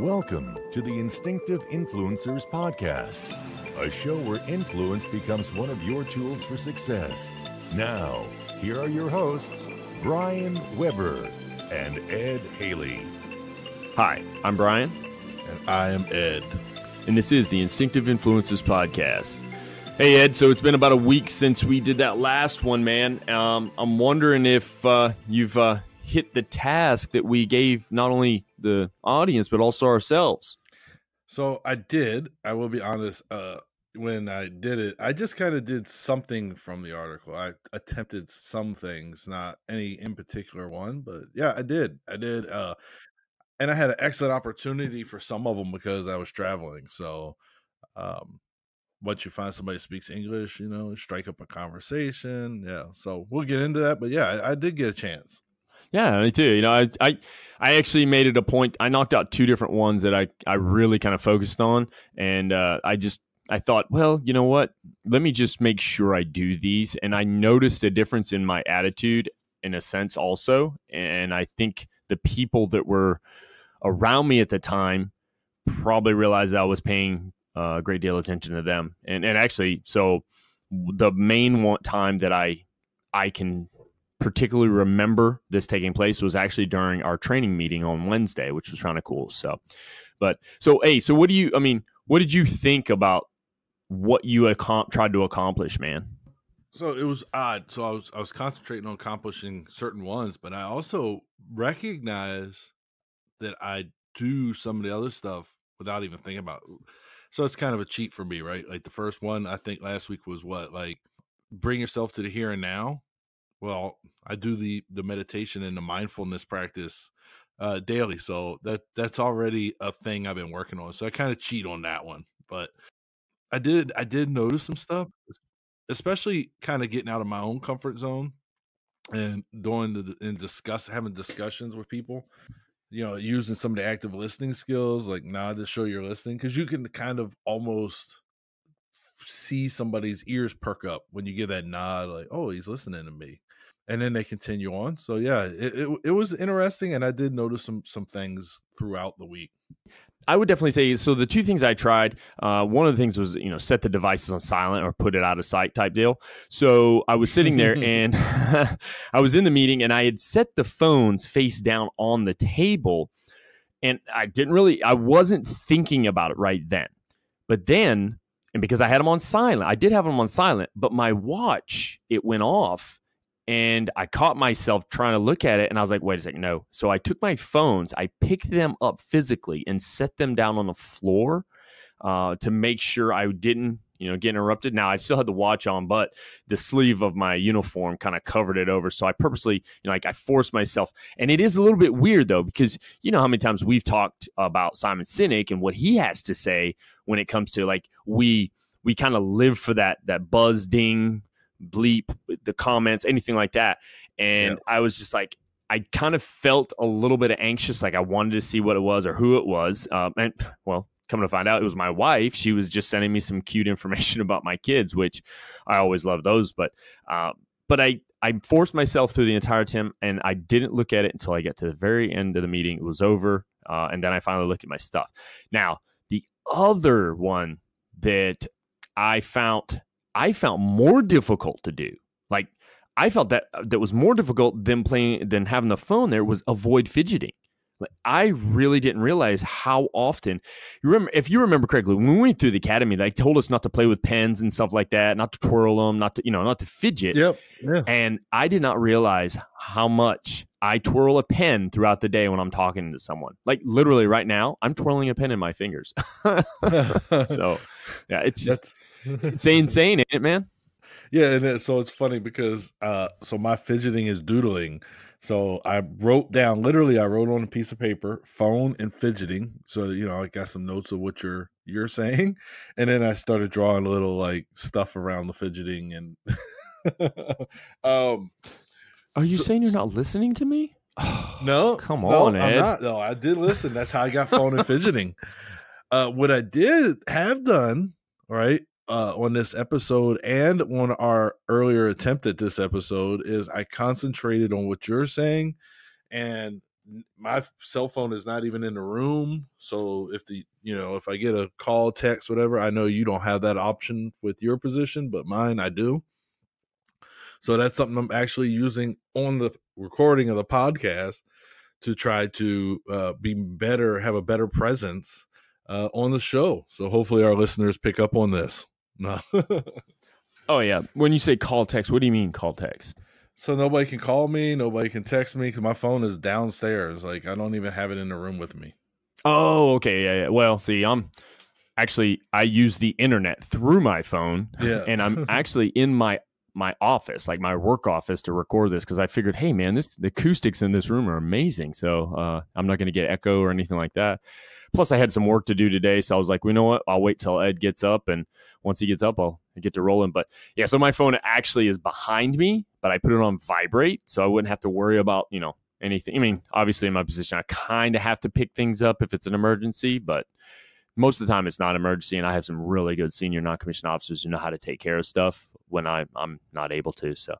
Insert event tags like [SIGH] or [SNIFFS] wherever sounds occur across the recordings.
Welcome to the Instinctive Influencers Podcast, a show where influence becomes one of your tools for success. Now, here are your hosts, Brian Weber and Ed Haley. Hi, I'm Brian, And I am Ed. and this is the Instinctive Influences Podcast. Hey, Ed, so it's been about a week since we did that last one, man. Um, I'm wondering if uh, you've uh, hit the task that we gave not only the audience, but also ourselves. So I did. I will be honest. Uh, when I did it, I just kind of did something from the article. I attempted some things, not any in particular one, but yeah, I did. I did. Uh, and I had an excellent opportunity for some of them because I was traveling. So, um, once you find somebody speaks English, you know, strike up a conversation. Yeah. So we'll get into that. But yeah, I, I did get a chance. Yeah, me too. You know, I, I I actually made it a point. I knocked out two different ones that I I really kind of focused on, and uh, I just I thought, well, you know what? Let me just make sure I do these, and I noticed a difference in my attitude in a sense also, and I think the people that were around me at the time probably realized I was paying uh, a great deal of attention to them, and and actually, so the main one time that I I can particularly remember this taking place was actually during our training meeting on Wednesday, which was kind of cool. So, but so hey, so what do you? I mean, what did you think about what you accom- tried to accomplish, man? So it was odd. So I was I was concentrating on accomplishing certain ones, but I also recognize that I do some of the other stuff without even thinking about. It. So it's kind of a cheat for me, right? Like the first one I think last week was what like bring yourself to the here and now. Well, I do the the meditation and the mindfulness practice uh daily, so that that's already a thing I've been working on. So I kind of cheat on that one, but I did I did notice some stuff, especially kind of getting out of my own comfort zone and doing the and discuss having discussions with people. You know, using some of the active listening skills, like nod to show you're listening, because you can kind of almost see somebody's ears perk up when you give that nod, like, "Oh, he's listening to me," and then they continue on. So yeah, it it, it was interesting, and I did notice some some things throughout the week. I would definitely say so. The two things I tried, uh, one of the things was you know set the devices on silent or put it out of sight type deal. So I was sitting there [LAUGHS] and [LAUGHS] I was in the meeting and I had set the phones face down on the table, and I didn't really, I wasn't thinking about it right then. But then, and because I had them on silent, I did have them on silent, but my watch it went off and I caught myself trying to look at it and I was like, wait a second, no. So I took my phones, I picked them up physically and set them down on the floor uh, to make sure I didn't, you know, get interrupted. Now I still had the watch on, but the sleeve of my uniform kind of covered it over. So I purposely, you know, like I forced myself. And it is a little bit weird though, because you know how many times we've talked about Simon Sinek and what he has to say when it comes to like we we kind of live for that that buzz ding bleep the comments anything like that. And Yeah. i was just like i kind of felt a little bit anxious like i wanted to see what it was or who it was um, and [SIGHS] well coming to find out it was my wife. She was just sending me some cute information [LAUGHS] about my kids which i always love those but uh, but i i forced myself through the entire time and i didn't look at it until i got to the very end of the meeting. It was over uh, and then i finally looked at my stuff. Now the other one that i found I found more difficult to do. Like I felt that uh, that was more difficult than playing than having the phone there was avoid fidgeting. Like I mm-hmm. really didn't realize how often you remember if you remember correctly when we went through the academy they told us not to play with pens and stuff like that, not to twirl them, not to you know, not to fidget. Yep. Yeah. And I did not realize how much I twirl a pen throughout the day when I'm talking to someone. Like literally right now, I'm twirling a pen in my fingers. [LAUGHS] [LAUGHS] so yeah, it's just it's insane, ain't it, man? Yeah, and it, so it's funny because uh so my fidgeting is doodling. So I wrote down literally I wrote on a piece of paper phone and fidgeting. So you know, I got some notes of what you're you're saying and then I started drawing a little like stuff around the fidgeting and [LAUGHS] um Are you So- saying you're not listening to me? [SIGHS] no, Come no, on, I'm Ed. not. No, I did listen. That's how I got phone and [LAUGHS] fidgeting. Uh, what I did have done, right, uh, on this episode and on our earlier attempt at this episode is I concentrated on what you're saying and my cell phone is not even in the room. So if the you know if I get a call, text, whatever, I know you don't have that option with your position, but mine I do. So that's something I'm actually using on the recording of the podcast to try to uh, be better, have a better presence uh, on the show. So hopefully our listeners pick up on this. No. [LAUGHS] oh yeah. When you say call text, what do you mean call text? So nobody can call me, nobody can text me because my phone is downstairs. Like I don't even have it in the room with me. Oh, okay, yeah, yeah. Well, see, I'm actually I use the internet through my phone. Yeah, and I'm [LAUGHS] actually in my my office, like my work office, to record this because I figured, hey man, this the acoustics in this room are amazing. So uh, I'm not going to get echo or anything like that. Plus, I had some work to do today, so I was like, you know what? I'll wait till Ed gets up, and once he gets up, I'll get to rolling. But yeah, so my phone actually is behind me, but I put it on vibrate, so I wouldn't have to worry about you know anything. I mean, obviously in my position, I kind of have to pick things up if it's an emergency, but most of the time it's not emergency and i have some really good senior non-commissioned officers who know how to take care of stuff when I, i'm not able to so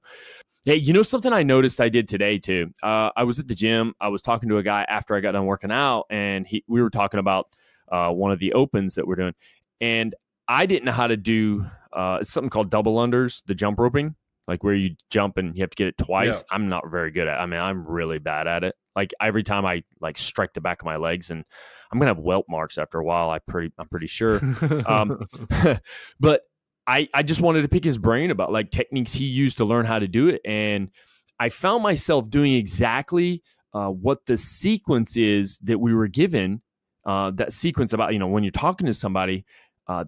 hey you know something i noticed i did today too uh, i was at the gym i was talking to a guy after i got done working out and he we were talking about uh, one of the opens that we're doing and i didn't know how to do uh, it's something called double unders the jump roping like where you jump and you have to get it twice yeah. i'm not very good at it. i mean i'm really bad at it like every time i like strike the back of my legs and I'm gonna have welt marks after a while. I pretty I'm pretty sure. Um, [LAUGHS] [LAUGHS] but I I just wanted to pick his brain about like techniques he used to learn how to do it, and I found myself doing exactly uh, what the sequence is that we were given. Uh, that sequence about you know when you're talking to somebody, uh,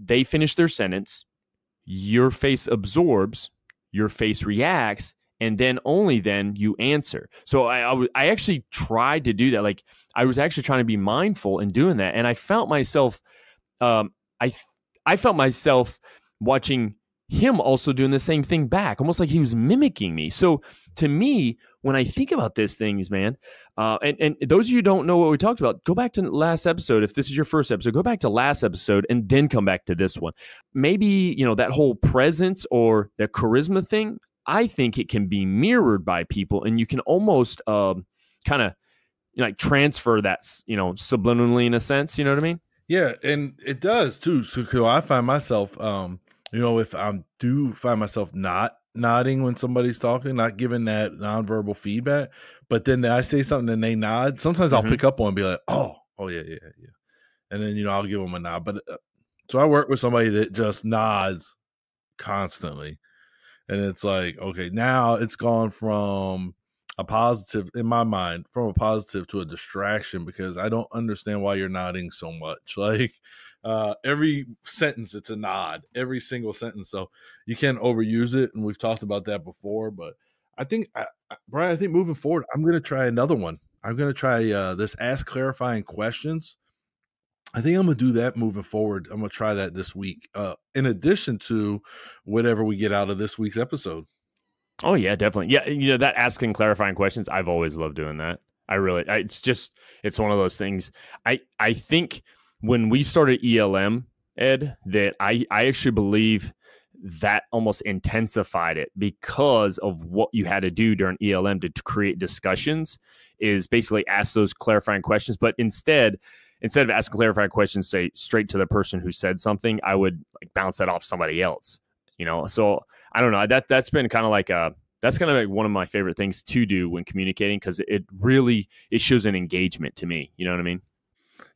they finish their sentence, your face absorbs, your face reacts, and then only then you answer. So I, I, w- I actually tried to do that. Like I was actually trying to be mindful in doing that, and I felt myself, um, I I felt myself watching him also doing the same thing back, almost like he was mimicking me. So to me, when I think about these things, man, uh, and and those of you don't know what we talked about, go back to last episode. If this is your first episode, go back to last episode and then come back to this one. Maybe you know that whole presence or the charisma thing. I think it can be mirrored by people, and you can almost um, kind of you know, like transfer that you know subliminally in a sense. You know what I mean? Yeah, and it does too. So I find myself, um, you know, if I do find myself not nodding when somebody's talking, not giving that nonverbal feedback, but then I say something and they nod. Sometimes mm-hmm. I'll pick up on and be like, "Oh, oh yeah, yeah, yeah," and then you know I'll give them a nod. But uh, so I work with somebody that just nods constantly, and it's like okay now it's gone from a positive in my mind from a positive to a distraction because i don't understand why you're nodding so much. [LAUGHS] Like uh every sentence it's a nod every single sentence. So you can't overuse it and we've talked about that before but i think I, brian i think moving forward i'm gonna try another one. I'm gonna try uh this ask clarifying questions I think I'm gonna do that moving forward. I'm gonna try that this week. Uh, in addition to whatever we get out of this week's episode. Oh yeah, definitely. Yeah, you know that asking clarifying questions. I've always loved doing that. I really, I, it's just, it's one of those things. I, I think when we started ELM, Ed, that I, I actually believe that almost intensified it because of what you had to do during ELM to, to create discussions. Is basically ask those clarifying questions, but instead instead of asking clarifying questions, say straight to the person who said something, I would like bounce that off somebody else. You know, so I don't know. That that's been kind of like a that's kind of like one of my favorite things to do when communicating because it really it shows an engagement to me. You know what I mean?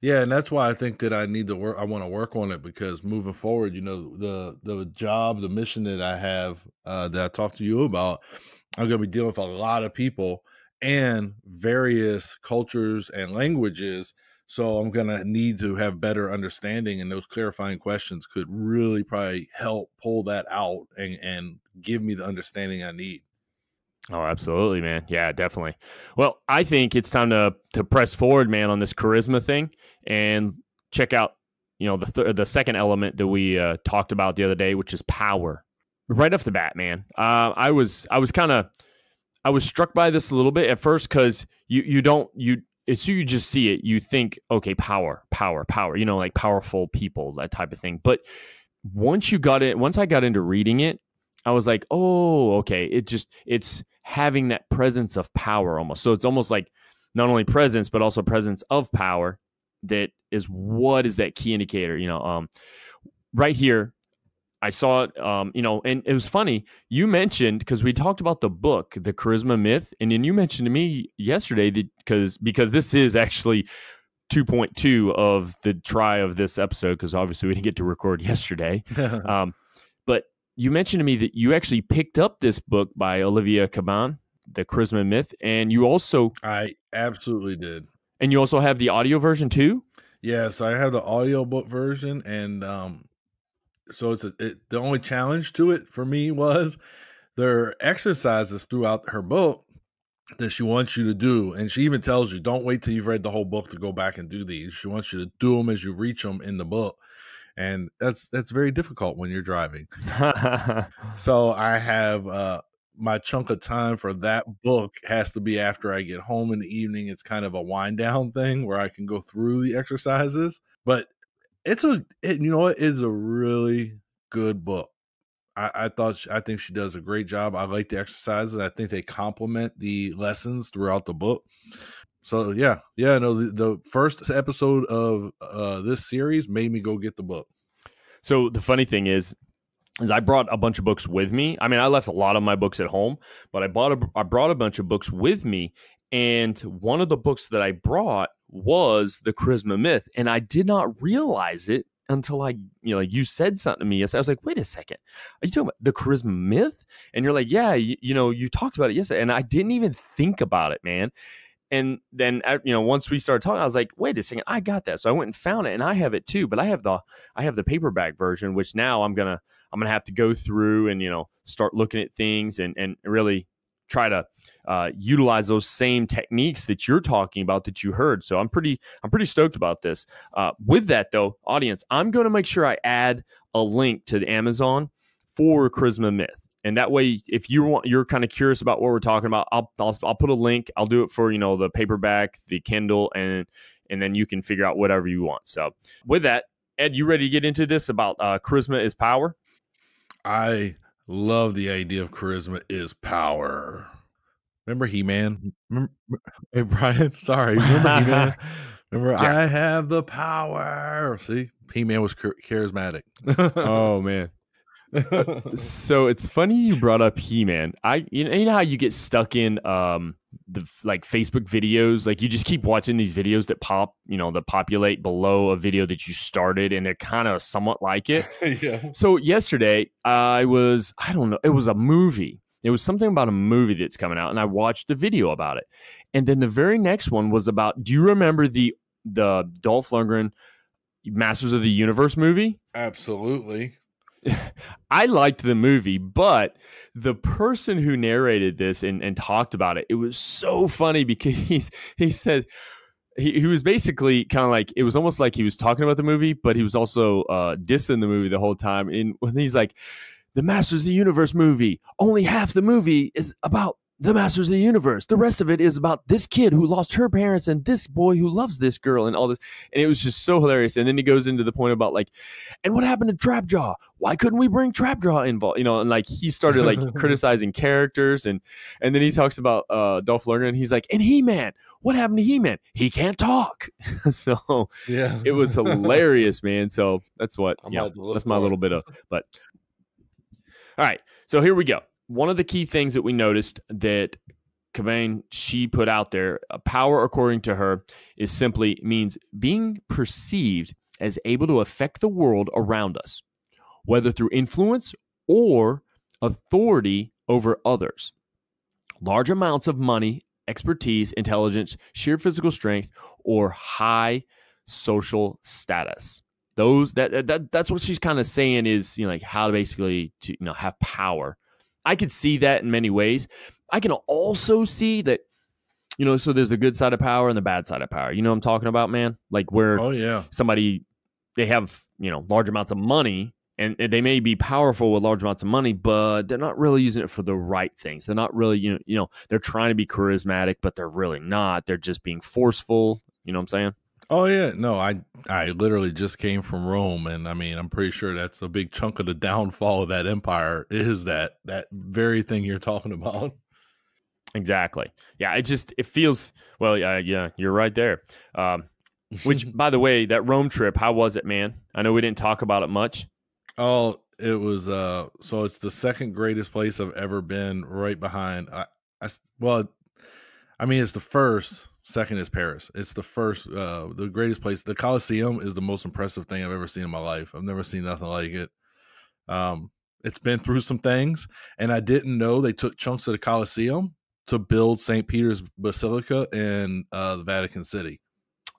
Yeah, and that's why I think that I need to work. I want to work on it because moving forward, you know, the the job, the mission that I have uh, that I talked to you about, I'm going to be dealing with a lot of people and various cultures and languages so I'm going to need to have better understanding, and those clarifying questions could really probably help pull that out and, and give me the understanding I need. Oh, absolutely, man. Yeah, definitely. Well, I think it's time to to press forward, man, on this charisma thing and check out, you know, the th- the second element that we uh, talked about the other day, which is power. Right off the bat, man. Uh, I was I was kind of I was struck by this a little bit at first because you you don't you as soon you just see it, you think, okay, power, power, power, you know, like powerful people, that type of thing. But once you got it, once I got into reading it, I was like, oh, okay. It just, it's having that presence of power almost. So it's almost like not only presence but also presence of power that is what is that key indicator you know um right here I saw it, um, you know, and it was funny. You mentioned because we talked about the book, The Charisma Myth, and then you mentioned to me yesterday that because because this is actually 2.2 of the try of this episode because obviously we didn't get to record [LAUGHS] yesterday. [LAUGHS] um, but you mentioned to me that you actually picked up this book by Olivia Cabane, The Charisma Myth, and you also I absolutely did. And you also have the audio version too? Yes, I have the audio book version and um so it's a, it, the only challenge to it for me was there are exercises throughout her book that she wants you to do and she even tells you don't wait till you've read the whole book to go back and do these. She wants you to do them as you reach them in the book and that's that's very difficult when you're driving. [LAUGHS] So i have uh my chunk of time for that book has to be after i get home in the evening. It's kind of a wind down thing where i can go through the exercises but it's a it, you know it is a really good book. I, I thought she, I think she does a great job. I like the exercises. I think they complement the lessons throughout the book. So yeah, yeah. No, the, the first episode of uh, this series made me go get the book. So the funny thing is, is I brought a bunch of books with me. I mean, I left a lot of my books at home, but I bought a, I brought a bunch of books with me, and one of the books that I brought was the charisma myth. And I did not realize it until I, you know, like you said something to me. Yes, I was like, wait a second, are you talking about the charisma myth? And you're like, yeah, you, you know, you talked about it yesterday, and I didn't even think about it, man. And then, you know, once we started talking, I was like, wait a second, I got that. So I went and found it, and I have it too. But I have the, I have the paperback version, which now I'm gonna, I'm gonna have to go through and you know start looking at things and and really try to uh, utilize those same techniques that you're talking about that you heard. So I'm pretty I'm pretty stoked about this. Uh, with that though, audience, I'm going to make sure I add a link to the Amazon for Charisma Myth. And that way, if you want, you're kind of curious about what we're talking about, I'll, I'll I'll put a link. I'll do it for you know the paperback, the Kindle, and and then you can figure out whatever you want. So with that, Ed, you ready to get into this about uh, charisma is power? I love the idea of charisma is power. Remember He Man? Mm-hmm. [LAUGHS] Hey Brian, [LAUGHS] sorry. Remember He Man? [LAUGHS] Remember yeah. I have the power. See, He Man was charismatic. oh man. So it's funny you brought up He-Man. I you know, you know how you get stuck in um the like Facebook videos, like you just keep watching these videos that pop, you know, that populate below a video that you started and they're kind of somewhat like it. [LAUGHS] yeah. So yesterday I was I don't know, it was a movie. It was something about a movie that's coming out and I watched the video about it. And then the very next one was about do you remember the the Dolph Lundgren Masters of the Universe movie? Absolutely. [LAUGHS] I liked the movie, but the person who narrated this and, and talked about it, it was so funny because [LAUGHS] he said he, he was basically kind of like it was almost like he was talking about the movie, but he was also uh, dissing the movie the whole time. And [LAUGHS] when he's like, the Masters of the Universe movie, only half the movie is about the Masters of the Universe. The rest of it is about this kid who lost her parents and this boy who loves this girl and all this. And it was just so hilarious. And then he goes into the point about like, and what happened to Trapjaw? Why couldn't we bring Trapjaw involved? You know, and like he started like [LAUGHS] criticizing characters and and then he talks about uh Dolph Lundgren. He's like, and He Man, what happened to He Man? He can't talk. [LAUGHS] so yeah, it was hilarious, man. So that's what yeah, that's my little bit of. But all right, so here we go one of the key things that we noticed that Cabane she put out there, power according to her is simply means being perceived as able to affect the world around us, whether through influence or authority over others. Large amounts of money, expertise, intelligence, sheer physical strength, or high social status. Those that, that that's what she's kind of saying is you know like how to basically to you know have power I could see that in many ways. I can also see that, you know, so there's the good side of power and the bad side of power. You know what I'm talking about, man? Like where oh, yeah. somebody, they have, you know, large amounts of money and they may be powerful with large amounts of money, but they're not really using it for the right things. They're not really, you know, you know, they're trying to be charismatic, but they're really not. They're just being forceful. You know what I'm saying? Oh yeah, no, I I literally just came from Rome, and I mean, I'm pretty sure that's a big chunk of the downfall of that empire is that that very thing you're talking about. Exactly. Yeah, it just it feels well. Yeah, yeah, you're right there. Um, which, [LAUGHS] by the way, that Rome trip, how was it, man? I know we didn't talk about it much. Oh, it was uh so it's the second greatest place I've ever been, right behind. I, I well, I mean it's the first. Second is Paris. It's the first, uh the greatest place. The Colosseum is the most impressive thing I've ever seen in my life. I've never seen nothing like it. Um, it's been through some things, and I didn't know they took chunks of the Colosseum to build St. Peter's Basilica in uh, the Vatican City.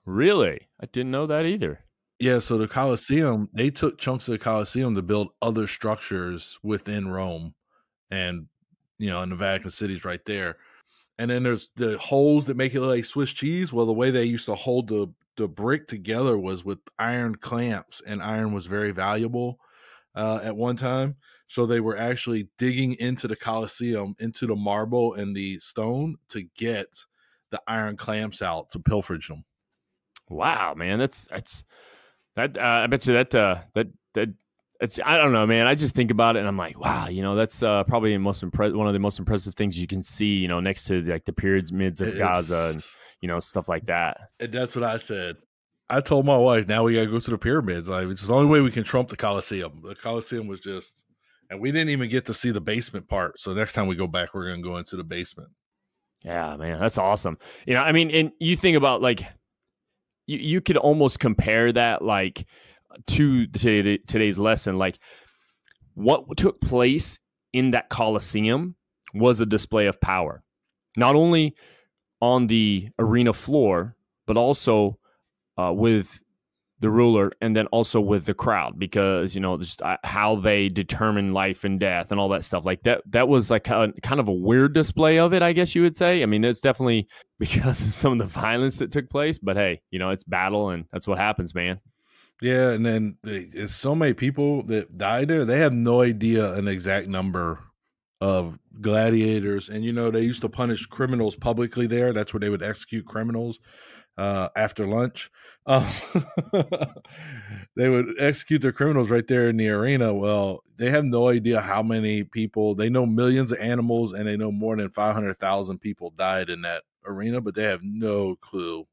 Really? I didn't know that either. Yeah, so the Colosseum, they took chunks of the Colosseum to build other structures within Rome and you know, and the Vatican City's right there. And then there's the holes that make it like Swiss cheese. Well, the way they used to hold the the brick together was with iron clamps, and iron was very valuable uh, at one time. So they were actually digging into the Colosseum, into the marble and the stone to get the iron clamps out to pilferage them. Wow, man, that's that's that. Uh, I bet you that uh, that that it's I don't know, man. I just think about it and I'm like, wow, you know, that's uh, probably the most impre- one of the most impressive things you can see, you know, next to like the pyramids mids of it's, Gaza and you know stuff like that. And that's what I said. I told my wife, now we gotta go to the pyramids. Like it's the only way we can trump the Colosseum. The Colosseum was just, and we didn't even get to see the basement part. So next time we go back, we're gonna go into the basement. Yeah, man, that's awesome. You know, I mean, and you think about like, you you could almost compare that like to today, today's lesson. Like, what took place in that Colosseum was a display of power, not only on the arena floor, but also uh, with the ruler and then also with the crowd because you know just uh, how they determine life and death and all that stuff like that that was like a, kind of a weird display of it i guess you would say i mean it's definitely [LAUGHS] because of some of the violence that took place but hey you know it's battle and that's what happens man yeah and then there's so many people that died there they have no idea an exact number of gladiators and you know they used to punish criminals publicly there that's where they would execute criminals uh, after lunch. Um, [LAUGHS] they would execute their criminals right there in the arena. Well, they have no idea how many people. They know millions of animals, and they know more than five hundred thousand people died in that arena, but they have no clue,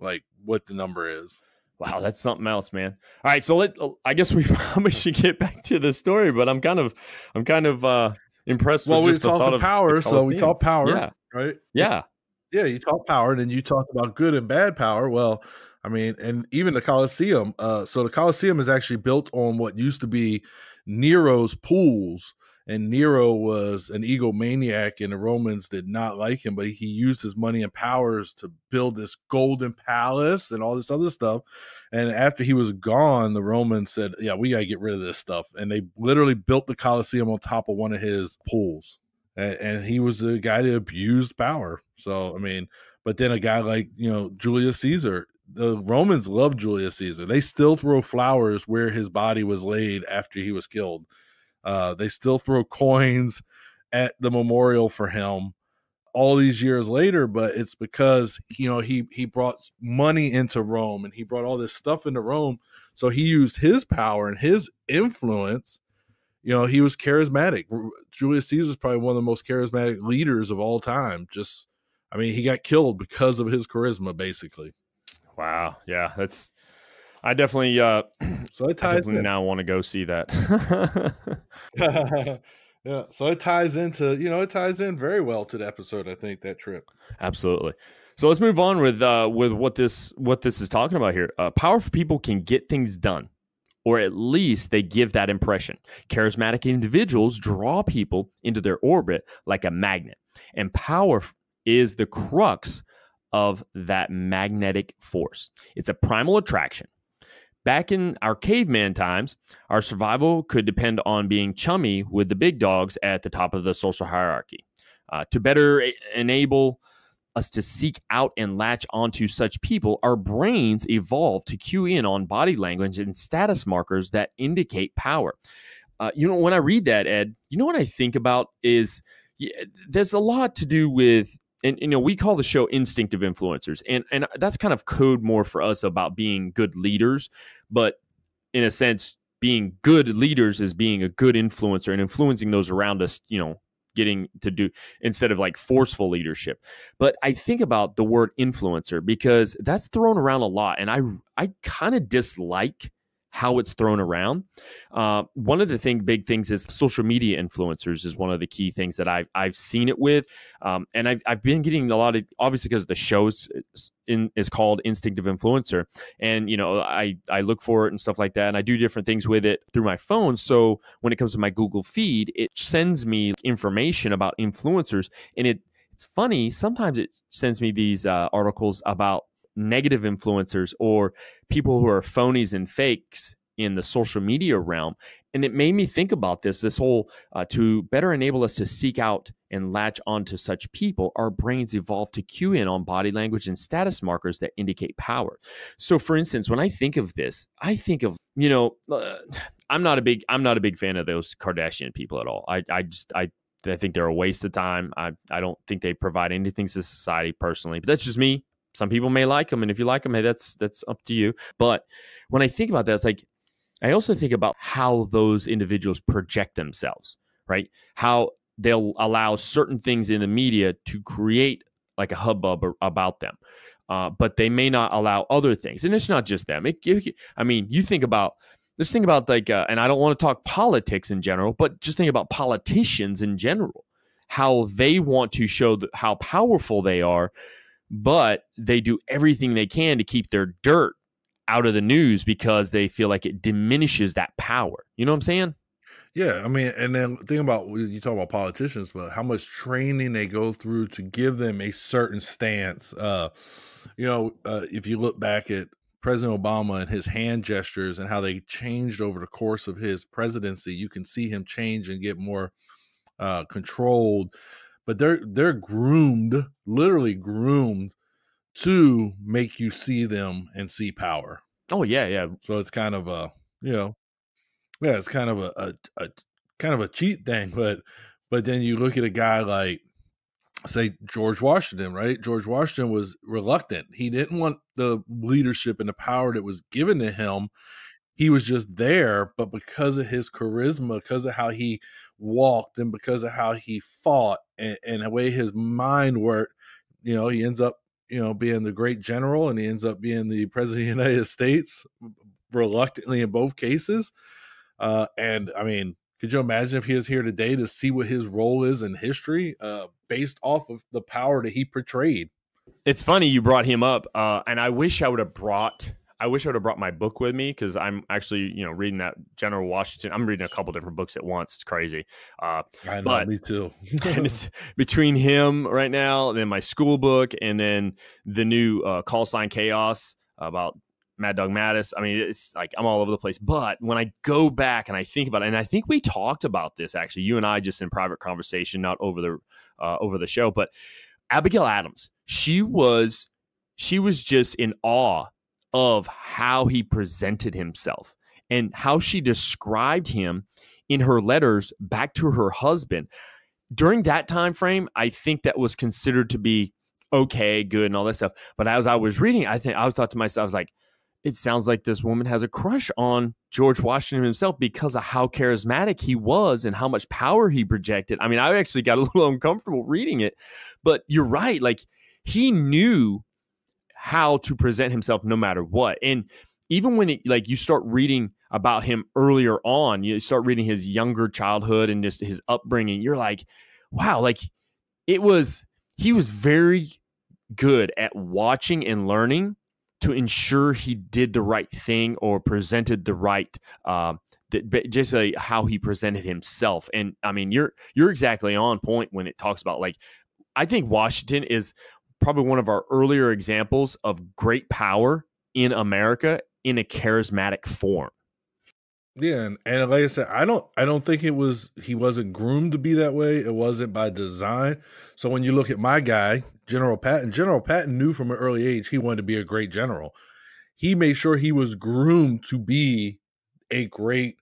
like what the number is. Wow, that's something else, man. All right, so let I guess we [LAUGHS] probably should get back to the story, but I'm kind of I'm kind of uh impressed. Well, we talk power, so we talk power, yeah. right? Yeah, yeah, you talk power, and then you talk about good and bad power. Well, I mean, and even the Colosseum. Uh, so the Colosseum is actually built on what used to be Nero's pools, and Nero was an egomaniac, and the Romans did not like him. But he used his money and powers to build this golden palace and all this other stuff. And after he was gone, the Romans said, "Yeah, we got to get rid of this stuff," and they literally built the Colosseum on top of one of his pools and, and he was the guy that abused power. So I mean, but then a guy like you know Julius Caesar, the Romans loved Julius Caesar. They still throw flowers where his body was laid after he was killed. Uh, they still throw coins at the memorial for him all these years later but it's because you know he he brought money into Rome and he brought all this stuff into Rome so he used his power and his influence you know, he was charismatic. Julius Caesar is probably one of the most charismatic leaders of all time. Just, I mean, he got killed because of his charisma, basically. Wow. Yeah, that's. I definitely. uh [CLEARS THROAT] So it ties. In. now want to go see that. [LAUGHS] yeah. So it ties into you know it ties in very well to the episode. I think that trip. Absolutely. So let's move on with uh with what this what this is talking about here. Uh, powerful people can get things done or at least they give that impression. Charismatic individuals draw people into their orbit like a magnet, and power is the crux of that magnetic force. It's a primal attraction. Back in our caveman times, our survival could depend on being chummy with the big dogs at the top of the social hierarchy. Uh, to better enable us to seek out and latch onto such people, our brains evolved to cue in on body language and status markers that indicate power. Uh, you know, when I read that, Ed, you know what I think about is yeah, there's a lot to do with, and you know, we call the show instinctive influencers, and and that's kind of code more for us about being good leaders, but in a sense, being good leaders is being a good influencer and influencing those around us, you know, getting to do instead of like forceful leadership. But I think about the word influencer because that's thrown around a lot, and I I kind of dislike how it's thrown around. Uh, one of the thing, big things is social media influencers is one of the key things that I've, I've seen it with. Um, and I've, I've been getting a lot of, obviously because the show in, is called Instinctive Influencer. And, you know, I, I look for it and stuff like that. And I do different things with it through my phone. So when it comes to my Google feed, it sends me information about influencers. And it, it's funny, sometimes it sends me these uh, articles about negative influencers or people who are phonies and fakes in the social media realm. And it made me think about this this whole uh, to better enable us to seek out and latch onto such people, our brains evolve to cue in on body language and status markers that indicate power. So, for instance, when I think of this, I think of, you know, uh, I'm not a big I'm not a big fan of those Kardashian people at all. I I just I I think they're a waste of time. I, I don't think they provide anything to society personally, but that's just me some people may like them and if you like them hey that's that's up to you. But when i think about that it's like i also think about how those individuals project themselves right? How they'll allow certain things in the media to create like a hubbub about them uh, but they may not allow other things. And it's not just them. It, it, i mean you think about let's think about like uh, and i don't want to talk politics in general but just think about politicians in general. How they want to show the, how powerful they are but they do everything they can to keep their dirt out of the news because they feel like it diminishes that power. You know what I'm saying? Yeah, I mean, and then think about you talk about politicians, but how much training they go through to give them a certain stance. Uh, you know, uh, if you look back at President Obama and his hand gestures and how they changed over the course of his presidency, you can see him change and get more uh, controlled but they're they're groomed, literally groomed to make you see them and see power. Oh yeah, yeah. So it's kind of a you know, yeah, it's kind of a, a, a kind of a cheat thing, but but then you look at a guy like say George Washington, right? George Washington was reluctant. He didn't want the leadership and the power that was given to him he was just there, but because of his charisma, because of how he walked, and because of how he fought, and, and the way his mind worked, you know, he ends up, you know, being the great general, and he ends up being the president of the United States, reluctantly in both cases. Uh, and I mean, could you imagine if he was here today to see what his role is in history, uh, based off of the power that he portrayed? It's funny you brought him up, uh, and I wish I would have brought I wish I would have brought my book with me because I'm actually, you know, reading that General Washington. I'm reading a couple different books at once. It's crazy. Uh, I know, but, me too. [LAUGHS] and [LAUGHS] it's between him right now, and then my school book, and then the new uh, Call Sign Chaos about Mad Dog Mattis. I mean, it's like I'm all over the place. But when I go back and I think about it, and I think we talked about this actually, you and I just in private conversation, not over the uh, over the show, but Abigail Adams, she was she was just in awe of how he presented himself and how she described him in her letters back to her husband. During that time frame i think that was considered to be okay good and all that stuff. But as i was reading i think i thought to myself i was like it sounds like this woman has a crush on george washington himself because of how charismatic he was and how much power he projected. I mean i actually got a little [LAUGHS] uncomfortable reading it but you're right like he knew how to present himself no matter what. And even when it, like you start reading about him earlier on, you start reading his younger childhood and just his upbringing, you're like, wow, like it was he was very good at watching and learning to ensure he did the right thing or presented the right uh, just how he presented himself and i mean you're you're exactly on point when it talks about like i think washington is probably one of our earlier examples of great power in America in a charismatic form. Yeah, and, and like I said, I don't I don't think it was he wasn't groomed to be that way. It wasn't by design. So when you look at my guy, General Patton, General Patton knew from an early age he wanted to be a great general. He made sure he was groomed to be a great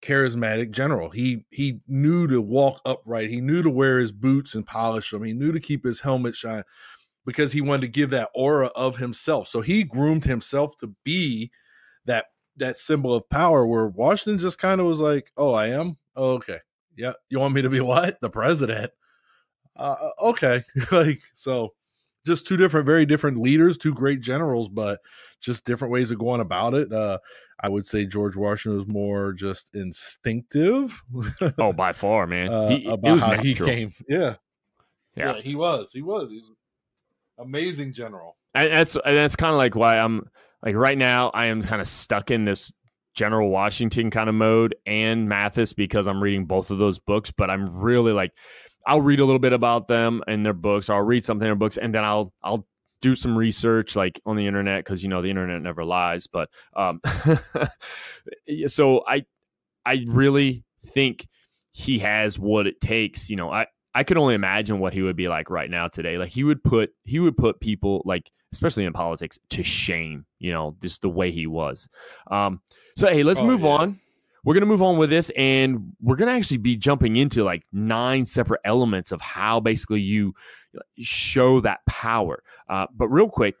charismatic general. He he knew to walk upright. He knew to wear his boots and polish them. He knew to keep his helmet shine because he wanted to give that aura of himself. So he groomed himself to be that that symbol of power where Washington just kind of was like, "Oh, I am. Oh, okay. yeah, you want me to be [LAUGHS] what? The president? Uh, uh okay, [LAUGHS] like so, just two different, very different leaders, two great generals, but just different ways of going about it. Uh, I would say George Washington was more just instinctive. oh, by far, [LAUGHS] man. Uh, he, about how natural. he came. Yeah. yeah, yeah, he was. He was. He's amazing general. And that's and that's kind of like why I'm like right now. I am kind of stuck in this General Washington kind of mode and Mattis because I'm reading both of those books. But I'm really like, I'll read a little bit about them and their books. or I'll read something in their books, and then I'll I'll do some research like on the internet because you know the internet never lies. But um, [LAUGHS] so I I really think he has what it takes. You know, I I could only imagine what he would be like right now today. Like he would put he would put people like especially in politics to shame. You know, just the way he was. Um, so hey, let's oh, move yeah. on. We're gonna move on with this, and we're gonna actually be jumping into like nine separate elements of how basically you show that power. Uh, but real quick,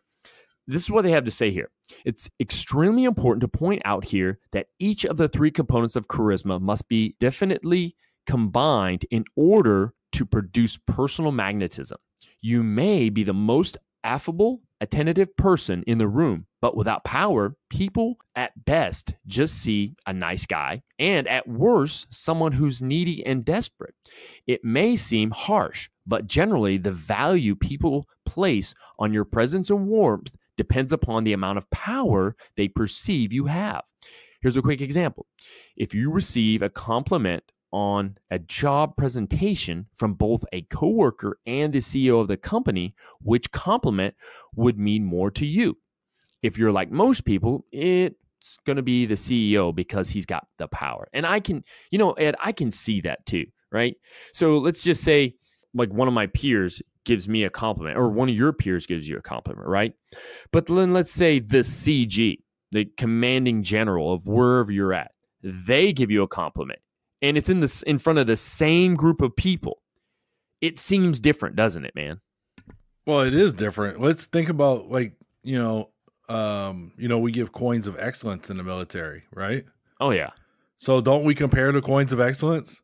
this is what they have to say here. It's extremely important to point out here that each of the three components of charisma must be definitely combined in order to produce personal magnetism. You may be the most affable, attentive person in the room, but without power, people at best just see a nice guy, and at worst, someone who's needy and desperate. It may seem harsh, but generally, the value people place on your presence and warmth depends upon the amount of power they perceive you have. Here's a quick example. If you receive a compliment on a job presentation from both a coworker and the CEO of the company, which compliment would mean more to you? If you're like most people, it's going to be the CEO because he's got the power. And I can, you know, Ed, I can see that too, right? So let's just say like one of my peers gives me a compliment or one of your peers gives you a compliment, right? But then let's say the CG, the commanding general of wherever you're at, they give you a compliment and it's in this in front of the same group of people. It seems different, doesn't it, man? Well, it is different. Let's think about like, you know, um, you know, we give coins of excellence in the military, right? Oh yeah. So don't we compare the coins of excellence?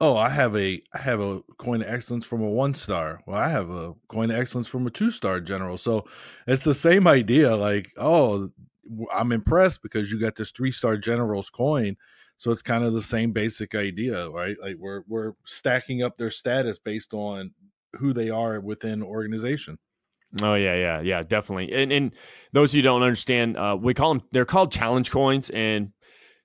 oh, I have a I have a coin of excellence from a one star. Well, I have a coin of excellence from a two star general. So it's the same idea. Like, oh, I'm impressed because you got this three star general's coin. So it's kind of the same basic idea, right? Like we're we're stacking up their status based on who they are within organization. Oh yeah, yeah, yeah, definitely. And and those who don't understand, uh, we call them they're called challenge coins, and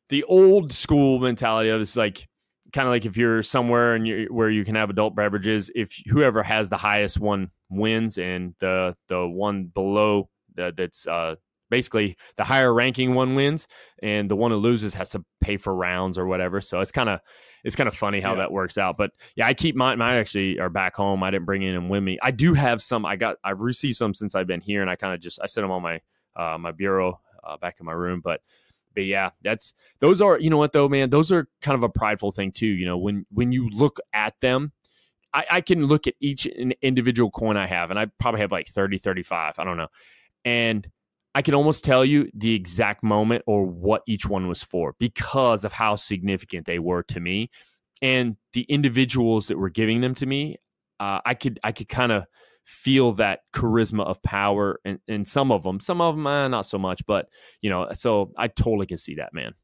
the old school mentality of it's like kind of like if you're somewhere and you where you can have adult beverages, if whoever has the highest one wins, and the the one below that that's uh, basically the higher ranking one wins, and the one who loses has to pay for rounds or whatever. So it's kind of it's kind of funny how yeah. that works out. But yeah, I keep mine. Mine actually are back home. I didn't bring in them with me. I do have some. I got I've received some since I've been here, and I kind of just I set them on my uh, my bureau uh, back in my room, but but yeah, that's those are you know what though, man, those are kind of a prideful thing too. You know, when when you look at them, I, I can look at each individual coin I have, and I probably have like 30, 35, I don't know. And I can almost tell you the exact moment or what each one was for because of how significant they were to me. And the individuals that were giving them to me, uh, I could I could kind of feel that charisma of power and, some of them some of them uh, not so much but you know so i totally can see that man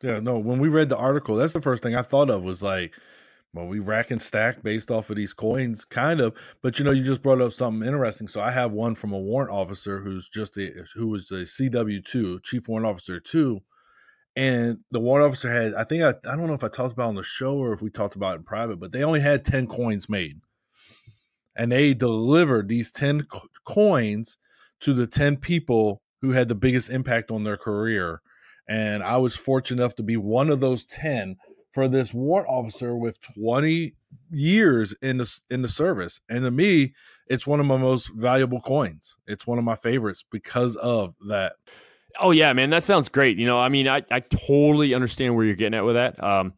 yeah no when we read the article that's the first thing i thought of was like well we rack and stack based off of these coins kind of but you know you just brought up something interesting so i have one from a warrant officer who's just a who was a cw2 chief warrant officer 2 and the warrant officer had i think I, I don't know if i talked about on the show or if we talked about in private but they only had 10 coins made and they delivered these 10 co- coins to the 10 people who had the biggest impact on their career and i was fortunate enough to be one of those 10 for this warrant officer with 20 years in the in the service. And to me it's one of my most valuable coins. It's one of my favorites because of that. Oh yeah man that sounds great. You know i mean i, I totally understand where you're getting at with that. Um,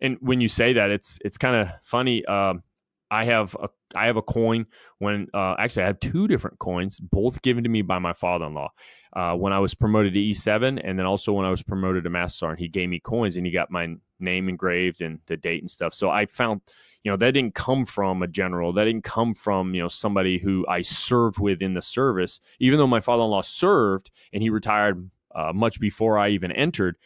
and when you say that it's it's kind of funny. Um, I have a I have a coin when uh, actually I have two different coins, both given to me by my father-in-law. Uh, when I was promoted to E7, and then also when I was promoted to Master Sergeant, he gave me coins and he got my name engraved and the date and stuff. So I found, you know, that didn't come from a general. That didn't come from you know somebody who I served with in the service. Even though my father-in-law served and he retired uh, much before I even entered,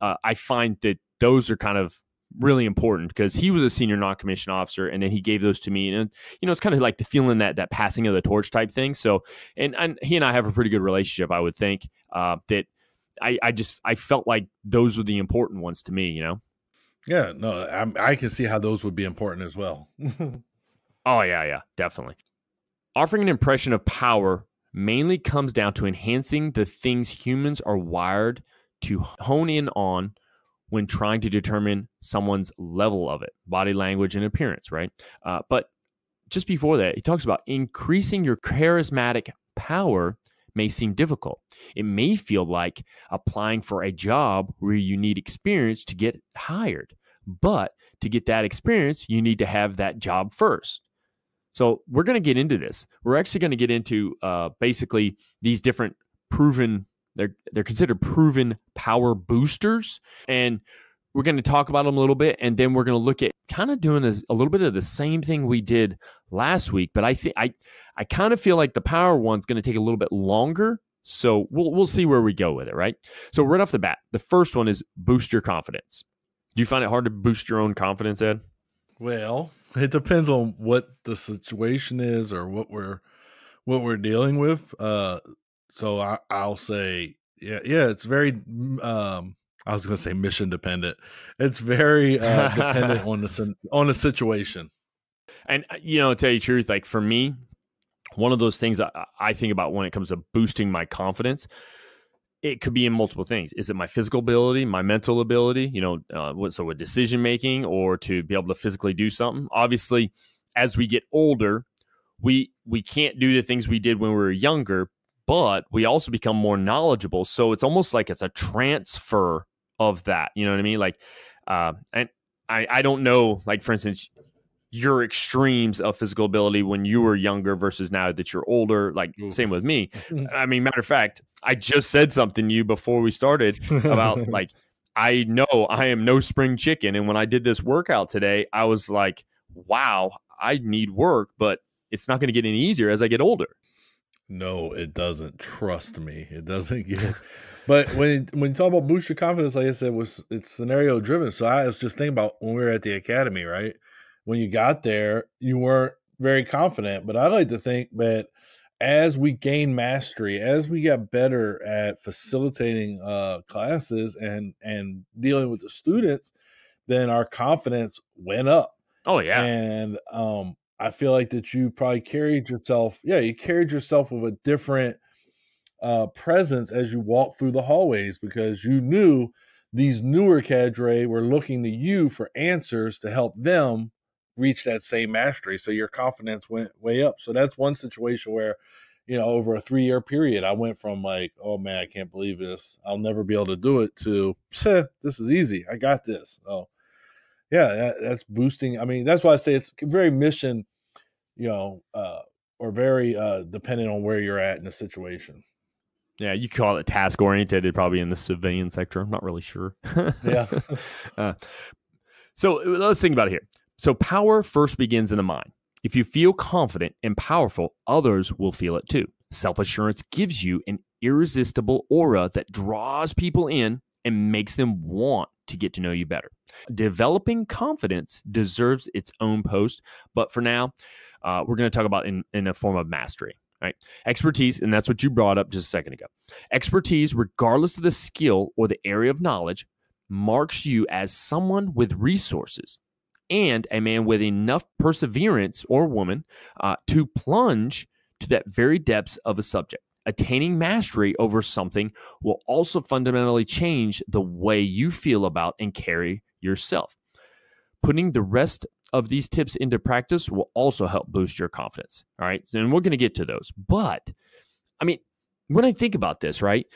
uh, I find that those are kind of really important because he was a senior non-commissioned officer and then he gave those to me. And you know it's kind of like the feeling that that passing of the torch type thing. So and, and he and i have a pretty good relationship i would think uh, that I, I just i felt like those were the important ones to me you know? Yeah no I, I can see how those would be important as well. [LAUGHS] Oh yeah yeah definitely. Offering an impression of power mainly comes down to enhancing the things humans are wired to hone in on when trying to determine someone's level of it, body language and appearance, right? Uh, but just before that, he talks about increasing your charismatic power may seem difficult. It may feel like applying for a job where you need experience to get hired. But to get that experience, you need to have that job first. So we're going to get into this. We're actually going to get into uh, basically these different proven they're they're considered proven power boosters, and we're going to talk about them a little bit, and then we're going to look at kind of doing a, a, little bit of the same thing we did last week. But I think I I kind of feel like the power one's going to take a little bit longer. So we'll we'll see where we go with it, right? So right off the bat, the first one is boost your confidence. Do you find it hard to boost your own confidence, Ed? Well, it depends on what the situation is or what we're what we're dealing with. Uh, so I, I'll say, yeah, yeah, it's very. Um, I was going to say mission dependent. It's very uh, dependent [LAUGHS] on the on the situation. And uh, you know, to tell you the truth, like for me, one of those things I, I think about when it comes to boosting my confidence, it could be in multiple things. Is it my physical ability, my mental ability? You know, uh, what so with decision making or to be able to physically do something. Obviously, as we get older, we we can't do the things we did when we were younger, but we also become more knowledgeable. So it's almost like it's a transfer of that. You know what I mean? Like, uh, and I, I don't know, like, for instance, your extremes of physical ability when you were younger versus now that you're older. Like, Oof. same with me. [LAUGHS] I mean, matter of fact, I just said something to you before we started about [LAUGHS] like, I know I am no spring chicken. And when I did this workout today, I was like, wow, I need work, but it's not going to get any easier as I get older. No, it doesn't. Trust me, it doesn't [LAUGHS] get. but when when you talk about boost your confidence, like I said, was it's scenario driven. So I was just thinking about when we were at the academy, right? When you got there, you weren't very confident. But I like to think that as we gain mastery, as we got better at facilitating uh, classes and and dealing with the students, then our confidence went up. Oh yeah, and um, I feel like that you probably carried yourself, yeah, you carried yourself with a different uh, presence as you walked through the hallways because you knew these newer cadre were looking to you for answers to help them reach that same mastery. So your confidence went way up. So that's one situation where, you know, over a three year period, I went from like, oh man, I can't believe this. I'll never be able to do it to, this is easy. I got this. Oh, yeah, that, that's boosting. I mean, that's why I say it's very mission, you know, uh, or very uh, dependent on where you're at in the situation. Yeah, you call it task oriented, probably in the civilian sector. I'm not really sure. yeah. [LAUGHS] uh, so uh, let's think about it here. So power first begins in the mind. If you feel confident and powerful, others will feel it too. Self assurance gives you an irresistible aura that draws people in and makes them want to get to know you better. Developing confidence deserves its own post, but for now, uh, we're going to talk about in, in a form of mastery. Right? Expertise, and that's what you brought up just a second ago. Expertise, regardless of the skill or the area of knowledge, marks you as someone with resources and a man with enough perseverance or woman uh, to plunge to that very depths of a subject attaining mastery over something will also fundamentally change the way you feel about and carry yourself. Putting the rest of these tips into practice will also help boost your confidence. All right. And we're going to get to those. But I mean, when I think about this, right?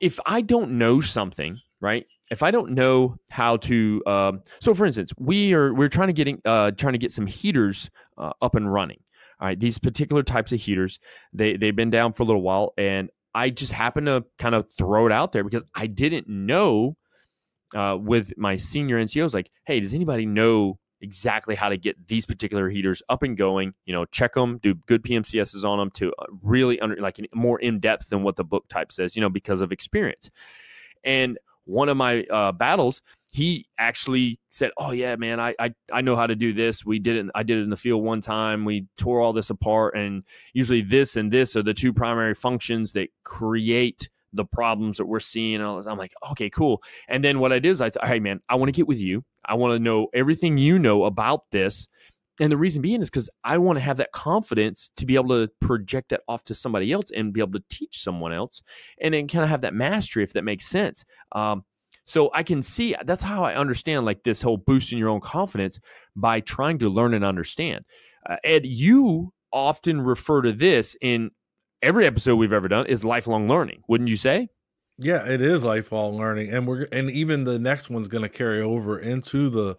If I don't know something, right? If I don't know how to, um, so for instance, we are we're trying to getting uh, trying to get some heaters uh, up and running all right, these particular types of heaters, they they've been down for a little while, and I just happened to kind of throw it out there because I didn't know uh, with my senior NCOs, like, hey, does anybody know exactly how to get these particular heaters up and going? You know, check them, do good PMCSs on them to uh, really under like more in depth than what the book type says, you know, because of experience. And one of my uh, battles, he actually said, "Oh yeah, man, I, I I know how to do this. We did it. I did it in the field one time. We tore all this apart, and usually this and this are the two primary functions that create." the problems that we're seeing. I'm like, okay, cool. And then what I did is I said, hey, man, I want to get with you. I want to know everything you know about this. And the reason being is because I want to have that confidence to be able to project that off to somebody else and be able to teach someone else and then kind of have that mastery, if that makes sense. Um, so I can see that's how I understand like this whole boosting your own confidence by trying to learn and understand. Uh, Ed, you often refer to this in every episode we've ever done is lifelong learning, wouldn't you say? Yeah, it is lifelong learning, and we're and even the next one's going to carry over into the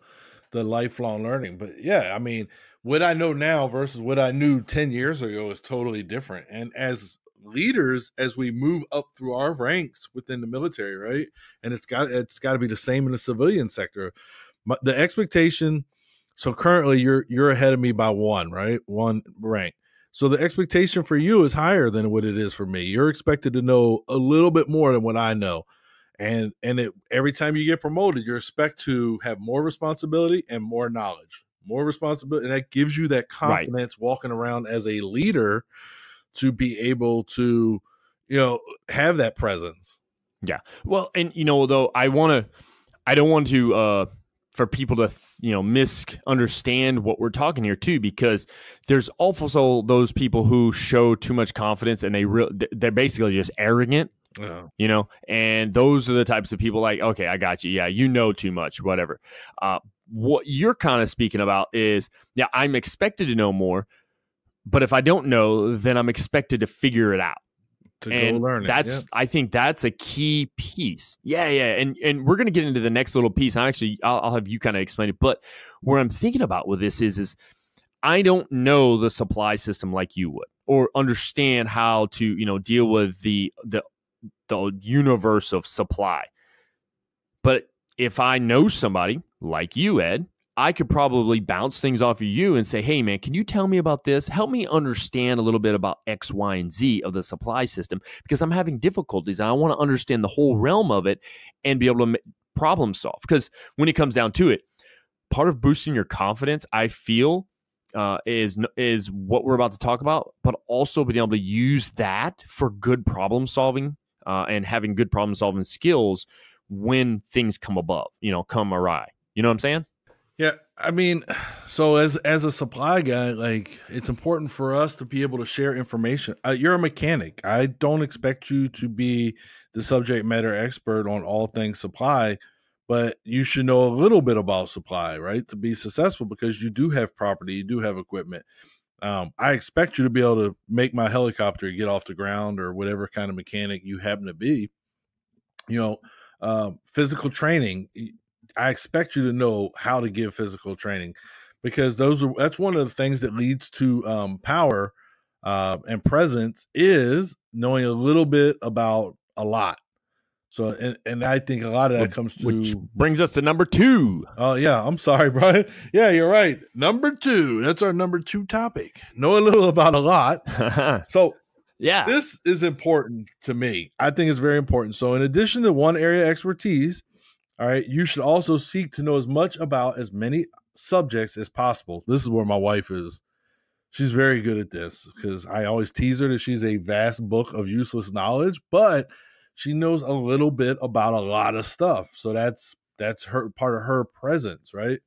the lifelong learning. But yeah, I mean, what I know now versus what I knew ten years ago is totally different. And as leaders as we move up through our ranks within the military, right? And it's got it's got to be the same in the civilian sector. The expectation. So currently, you're you're ahead of me by one, right? One rank. So the expectation for you is higher than what it is for me. You're expected to know a little bit more than what I know. And and it, every time you get promoted, you're expected to have more responsibility and more knowledge. More responsibility and that gives you that confidence right. walking around as a leader to be able to, you know, have that presence. Yeah. Well, and you know, though I want to I don't want to uh for people to you know misunderstand what we're talking here too because there's also those people who show too much confidence and they real they're basically just arrogant yeah. you know and those are the types of people like okay i got you yeah you know too much whatever uh, what you're kind of speaking about is yeah i'm expected to know more but if i don't know then i'm expected to figure it out to and go learn it. That's yeah. I think that's a key piece. Yeah, yeah, and and we're gonna get into the next little piece. I actually I'll, I'll have you kind of explain it, but where I'm thinking about with this is is I don't know the supply system like you would, or understand how to you know deal with the the the universe of supply. But if I know somebody like you, Ed, I could probably bounce things off of you and say, hey, man, can you tell me about this? Help me understand a little bit about X, Y, and Z of the supply system because I'm having difficulties and I want to understand the whole realm of it and be able to problem solve. Because when it comes down to it, part of boosting your confidence, I feel, uh, is is what we're about to talk about, but also being able to use that for good problem solving uh, and having good problem solving skills when things come above, you know, come awry. You know what I'm saying? Yeah, I mean, so as as a supply guy, like it's important for us to be able to share information. Uh, you're a mechanic. I don't expect you to be the subject matter expert on all things supply, but you should know a little bit about supply, right, to be successful because you do have property, you do have equipment. Um, I expect you to be able to make my helicopter get off the ground or whatever kind of mechanic you happen to be. You know, um, physical training I expect you to know how to give physical training because those are that's one of the things that leads to um, power uh, and presence is knowing a little bit about a lot. So and, and I think a lot of that comes to which brings us to number two. Oh yeah, I'm sorry, [LAUGHS] Brian. Yeah, you're right. Number two. That's our number two topic. Know a little about a lot. [LAUGHS] so yeah, this is important to me. I think it's very important. So in addition to one area expertise, all right. You should also seek to know as much about as many subjects as possible. This is where my wife is. She's very good at this because I always tease her that she's a vast book of useless knowledge, but she knows a little bit about a lot of stuff. So that's that's her part of her presence, right?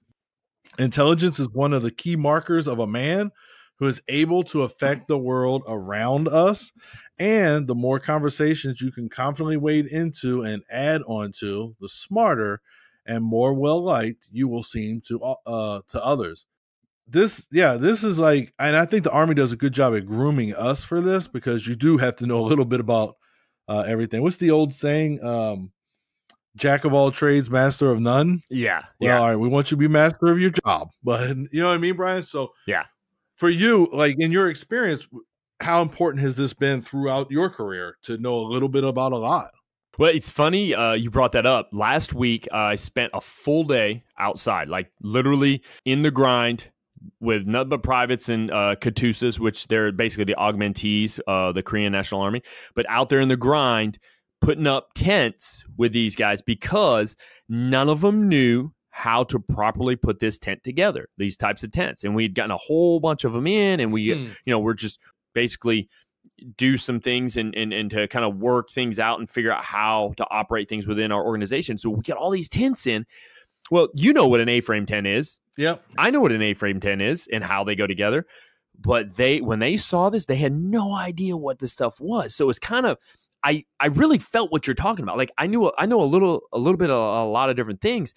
Intelligence is one of the key markers of a man who is able to affect the world around us. And the more conversations you can confidently wade into and add onto, the smarter and more well liked you will seem to uh, uh to others. This, yeah, this is like, and I think the army does a good job at grooming us for this because you do have to know a little bit about uh, everything. What's the old saying? Um, jack of all trades, master of none. Yeah. Well, yeah. all right. We want you to be master of your job, [LAUGHS] but you know what I mean, Brian? So yeah, for you, like in your experience, how important has this been throughout your career to know a little bit about a lot? Well, it's funny uh, you brought that up. Last week, uh, I spent a full day outside, like literally in the grind with nothing but privates and uh, KATUSAs, which they're basically the augmentees, uh, the Korean National Army, but out there in the grind, putting up tents with these guys because none of them knew how to properly put this tent together, these types of tents. And we'd gotten a whole bunch of them in, and we, hmm. you know, we're just basically do some things and, and and to kind of work things out and figure out how to operate things within our organization. So we get all these tents in. Well, you know what an A-frame tent is. Yep. I know what an A-frame tent is and how they go together. But they when they saw this, they had no idea what this stuff was. So it's kind of I I really felt what you're talking about. Like I knew I know a little a little bit of a lot of different things,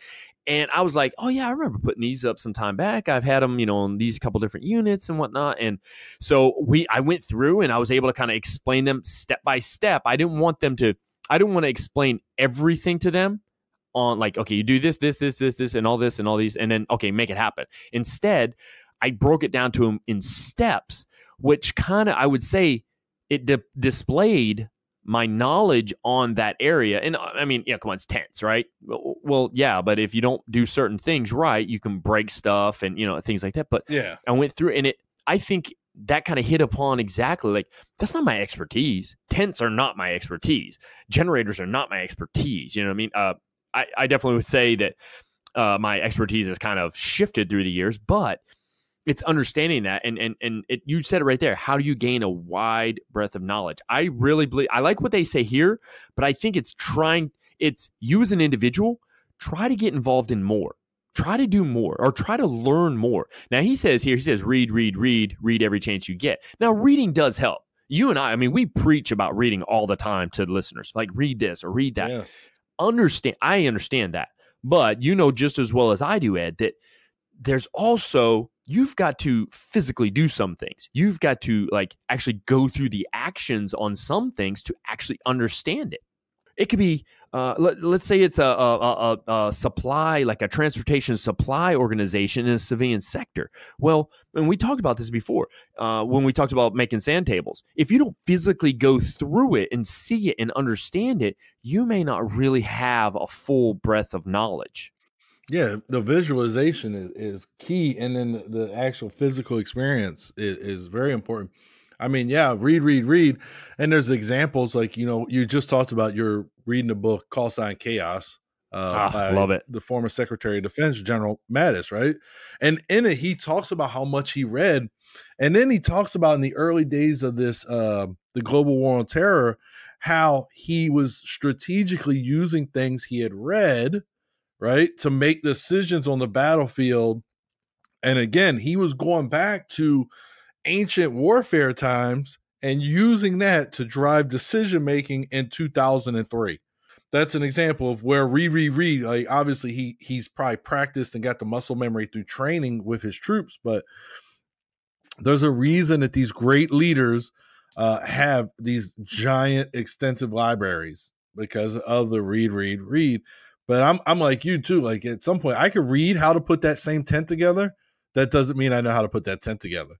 and I was like, oh yeah, I remember putting these up some time back. I've had them, you know, on these couple different units and whatnot. And so we, I went through and I was able to kind of explain them step by step. I didn't want them to, I didn't want to explain everything to them on like, okay, you do this, this, this, this, this, and all this and all these, and then okay, make it happen. Instead, I broke it down to them in steps, which kind of I would say it di- displayed my knowledge on that area and uh, i mean yeah come on it's tense right? Well yeah but if you don't do certain things right you can break stuff and you know things like that but yeah. I went through and it i think that kind of hit upon exactly like that's not my expertise. Tents are not my expertise. Generators are not my expertise you know what i mean? Uh, I, I definitely would say that uh, my expertise has kind of shifted through the years but it's understanding that and and and it, you said it right there how do you gain a wide breadth of knowledge? I really believe i like what they say here but i think it's trying it's you as an individual try to get involved in more. Try to do more or try to learn more. Now he says here he says read read read read every chance you get. Now reading does help. You and i i mean we preach about reading all the time to the listeners like read this or read that. Yes. understand i understand that but you know just as well as i do ed that there's also you've got to physically do some things. You've got to like actually go through the actions on some things to actually understand it. It could be, uh, let, us say it's a, a, a, a, supply, like a transportation supply organization in a civilian sector. Well, and we talked about this before uh, when we talked about making sand tables. If you don't physically go through it and see it and understand it, you may not really have a full breadth of knowledge. Yeah, the visualization is, is key, and then the actual physical experience is, is very important. I mean, yeah, read, read, read, and there's examples like you know you just talked about you're reading a book call sign chaos. Uh, ah, love it. The former Secretary of Defense, General Mattis, right? And in it, he talks about how much he read, and then he talks about in the early days of this, uh, the global war on terror, how he was strategically using things he had read right? To make decisions on the battlefield. And again, he was going back to ancient warfare times and using that to drive decision making in 2003. That's an example of where read, read, read. Like obviously, he he's probably practiced and got the muscle memory through training with his troops, but there's a reason that these great leaders uh, have these giant, extensive libraries because of the read, read, read. But I'm I'm like you too. Like at some point, I could read how to put that same tent together. That doesn't mean I know how to put that tent together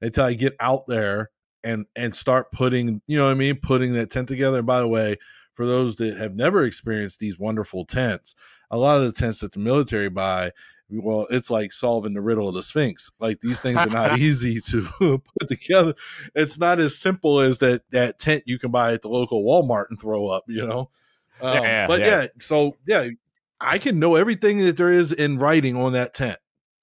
until I get out there and and start putting. You know what I mean? Putting that tent together. And by the way, for those that have never experienced these wonderful tents, a lot of the tents that the military buy, well, it's like solving the riddle of the Sphinx. Like these things are not [LAUGHS] easy to [LAUGHS] put together. It's not as simple as that that tent you can buy at the local Walmart and throw up. You know. Um, yeah, but yeah. yeah, so yeah, I can know everything that there is in writing on that tent.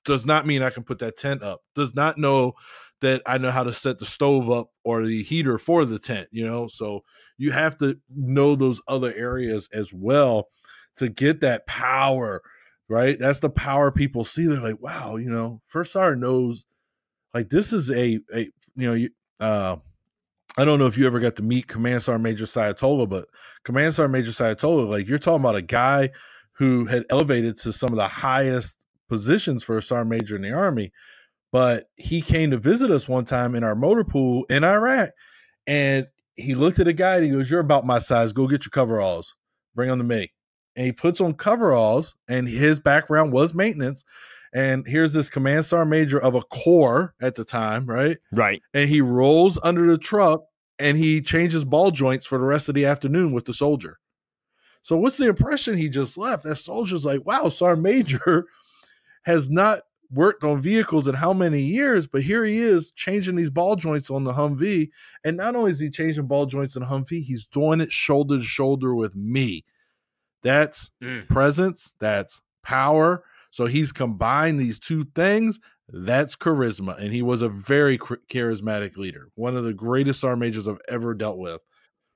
Does not mean I can put that tent up. Does not know that I know how to set the stove up or the heater for the tent, you know? So you have to know those other areas as well to get that power, right? That's the power people see. They're like, wow, you know, First Sergeant knows like this is a, a you know, you, uh, I don't know if you ever got to meet Command Sergeant Major Sayatola, but Command Sergeant Major Sayatola, like you're talking about a guy who had elevated to some of the highest positions for a sergeant major in the army. But he came to visit us one time in our motor pool in Iraq, and he looked at a guy and he goes, "You're about my size. Go get your coveralls. Bring them to me." And he puts on coveralls, and his background was maintenance. And here's this command star major of a corps at the time, right? Right. And he rolls under the truck and he changes ball joints for the rest of the afternoon with the soldier. So what's the impression he just left? That soldier's like, wow, Sergeant Major [LAUGHS] has not worked on vehicles in how many years, but here he is changing these ball joints on the Humvee. And not only is he changing ball joints on the Humvee, he's doing it shoulder to shoulder with me. That's mm. presence, that's power. So he's combined these two things. That's charisma. And he was a very charismatic leader, one of the greatest sergeant majors I've ever dealt with.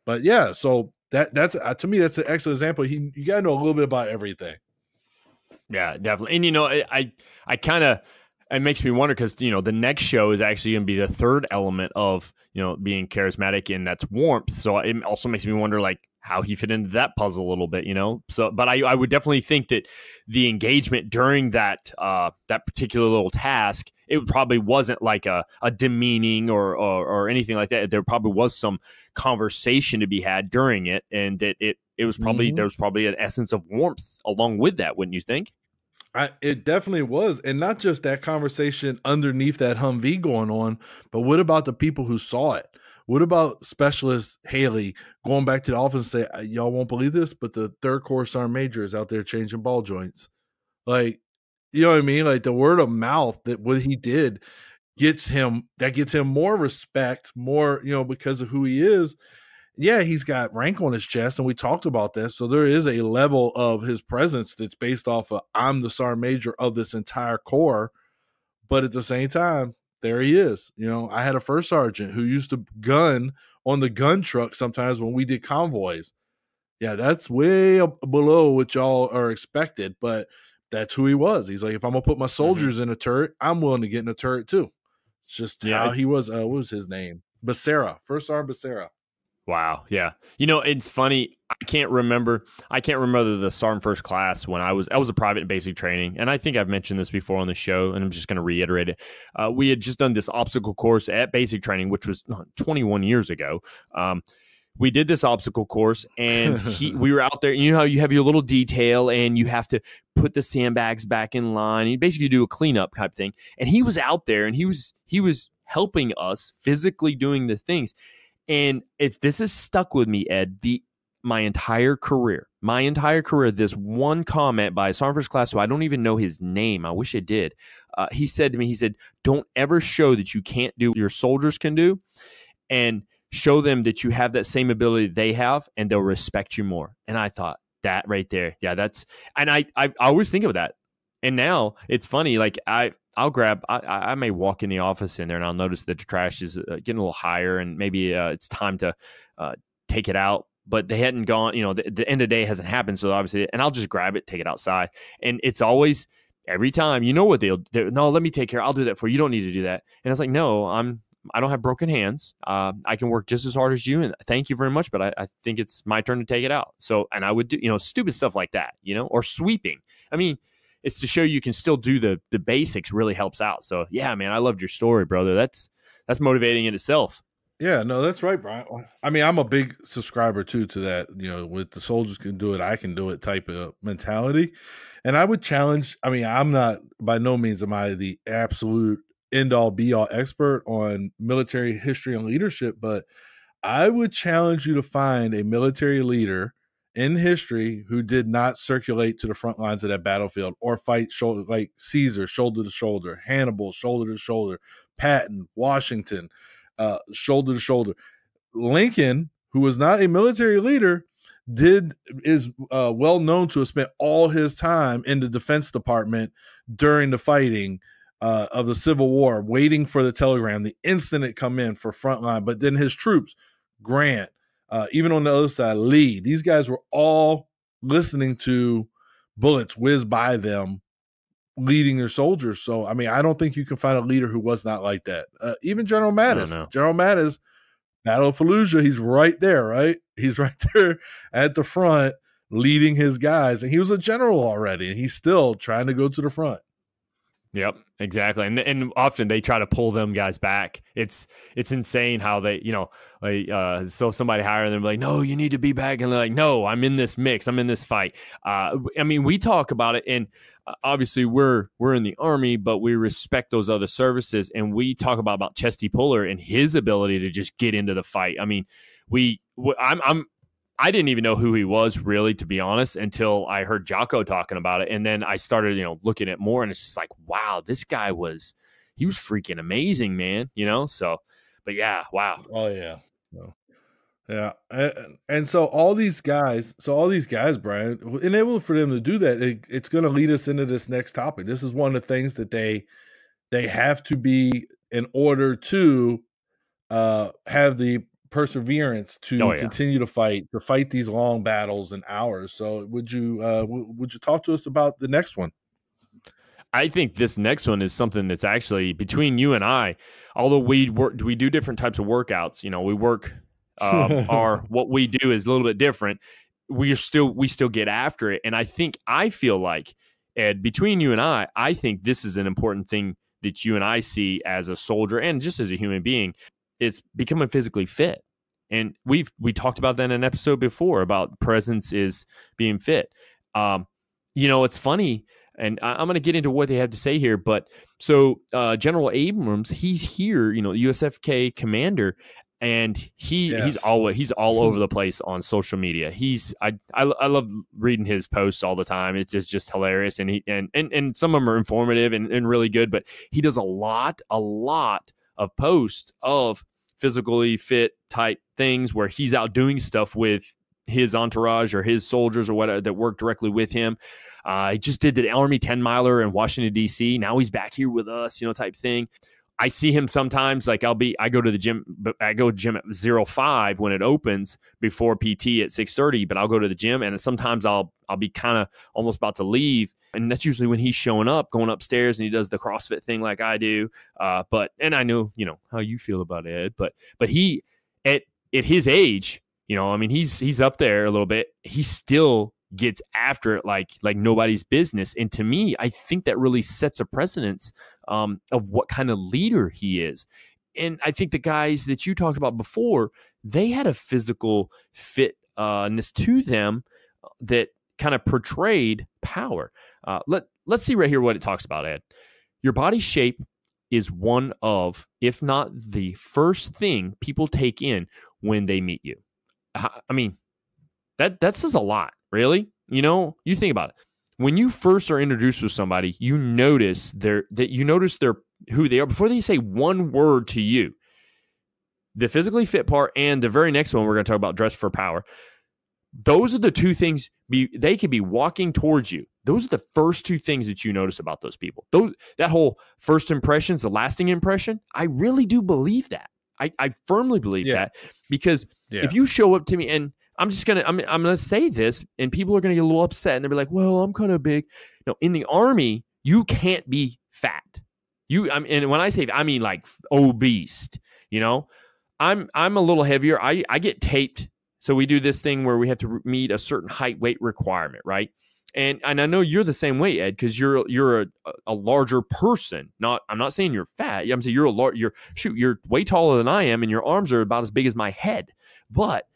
But yeah, so that that's uh, to me that's an excellent example. He you got to know a little bit about everything. Yeah, definitely. And you know, I I kind of it makes me wonder because you know the next show is actually going to be the third element of you know being charismatic, and that's warmth. So it also makes me wonder like how he fit into that puzzle a little bit, you know. So, but I, I would definitely think that the engagement during that uh, that particular little task, it probably wasn't like a, a demeaning or, or, or anything like that. There probably was some conversation to be had during it, and that it it was probably mm-hmm. there was probably an essence of warmth along with that, wouldn't you think? I, it definitely was, and not just that conversation underneath that Humvee going on, but what about the people who saw it? What about specialist Haley going back to the office and say, uh, "Y'all won't believe this, but the third corps sergeant major is out there changing ball joints." Like, you know what I mean? Like the word of mouth that what he did gets him that gets him more respect, more you know because of who he is. Yeah, he's got rank on his chest, and we talked about this. So there is a level of his presence that's based off of I'm the sergeant major of this entire corps, but at the same time, there he is. You know, I had a first sergeant who used to gun on the gun truck sometimes when we did convoys. Yeah, that's way below what y'all are expected, but that's who he was. He's like, if I'm gonna put my mm-hmm. soldiers mm-hmm. in a turret, I'm willing to get in a turret too. It's just yeah, how he was. Uh, what was his name? Becerra, first sergeant Becerra. Wow. Yeah. You know, it's funny. I can't remember. I can't remember the sergeant first class when I was. I was a private in basic training, and I think I've mentioned this before on the show, and I'm just going to reiterate it. Uh, we had just done this obstacle course at basic training, which was 21 years ago. Um, we did this obstacle course, and he, [LAUGHS] we were out there. You know how you have your little detail, and you have to put the sandbags back in line. You basically do a cleanup type thing. And he was out there, and he was he was helping us physically doing the things and if this has stuck with me, Ed, the my entire career, my entire career, this one comment by a sergeant first class who I don't even know his name. I wish I did. Uh, he said to me, he said, "Don't ever show that you can't do what your soldiers can do, and show them that you have that same ability they have, and they'll respect you more." And I thought that right there, yeah, that's. And I, I, I always think of that. And now it's funny, like I, I'll grab. I, I may walk in the office in there and I'll notice that the trash is uh, getting a little higher, and maybe uh, it's time to uh, take it out. But they hadn't gone. You know, the, the, end of the day hasn't happened, so obviously, and I'll just grab it, take it outside, and it's always every time. You know what they'll? No, let me take care. I'll do that for you. You don't need to do that. And it's like, no, I'm. I don't have broken hands. Uh, I can work just as hard as you, and thank you very much. But I, I think it's my turn to take it out. So, and I would do, you know, stupid stuff like that, you know, or sweeping. I mean, it's to show you can still do the the basics really helps out. So yeah, man, I loved your story, brother. That's that's motivating in itself. Yeah, no, that's right, Brian. Oh, I mean, I'm a big subscriber too to that. You know, with the soldiers can do it, I can do it type of mentality. And I would challenge. I mean, I'm not by no means am I the absolute end all be all expert on military history and leadership, but I would challenge you to find a military leader in history who did not circulate to the front lines of that battlefield or fight shoulder like Caesar shoulder to shoulder, Hannibal shoulder to shoulder, Patton, Washington, uh, shoulder to shoulder. Lincoln, who was not a military leader, did is uh, well known to have spent all his time in the Defense Department during the fighting uh, of the Civil War, waiting for the telegram the instant it come in for frontline. But then his troops, Grant, uh, even on the other side, Lee, these guys were all listening to bullets whiz by them, leading their soldiers. So, I mean, I don't think you can find a leader who was not like that. Uh, even General Mattis, General Mattis, Battle of Fallujah, he's right there, right? He's [LAUGHS] right there at the front leading his guys. And he was a general already, and he's still trying to go to the front. Yep, exactly. And and often they try to pull them guys back. It's it's insane how they, you know, like uh so somebody hiring them like, "No, you need to be back." And they're like, "No, I'm in this mix. I'm in this fight." Uh I mean, we talk about it and uh, obviously we're we're in the army, but we respect those other services and we talk about about Chesty Puller and his ability to just get into the fight. I mean, we I'm I'm I didn't even know who he was really, to be honest, until I heard Jocko talking about it. And then I started, you know, looking at more and it's just like, wow, this guy was, he was freaking amazing, man, you know? So, but yeah, wow. Oh, yeah. Yeah. And, and so all these guys, so all these guys, Brian, in able for them to do that, it, it's going to lead us into this next topic. This is one of the things that they, they have to be in order to uh, have the perseverance to oh, yeah. continue to fight to fight these long battles and hours. So would you uh w- would you talk to us about the next one? I think this next one is something that's actually between you and i although we work we do different types of workouts you know we work um, our [LAUGHS] what we do is a little bit different. We still we still get after it and i think i feel like ed between you and i i think this is an important thing that you and i see as a soldier and just as a human being it's becoming physically fit. And we've we talked about that in an episode before about presence is being fit. Um, you know, it's funny, and I, am going to get into what they have to say here. But so uh, General Abrams, he's here, you know, USFK commander, and he yes. he's all he's all over the [LAUGHS] place on social media. He's I, I, I love reading his posts all the time. It's just, just hilarious, and he and, and and some of them are informative and, and really good. But he does a lot a lot of posts of physically fit type things where he's out doing stuff with his entourage or his soldiers or whatever that work directly with him. Uh, he just did the Army 10 miler in Washington, D.C. Now he's back here with us, you know, type thing. I see him sometimes. Like I'll be, I go to the gym, but I go to gym at zero five when it opens before PT at six thirty. But I'll go to the gym, and sometimes I'll I'll be kind of almost about to leave, and that's usually when he's showing up, going upstairs, and he does the CrossFit thing like I do. Uh, but and I know you know how you feel about Ed, but but he at at his age, you know, I mean he's he's up there a little bit. He still gets after it like like nobody's business, and to me, I think that really sets a precedence um, of what kind of leader he is. And I think the guys that you talked about before, they had a physical fitness to them that kind of portrayed power. Uh, let let's see right here what it talks about, Ed. Your body shape is one of, if not the first thing people take in when they meet you. I mean, that that says a lot, really. You know, you think about it. When you first are introduced with somebody, you notice their that you notice their who they are before they say one word to you. The physically fit part and the very next one we're going to talk about dress for power those are the two things be they could be walking towards you. Those are the first two things that you notice about those people. Those that whole first impressions the lasting impression i really do believe that. I, I firmly believe yeah. that because yeah. if you show up to me and i'm just gonna i'm, I'm gonna say this and people are gonna get a little upset and they'll be like well i'm kind of big. No in the army you can't be fat. You i mean and when i say i mean like obese you know? I'm i'm a little heavier. I i get taped so we do this thing where we have to meet a certain height weight requirement, right? And and I know you're the same way, Ed, because you're you're a, a larger person. Not I'm not saying you're fat. I'm saying you're a large. You're shoot. You're way taller than I am, and your arms are about as big as my head. But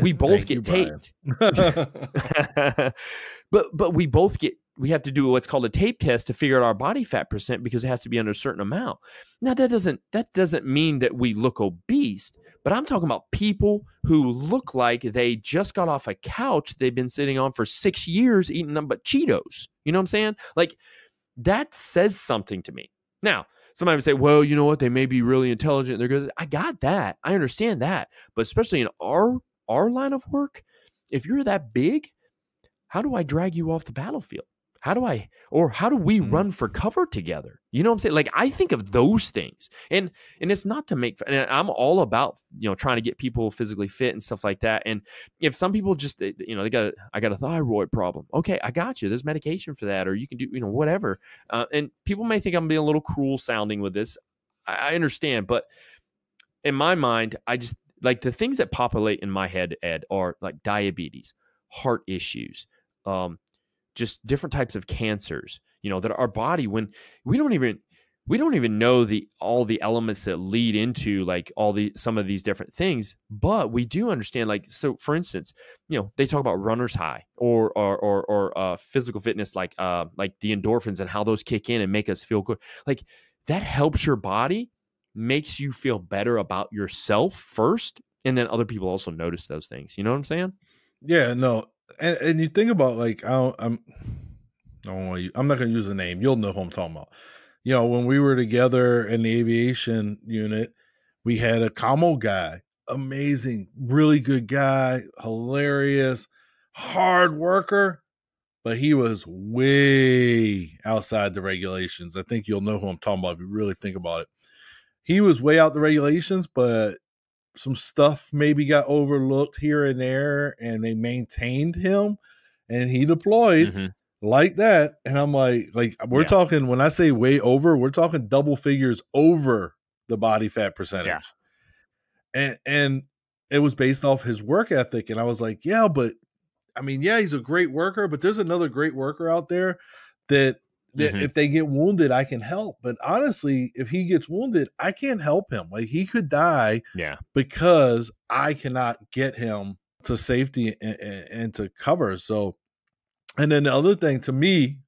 we [LAUGHS] both get you, taped. [LAUGHS] [LAUGHS] but but we both get we have to do what's called a tape test to figure out our body fat percent because it has to be under a certain amount. Now that doesn't that doesn't mean that we look obese, but I'm talking about people who look like they just got off a couch they've been sitting on for 6 years eating nothing but Cheetos. You know what I'm saying? Like that says something to me. Now, somebody would say, well, you know what? They may be really intelligent. They're good. I got that. I understand that. But especially in our our line of work, if you're that big, how do I drag you off the battlefield? How do I or how do we mm. run for cover together? You know what I'm saying? Like I think of those things. And and it's not to make and I'm all about, you know, trying to get people physically fit and stuff like that. And if some people just you know, they got I got a thyroid problem. Okay, I got you. There's medication for that or you can do, you know, whatever. Uh, and people may think I'm being a little cruel sounding with this. I, I understand, but in my mind, I just like the things that populate in my head, Ed, are like diabetes, heart issues, um, just different types of cancers. you know, that our body when we don't even we don't even know the all the elements that lead into like all the some of these different things but we do understand like so for instance you know they talk about runner's high or or or, or uh, physical fitness like uh like the endorphins and how those kick in and make us feel good like that helps your body makes you feel better about yourself first and then other people also notice those things you know what i'm saying yeah no and and you think about like i don't i'm I don't want you, I'm not going to use the name. You'll know who I'm talking about you know, when we were together in the aviation unit, we had a commo guy, amazing, really good guy, hilarious, hard worker, but he was way outside the regulations. I think you'll know who I'm talking about if you really think about it. He was way out the regulations, but some stuff maybe got overlooked here and there, and they maintained him, and he deployed. Mm-hmm like that and i'm like like we're yeah. talking when i say way over we're talking double figures over the body fat percentage yeah. and and it was based off his work ethic and i was like yeah but i mean yeah he's a great worker but there's another great worker out there that that mm-hmm. if they get wounded i can help but honestly if he gets wounded i can't help him like he could die yeah because i cannot get him to safety and, and to cover so and then the other thing to me,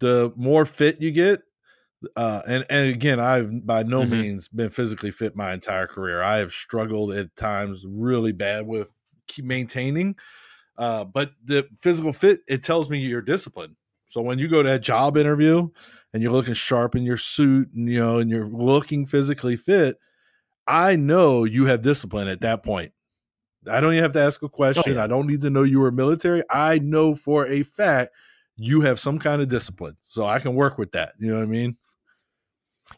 the more fit you get, uh, and and again, I've by no mm-hmm. means been physically fit my entire career. I have struggled at times really bad with maintaining. Uh, but the physical fit it tells me you're disciplined. So when you go to that job interview and you're looking sharp in your suit and you know and you're looking physically fit, I know you have discipline at that point. I don't even have to ask a oh, question. Oh, yeah. I don't need to know you were military. I know for a fact you have some kind of discipline. So I can work with that. You know what I mean?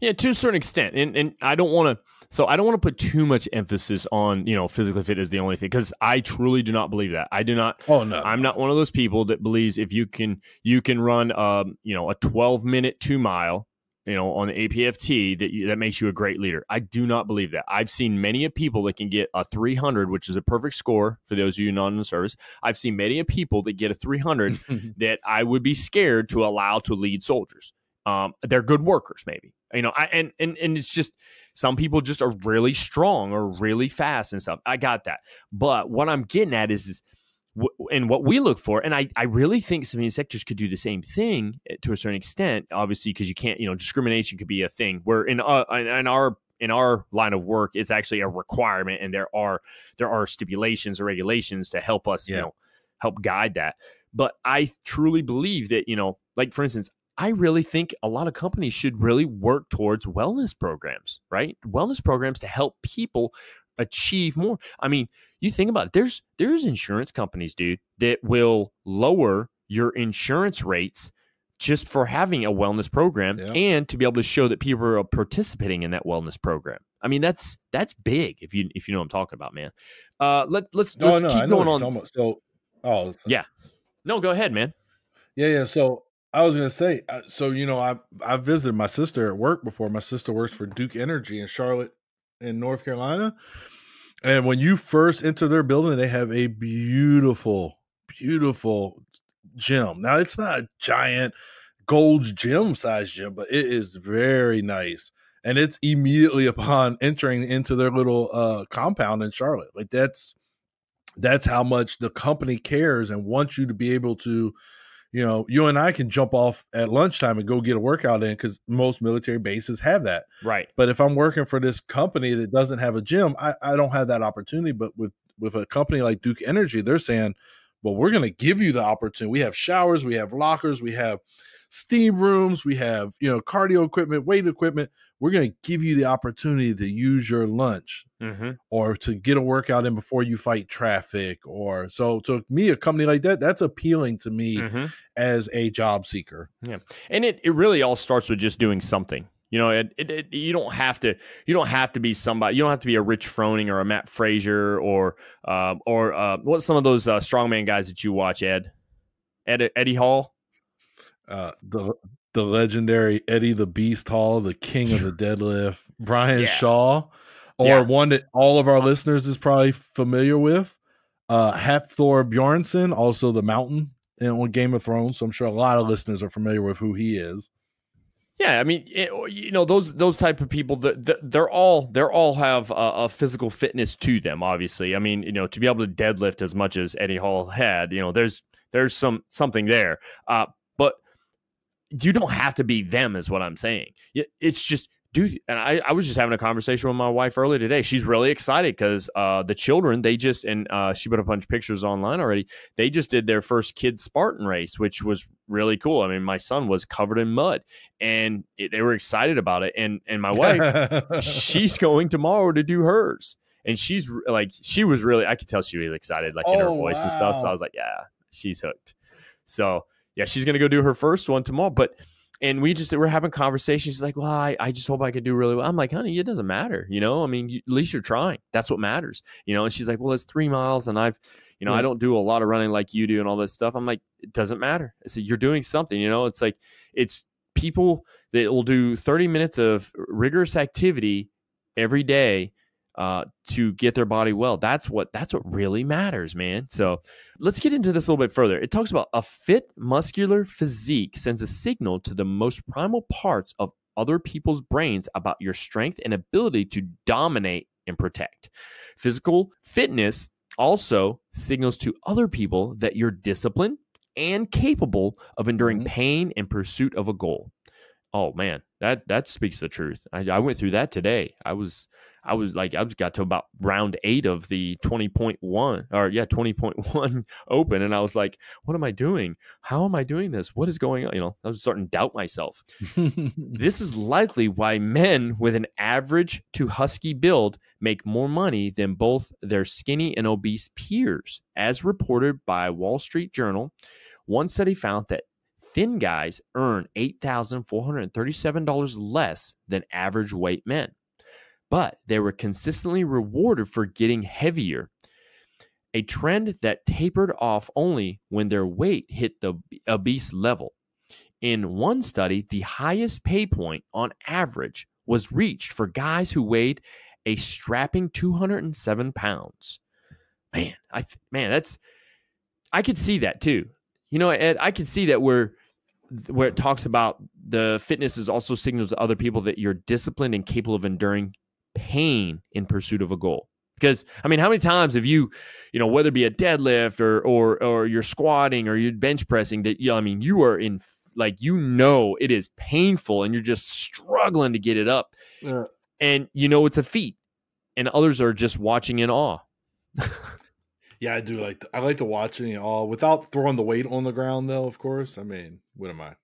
Yeah, to a certain extent. And and I don't want to so I don't want to put too much emphasis on, you know, physically fit is the only thing because I truly do not believe that. I do not Oh no. I'm not one of those people that believes if you can you can run um, you know, a 12 minute 2 mile you know, on the APFT that you, that makes you a great leader. I do not believe that. I've seen many of people that can get a 300, which is a perfect score for those of you not in the service. I've seen many of people that get a 300 [LAUGHS] that I would be scared to allow to lead soldiers. Um, they're good workers, maybe. You know, I, and and and it's just some people just are really strong or really fast and stuff. I got that, but what I'm getting at is, is and what we look for. And I, I really think civilian sectors could do the same thing eh, to a certain extent, obviously, because you can't, you know, discrimination could be a thing where in, uh, in our in our line of work, it's actually a requirement, and there are there are stipulations or regulations to help us, yeah. you know, help guide that. But I truly believe that, you know, like for instance, I really think a lot of companies should really work towards wellness programs, right? Wellness programs to help people achieve more. I mean, you think about it. There's there's insurance companies, dude, that will lower your insurance rates just for having a wellness program yeah. and to be able to show that people are participating in that wellness program. I mean, that's that's big if you if you know what I'm talking about, man. Uh, let let's, let's no, keep going on. So, oh, yeah, no, go ahead, man. Yeah, yeah. So I was gonna say, uh, so you know, I I visited my sister at work before. My sister works for Duke Energy in Charlotte, in North Carolina. And when you first enter their building, they have a beautiful, beautiful gym. Now it's not a giant gold Gym size gym, but it is very nice. And it's immediately upon entering into their little uh, compound in Charlotte. Like that's that's how much the company cares and wants you to be able to you know, you and I can jump off at lunchtime and go get a workout in because most military bases have that. Right. But if I'm working for this company that doesn't have a gym, I, I don't have that opportunity. But with with a company like Duke Energy, they're saying, well, we're going to give you the opportunity. We have showers, we have lockers, we have steam rooms, we have, you know, cardio equipment, weight equipment. We're going to give you the opportunity to use your lunch mm-hmm. or to get a workout in before you fight traffic. Or so to me, a company like that, that's appealing to me mm-hmm. as a job seeker. Yeah. And it, it really all starts with just doing something. You know, it, it, it, you don't have to. You don't have to be somebody. You don't have to be a Rich Froning or a Matt Fraser or uh, or uh, what's some of those uh, strongman guys that you watch, Ed? Ed Eddie Hall uh, the the legendary Eddie the Beast Hall, the king of the deadlift, Brian yeah. Shaw, or yeah. one that all of our listeners is probably familiar with, uh, Hafthor Bjornsson, also the Mountain in, on Game of Thrones, so I'm sure a lot of listeners are familiar with who he is. Yeah, I mean, it, you know, those those type of people, that they're all they're all have a, a, physical fitness to them. Obviously, I mean, you know, to be able to deadlift as much as Eddie Hall had, you know, there's there's some something there. Uh, you don't have to be them, is what I'm saying. It's just dude and I, I was just having a conversation with my wife earlier today. She's really excited because uh, the children they just and uh, she put a bunch of pictures online already. They just did their first kids spartan race which was really cool. I mean my son was covered in mud and it, they were excited about it. And and my wife [LAUGHS] she's going tomorrow to do hers. And she's like she was really i could tell she was excited like in her oh, voice wow. and stuff. So i was like yeah she's hooked. So yeah she's gonna go do her first one tomorrow but and we just we're having conversations. She's like, "Well, I, I just hope I could do really well." I'm like, "Honey, it doesn't matter. You know, I mean, you, at least you're trying. That's what matters. You know." And she's like, "Well, it's three miles, and I've, you know, yeah. I don't do a lot of running like you do, and all this stuff." I'm like, "It doesn't matter. I said you're doing something. You know, it's like it's people that will do 30 minutes of rigorous activity every day uh, to get their body well. That's what that's what really matters, man. So let's get into this a little bit further. It talks about a fit muscular physique sends a signal to the most primal parts of other people's brains about your strength and ability to dominate and protect. Physical fitness also signals to other people that you're disciplined and capable of enduring mm-hmm. pain in pursuit of a goal. Oh man, that that speaks the truth. I, I went through that today. I was I was like, I got to about round eight of the 20.1 or yeah, 20.1 [LAUGHS] open. And I was like, what am I doing? How am I doing this? What is going on? You know, I was starting to doubt myself. [LAUGHS] this is likely why men with an average to husky build make more money than both their skinny and obese peers. As reported by Wall Street Journal, one study found that thin guys earn $8,437 less than average weight men but they were consistently rewarded for getting heavier, a trend that tapered off only when their weight hit the obese level. In one study, the highest pay point on average was reached for guys who weighed a strapping 207 pounds. Man, I man, that's I could see that too. You know, Ed, I could see that where where it talks about the fitness is also signals to other people that you're disciplined and capable of enduring pain in pursuit of a goal. Because I mean, how many times have you, you know, whether it be a deadlift or or or you're squatting or you're bench pressing, that you know, I mean, you are in like you know it is painful and you're just struggling to get it up, yeah. and you know it's a feat, and others are just watching in awe. [LAUGHS] yeah, I do like to, I like to watch it all without throwing the weight on the ground, though. Of course, I mean, what am I?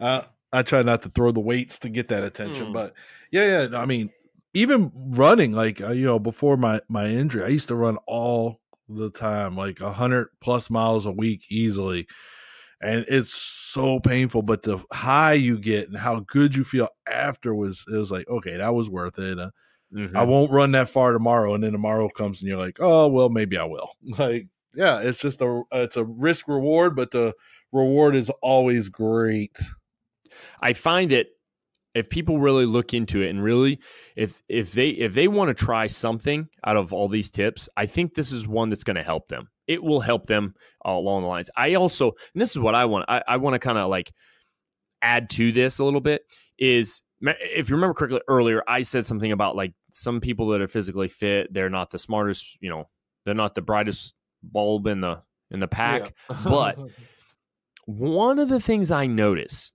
Uh, I try not to throw the weights to get that attention, mm. but yeah, yeah. I mean, even running like uh, you know before my my injury i used to run all the time like a 100 plus miles a week easily and it's so painful but the high you get and how good you feel after was it was like okay that was worth it uh, mm-hmm. i won't run that far tomorrow and then tomorrow comes and you're like oh well maybe i will. [LAUGHS] Like yeah it's just a it's a risk reward but the reward is always great. I find it if people really look into it and really if if they if they want to try something out of all these tips i think this is one that's going to help them. It will help them uh, along the lines. I also and this is what i want i, I want to kind of like add to this a little bit is if you remember correctly earlier i said something about like some people that are physically fit they're not the smartest you know they're not the brightest bulb in the in the pack yeah. [LAUGHS] but one of the things i notice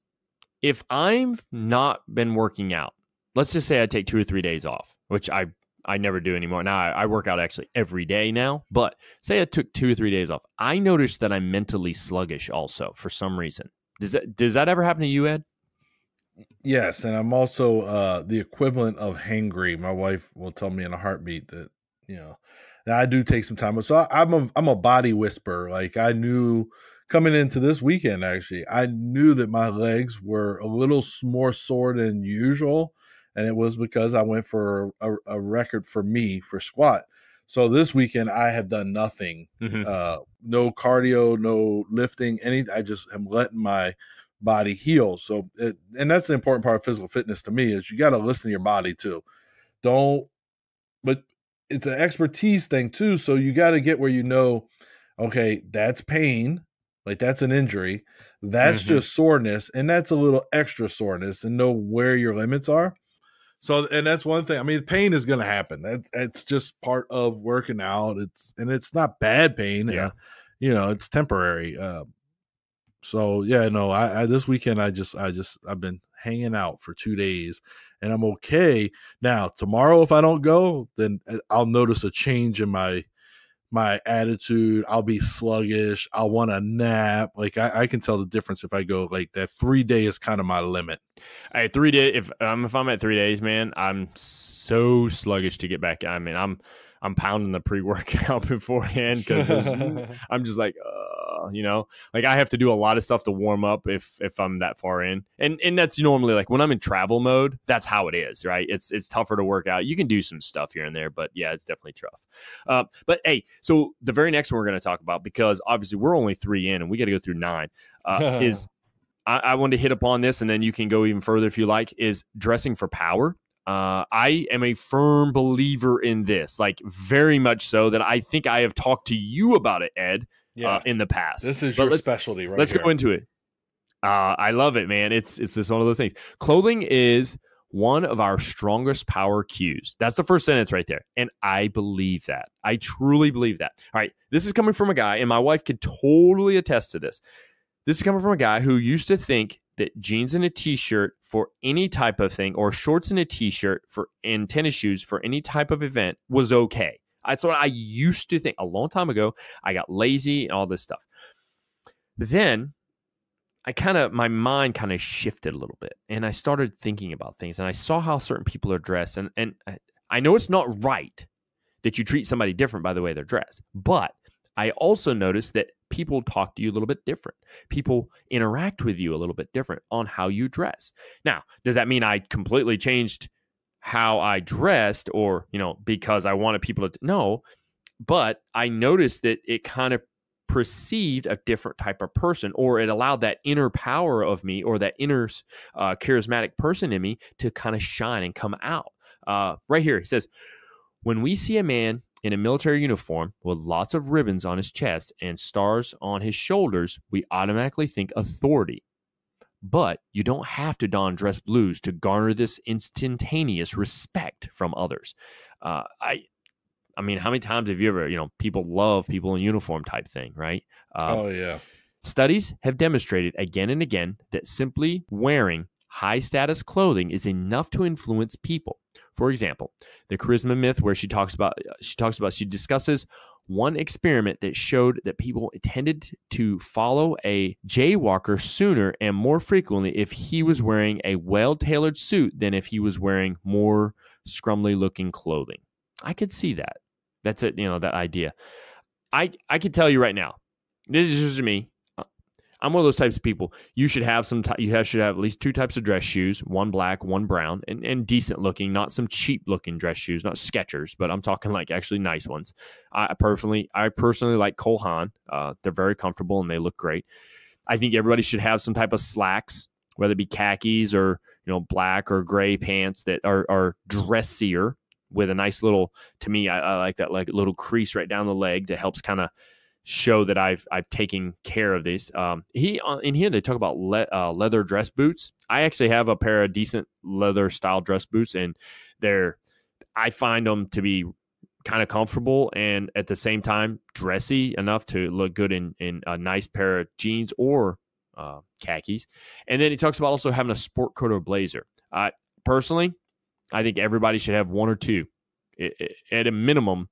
if I've not been working out, let's just say I take two or three days off, which I I never do anymore. Now I, I, work out actually every day now, but say I took two or three days off, I noticed that I'm mentally sluggish also for some reason. Does that does that ever happen to you, Ed? Yes, and I'm also uh, the equivalent of hangry. My wife will tell me in a heartbeat that you know I do take some time. So I'm a I'm a body whisperer. Like I knew coming into this weekend, actually, I knew that my legs were a little more sore than usual. And it was because I went for a, a record for me for squat. So this weekend I have done nothing, mm-hmm. uh, no cardio, no lifting, any. I just am letting my body heal. So, it, and that's the important part of physical fitness to me is you got to listen to your body too. Don't, but it's an expertise thing too. So you got to get where you know, okay, that's pain. Like that's an injury. That's Mm-hmm. just soreness, and that's a little extra soreness, and know where your limits are. So, and that's one thing. I mean, pain is going to happen. That it's just part of working out. It's and it's not bad pain. Yeah. uh, you know, it's temporary. Uh, so yeah, no, I, I this weekend I just I just I've been hanging out for two days, and I'm okay now. Tomorrow, if I don't go, then uh, I'll notice a change in my my attitude. I'll be sluggish. I'll want a nap. Like I, I can tell the difference if I go like that. Three day is kind of my limit. Hey, three day. If um, if I'm at three days, man, I'm so sluggish to get back. I mean, I'm I'm pounding the pre workout [LAUGHS] beforehand because [LAUGHS] I'm just like, uh, you know, like I have to do a lot of stuff to warm up if if I'm that far in, and and that's normally like when I'm in travel mode. That's how it is, right? It's it's tougher to work out. You can do some stuff here and there, but yeah, it's definitely tough. Uh, but hey, so the very next one we're going to talk about because obviously we're only three in and we got to go through nine. Uh, [LAUGHS] is I, I wanted to hit upon this, and then you can go even further if you like. Is dressing for power. Uh, I am a firm believer in this, like very much so that I think I have talked to you about it, Ed, uh, in the past. this is But your specialty, right? Let's here. go into it. Uh, I love it, man. It's it's just one of those things. Clothing is one of our strongest power cues. That's the first sentence right there. And I believe that. I truly believe that. All right. This is coming from a guy, and my wife could totally attest to this. This is coming from a guy who used to think that jeans and a t-shirt for any type of thing or shorts and a t-shirt for and tennis shoes for any type of event was okay. That's what I used to think a long time ago. I got lazy and all this stuff. Then I kind of my mind kind of shifted a little bit and I started thinking about things and I saw how certain people are dressed and and I- I know it's not right that you treat somebody different by the way they're dressed. But I also noticed that people talk to you a little bit different. People interact with you a little bit different on how you dress. Now, does that mean I completely changed how I dressed or, you know, because I wanted people to know, but I noticed that it kind of perceived a different type of person or it allowed that inner power of me or that inner uh, charismatic person in me to kind of shine and come out uh, right here it says when we see a man in a military uniform with lots of ribbons on his chest and stars on his shoulders we automatically think authority but you don't have to don dress blues to garner this instantaneous respect from others uh, i I mean, how many times have you ever, you know, people love people in uniform type thing, right? Um, oh yeah. Studies have demonstrated again and again that simply wearing high status clothing is enough to influence people. For example, the charisma myth where she talks about uh, she talks about she discusses one experiment that showed that people tended to follow a jaywalker sooner and more frequently if he was wearing a well-tailored suit than if he was wearing more scrumly looking clothing. I could see that. That's it, you know, that idea. I I could tell you right now. This is just me. I'm one of those types of people. You should have some. You have should have at least two types of dress shoes: one black, one brown, and and decent looking, not some cheap looking dress shoes, not Skechers, but I'm talking like actually nice ones. I personally, I personally like Cole Haan. Uh, they're very comfortable and they look great. I think everybody should have some type of slacks, whether it be khakis or you know black or gray pants that are are dressier with a nice little. To me, I, I like that like little crease right down the leg that helps kind of show that I've I've taken care of this. Um, he uh, in here they talk about le- uh, leather dress boots. I actually have a pair of decent leather style dress boots, and they're I find them to be kind of comfortable and at the same time dressy enough to look good in in a nice pair of jeans or uh, khakis. And then he talks about also having a sport coat or blazer. Uh, personally, I think everybody should have one or two, I- I- at a minimum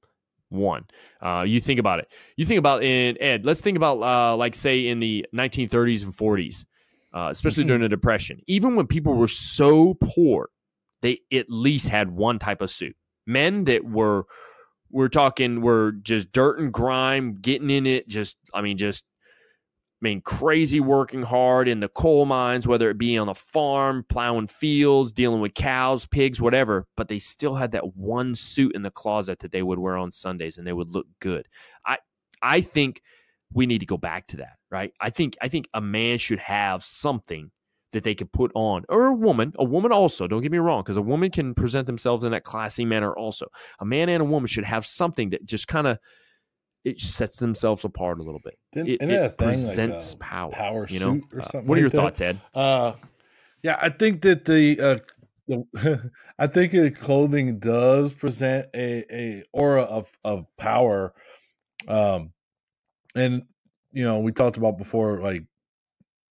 one. Uh, you think about it. You think about in Ed. Let's think about uh, like say in the 1930s and 40s, uh, especially Mhm. during the Depression. Even when people were so poor, they at least had one type of suit. Men that were we're talking were just dirt and grime, getting in it. Just I mean, just I mean, crazy working hard in the coal mines, whether it be on a farm, plowing fields, dealing with cows, pigs, whatever. But they still had that one suit in the closet that they would wear on Sundays, and they would look good. I I think we need to go back to that, right? I think I think a man should have something that they could put on, or a woman, a woman also. Don't get me wrong, because a woman can present themselves in that classy manner also. A man and a woman should have something that just kind of it sets themselves apart a little bit. Didn't- It, isn't that a it thing, like, presents uh, power. power you know. Uh, what are your that? thoughts, Ed? Uh, yeah, I think that the, uh, the [LAUGHS] I think the clothing does present a, a aura of of power, um, and you know we talked about before like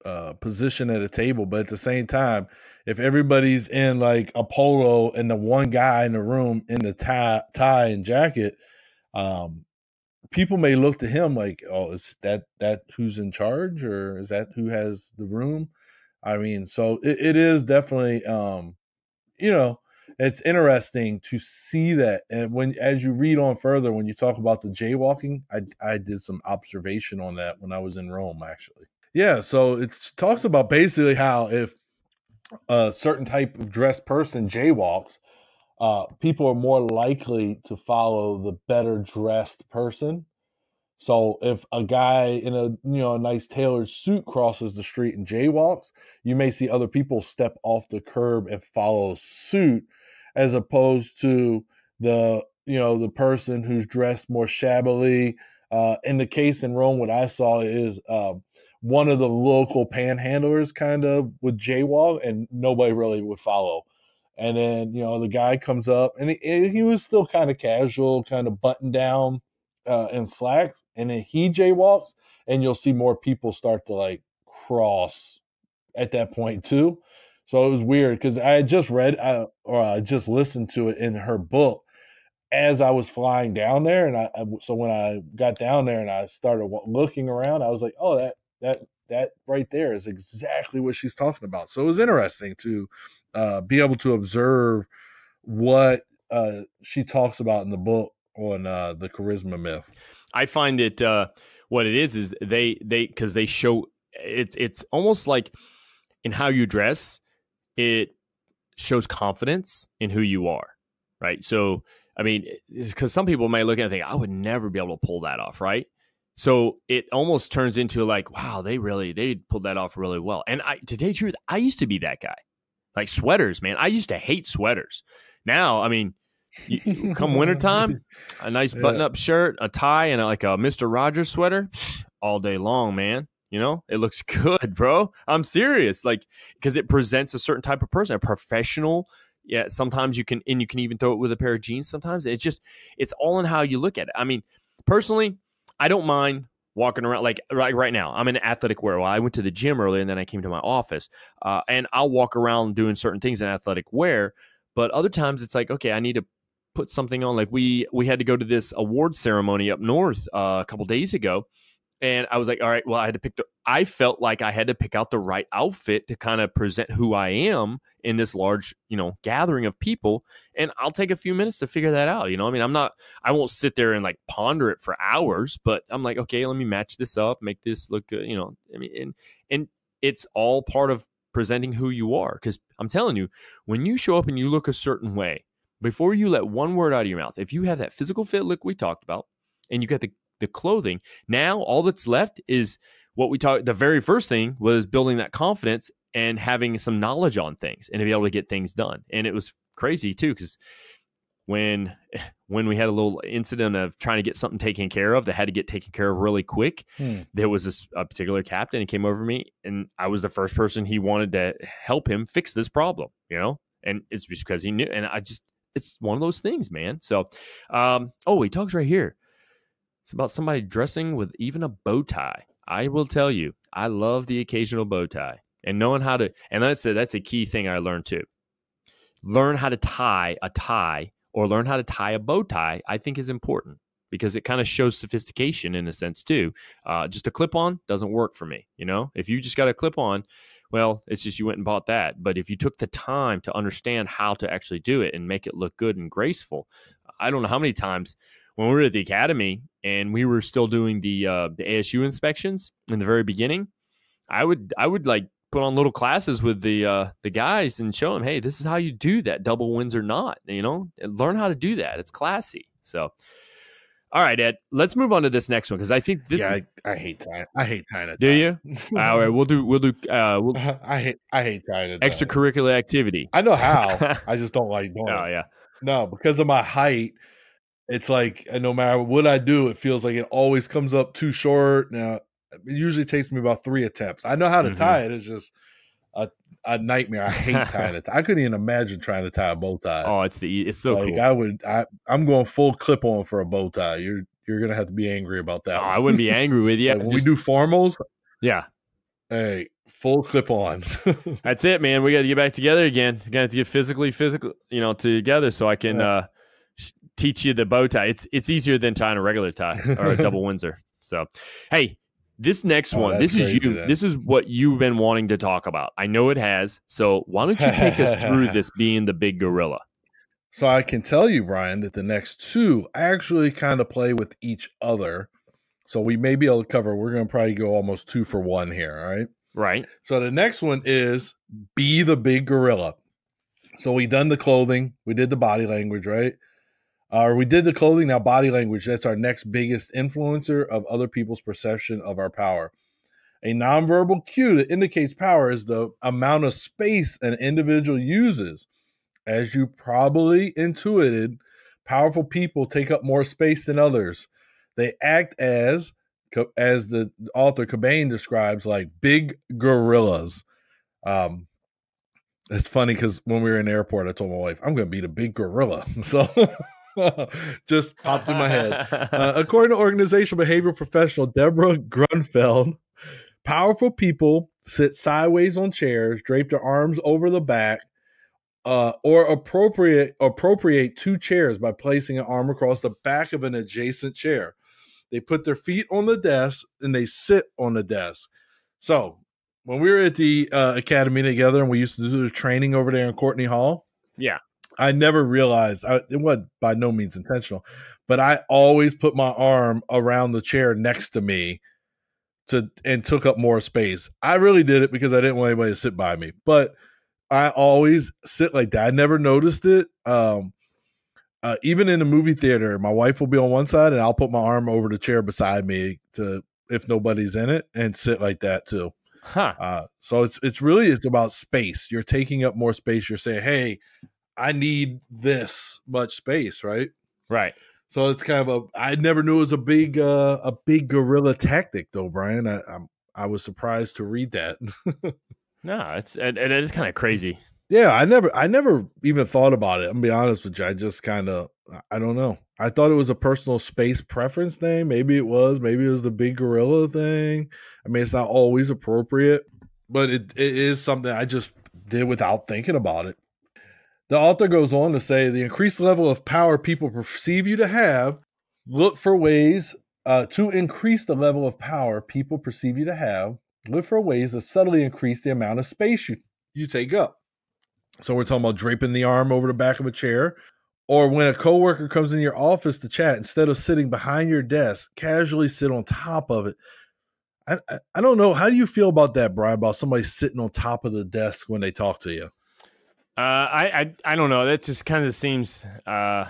uh position at a table, but at the same time, if everybody's in like a polo and the one guy in the room in the tie tie and jacket, um, people may look to him like, oh, is that that who's in charge or is that who has the room? I mean, so it, it is definitely um, you know, it's interesting to see that. And when as you read on further, when you talk about the jaywalking, I I did some observation on that when I was in Rome actually. Yeah, so it talks about basically how if a certain type of dressed person jaywalks, uh, people are more likely to follow the better dressed person. So if a guy in a you know a nice tailored suit crosses the street and jaywalks, you may see other people step off the curb and follow suit, as opposed to the you know the person who's dressed more shabbily. Uh, in the case in Rome, what I saw is um, one of the local panhandlers kind of would jaywalk, and nobody really would follow. And then you know the guy comes up, and he, he was still kind of casual, kind of button down uh, in slacks, and then he jaywalks, and you'll see more people start to like cross at that point too. So it was weird because I had just read uh, or I just listened to it in her book as I was flying down there, and I, I so when I got down there and I started looking around, I was like, oh that that that right there is exactly what she's talking about. So it was interesting to uh, be able to observe what uh, she talks about in the book on uh, the charisma myth. I find that uh, what it is is they they because they show it's it's almost like in how you dress, it shows confidence in who you are, right? So I mean, because some people may look at it and think I would never be able to pull that off, right? So it almost turns into like, wow, they really they pulled that off really well. And I to tell you the truth, I used to be that guy. Like sweaters, man. I used to hate sweaters. Now, I mean, you, come wintertime, [LAUGHS] a nice Yeah. button up shirt, a tie, and a, like a Mister Rogers sweater [SNIFFS] all day long, man. You know, it looks [LAUGHS] good, bro. I'm serious, like because it presents a certain type of person, a professional. Yeah, sometimes you can, and you can even throw it with a pair of jeans. Sometimes it's just, it's all in how you look at it. I mean, personally, I don't mind walking around like right right now. I'm in athletic wear. Well, I went to the gym earlier, and then I came to my office, uh, and I'll walk around doing certain things in athletic wear. But other times, it's like, okay, I need to put something on. Like we we had to go to this award ceremony up north uh, a couple days ago, and I was like, all right, well, I had to pick the. I felt like I had to pick out the right outfit to kind of present who I am in this large, you know, gathering of people. And I'll take a few minutes to figure that out. You know, I mean, I'm not. I won't sit there and like ponder it for hours, but I'm like, okay, let me match this up, make this look good. You know, I mean, and and it's all part of presenting who you are. Because I'm telling you, when you show up and you look a certain way, before you let one word out of your mouth, if you have that physical fit look we talked about, and you got the the clothing, now all that's left is what we talked. The very first thing was building that confidence and having some knowledge on things and to be able to get things done. And it was crazy too because when [LAUGHS] when we had a little incident of trying to get something taken care of that had to get taken care of really quick, Hmm. there was this a particular captain. He came over me, and I was the first person he wanted to help him fix this problem. You know, and it's because he knew. And I just, it's one of those things, man. So, um, oh, he talks right here. It's about somebody dressing with even a bow tie. I will tell you, I love the occasional bow tie and knowing how to. And that's a, that's a key thing I learned too. Learn how to tie a tie or learn how to tie a bow tie. I think is important because it kind of shows sophistication in a sense too. Uh, just a clip on doesn't work for me. You know, if you just got a clip on, well, it's just you went and bought that. But if you took the time to understand how to actually do it and make it look good and graceful, I don't know how many times when we were at the academy and we were still doing the uh, the ASU inspections in the very beginning, I would I would like put on little classes with the uh, the guys and show them, hey, this is how you do that, double Windsor knot. You know, and learn how to do that. It's classy. So. All right, Ed. Let's move on to this next one because I think this. yeah, is, I, I hate tying. I hate tying it. do you? All right, we'll do. We'll do. Uh, we'll, [LAUGHS] I hate. I hate tying extracurricular activity. I know how. [LAUGHS] I just don't like doing Oh it. yeah. No, because of my height. It's like no matter what I do, it feels like it always comes up too short. Now it usually takes me about three attempts. I know how to mm-hmm. tie it. It's just a, a nightmare. I hate tying it. [LAUGHS] I couldn't even imagine trying to tie a bow tie. Oh, it's the it's so like cool. I would. I I'm going full clip on for a bow tie. You're you're gonna have to be angry about that. Oh, I wouldn't be angry with you. [LAUGHS] like when just, we do formals, yeah. Hey, full clip on. [LAUGHS] That's it, man. We got to get back together again. Got to get physically, physical, you know, together so I can yeah. uh, teach you the bow tie. It's it's easier than tying a regular tie [LAUGHS] or a double Windsor. So, hey, this next oh, one, this is you. Then. This is what you've been wanting to talk about. I know it has. So why don't you take us through [LAUGHS] this being the big gorilla? So I can tell you, Brian, that the next two actually kind of play with each other. So we may be able to cover. We're going to probably go almost two for one here. All right. Right. So the next one is be the big gorilla. So we done the clothing, we did the body language, right? Uh, we did the clothing, now body language. That's our next biggest influencer of other people's perception of our power. A nonverbal cue that indicates power is the amount of space an individual uses. As you probably intuited, powerful people take up more space than others. They act as, as the author Cabane describes, like big gorillas. Um, it's funny because when we were in the airport, I told my wife, I'm going to be the big gorilla. [LAUGHS] So [LAUGHS] [LAUGHS] just popped in my head. Uh, according to organizational behavioral professional Deborah Gruenfeld, powerful people sit sideways on chairs, drape their arms over the back, uh, or appropriate appropriate two chairs by placing an arm across the back of an adjacent chair. They put their feet on the desk and they sit on the desk. So when we were at the uh, academy together and we used to do the training over there in Courtney Hall, yeah, I never realized I, it was by no means intentional, but I always put my arm around the chair next to me to and took up more space. I really did it because I didn't want anybody to sit by me, but I always sit like that. I never noticed it. Um, uh, even in the movie theater, my wife will be on one side and I'll put my arm over the chair beside me to if nobody's in it and sit like that too. Huh. Uh, so it's it's really it's about space. You're taking up more space. You're saying, "Hey, I need this much space, right? Right. So it's kind of a. I never knew it was a big, uh, a big gorilla tactic, though, Brian. I, I'm, I was surprised to read that. [LAUGHS] no, it's it, it is kind of crazy. Yeah, I never, I never even thought about it. I'm gonna be honest with you. I just kind of, I don't know. I thought it was a personal space preference thing. Maybe it was. Maybe it was the big gorilla thing. I mean, it's not always appropriate, but it, it is something I just did without thinking about it. The author goes on to say the increased level of power people perceive you to have, look for ways uh, to increase the level of power people perceive you to have, look for ways to subtly increase the amount of space you, you take up. So we're talking about draping the arm over the back of a chair, or when a coworker comes in your office to chat, instead of sitting behind your desk, casually sit on top of it. I, I, I don't know. How do you feel about that, Brian? About somebody sitting on top of the desk when they talk to you? Uh, I, I I don't know. That just kind of seems uh,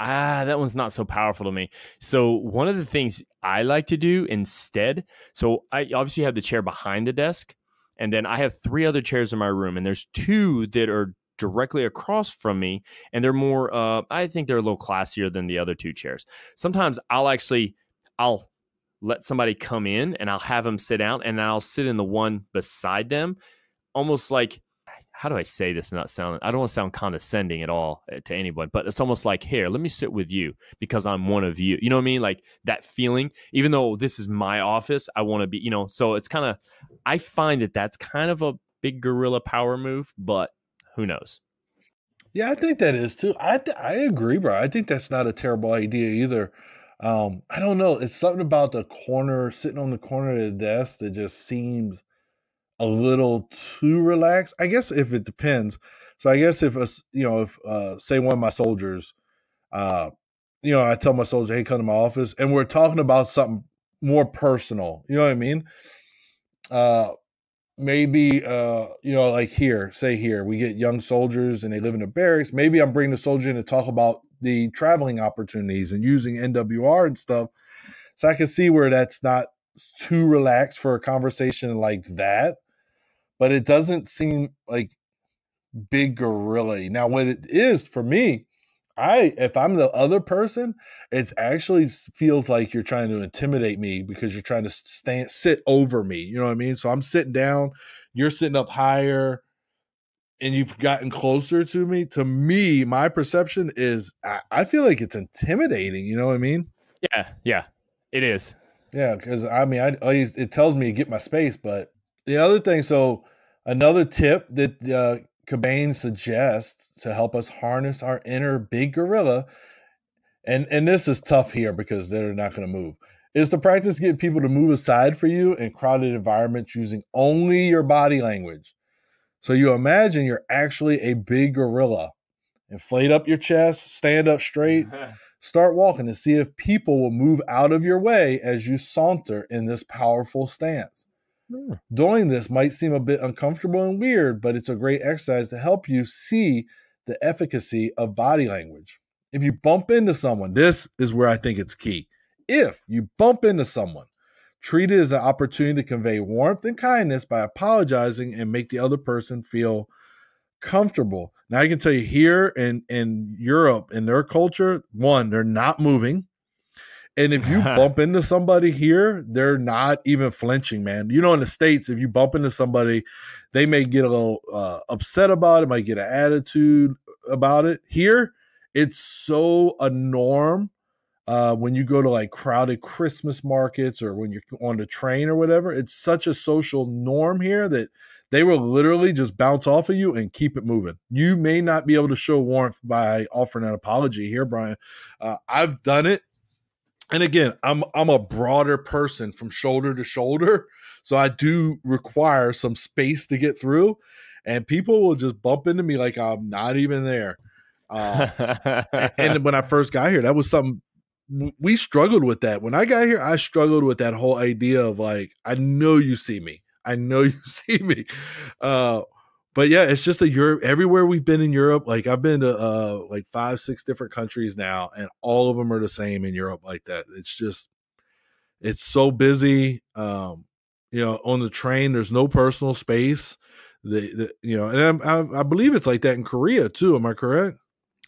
ah that one's not so powerful to me. So one of the things I like to do instead, so I obviously have the chair behind the desk, and then I have three other chairs in my room, and there's two that are directly across from me, and they're more. Uh, I think they're a little classier than the other two chairs. Sometimes I'll actually I'll let somebody come in and I'll have them sit down, and I'll sit in the one beside them, almost like how do I say this not sound I don't want to sound condescending at all eh, to anyone, but it's almost like, here, let me sit with you because I'm one of you. You know what I mean? Like that feeling, even though this is my office, I want to be, you know, so it's kind of, I find that that's kind of a big gorilla power move, but who knows? Yeah, I think that is too. I I agree, bro. I think that's not a terrible idea either. Um, I don't know. It's something about the corner, sitting on the corner of the desk that just seems a little too relaxed. I guess if it depends. So I guess if a, you know, if uh, say one of my soldiers, uh, you know, I tell my soldier, hey, come to my office, and we're talking about something more personal. You know what I mean? Uh, maybe uh, you know, like here, say here, we get young soldiers and they live in the barracks. Maybe I'm bringing the soldier in to talk about the traveling opportunities and using MWR and stuff. So I can see where that's not too relaxed for a conversation like that but it doesn't seem like big gorilla. Now, what it is for me, I if I'm the other person, it actually feels like you're trying to intimidate me because you're trying to stand sit over me. You know what I mean? So I'm sitting down, you're sitting up higher, and you've gotten closer to me. To me, my perception is I, I feel like it's intimidating. You know what I mean? Yeah, yeah, it is. Yeah, because I mean, I, I it tells me to get my space, but the other thing. So another tip that uh, Cabane suggests to help us harness our inner big gorilla, and and this is tough here because they're not going to move, is to practice getting people to move aside for you in crowded environments using only your body language. So you imagine you're actually a big gorilla. Inflate up your chest, stand up straight, [LAUGHS] start walking to see if people will move out of your way as you saunter in this powerful stance. Doing this might seem a bit uncomfortable and weird, but it's a great exercise to help you see the efficacy of body language. If you bump into someone, this is where I think it's key. If you bump into someone, treat it as an opportunity to convey warmth and kindness by apologizing and make the other person feel comfortable. Now I can tell you here in in Europe in their culture, one, they're not moving. And if you [LAUGHS] bump into somebody here, they're not even flinching, man. You know, in the States, if you bump into somebody, they may get a little uh, upset about it, might get an attitude about it. Here, it's so a norm uh, when you go to like crowded Christmas markets or when you're on the train or whatever. It's such a social norm here that they will literally just bounce off of you and keep it moving. You may not be able to show warmth by offering an apology here, Brian. Uh, I've done it and again, I'm I'm a broader person from shoulder to shoulder, so I do require some space to get through, and people will just bump into me like I'm not even there. Uh, and [LAUGHS] when I first got here, that was something we struggled with. That when I got here, I struggled with that whole idea of like, I know you see me, I know [LAUGHS] you see me. Uh, but yeah, it's just a Europe. Everywhere we've been in Europe, like I've been to uh like five, six different countries now, and all of them are the same in Europe like that. It's just, it's so busy. Um, you know, on the train, there's no personal space. The, the you know, and I, I believe it's like that in Korea too. Am I correct?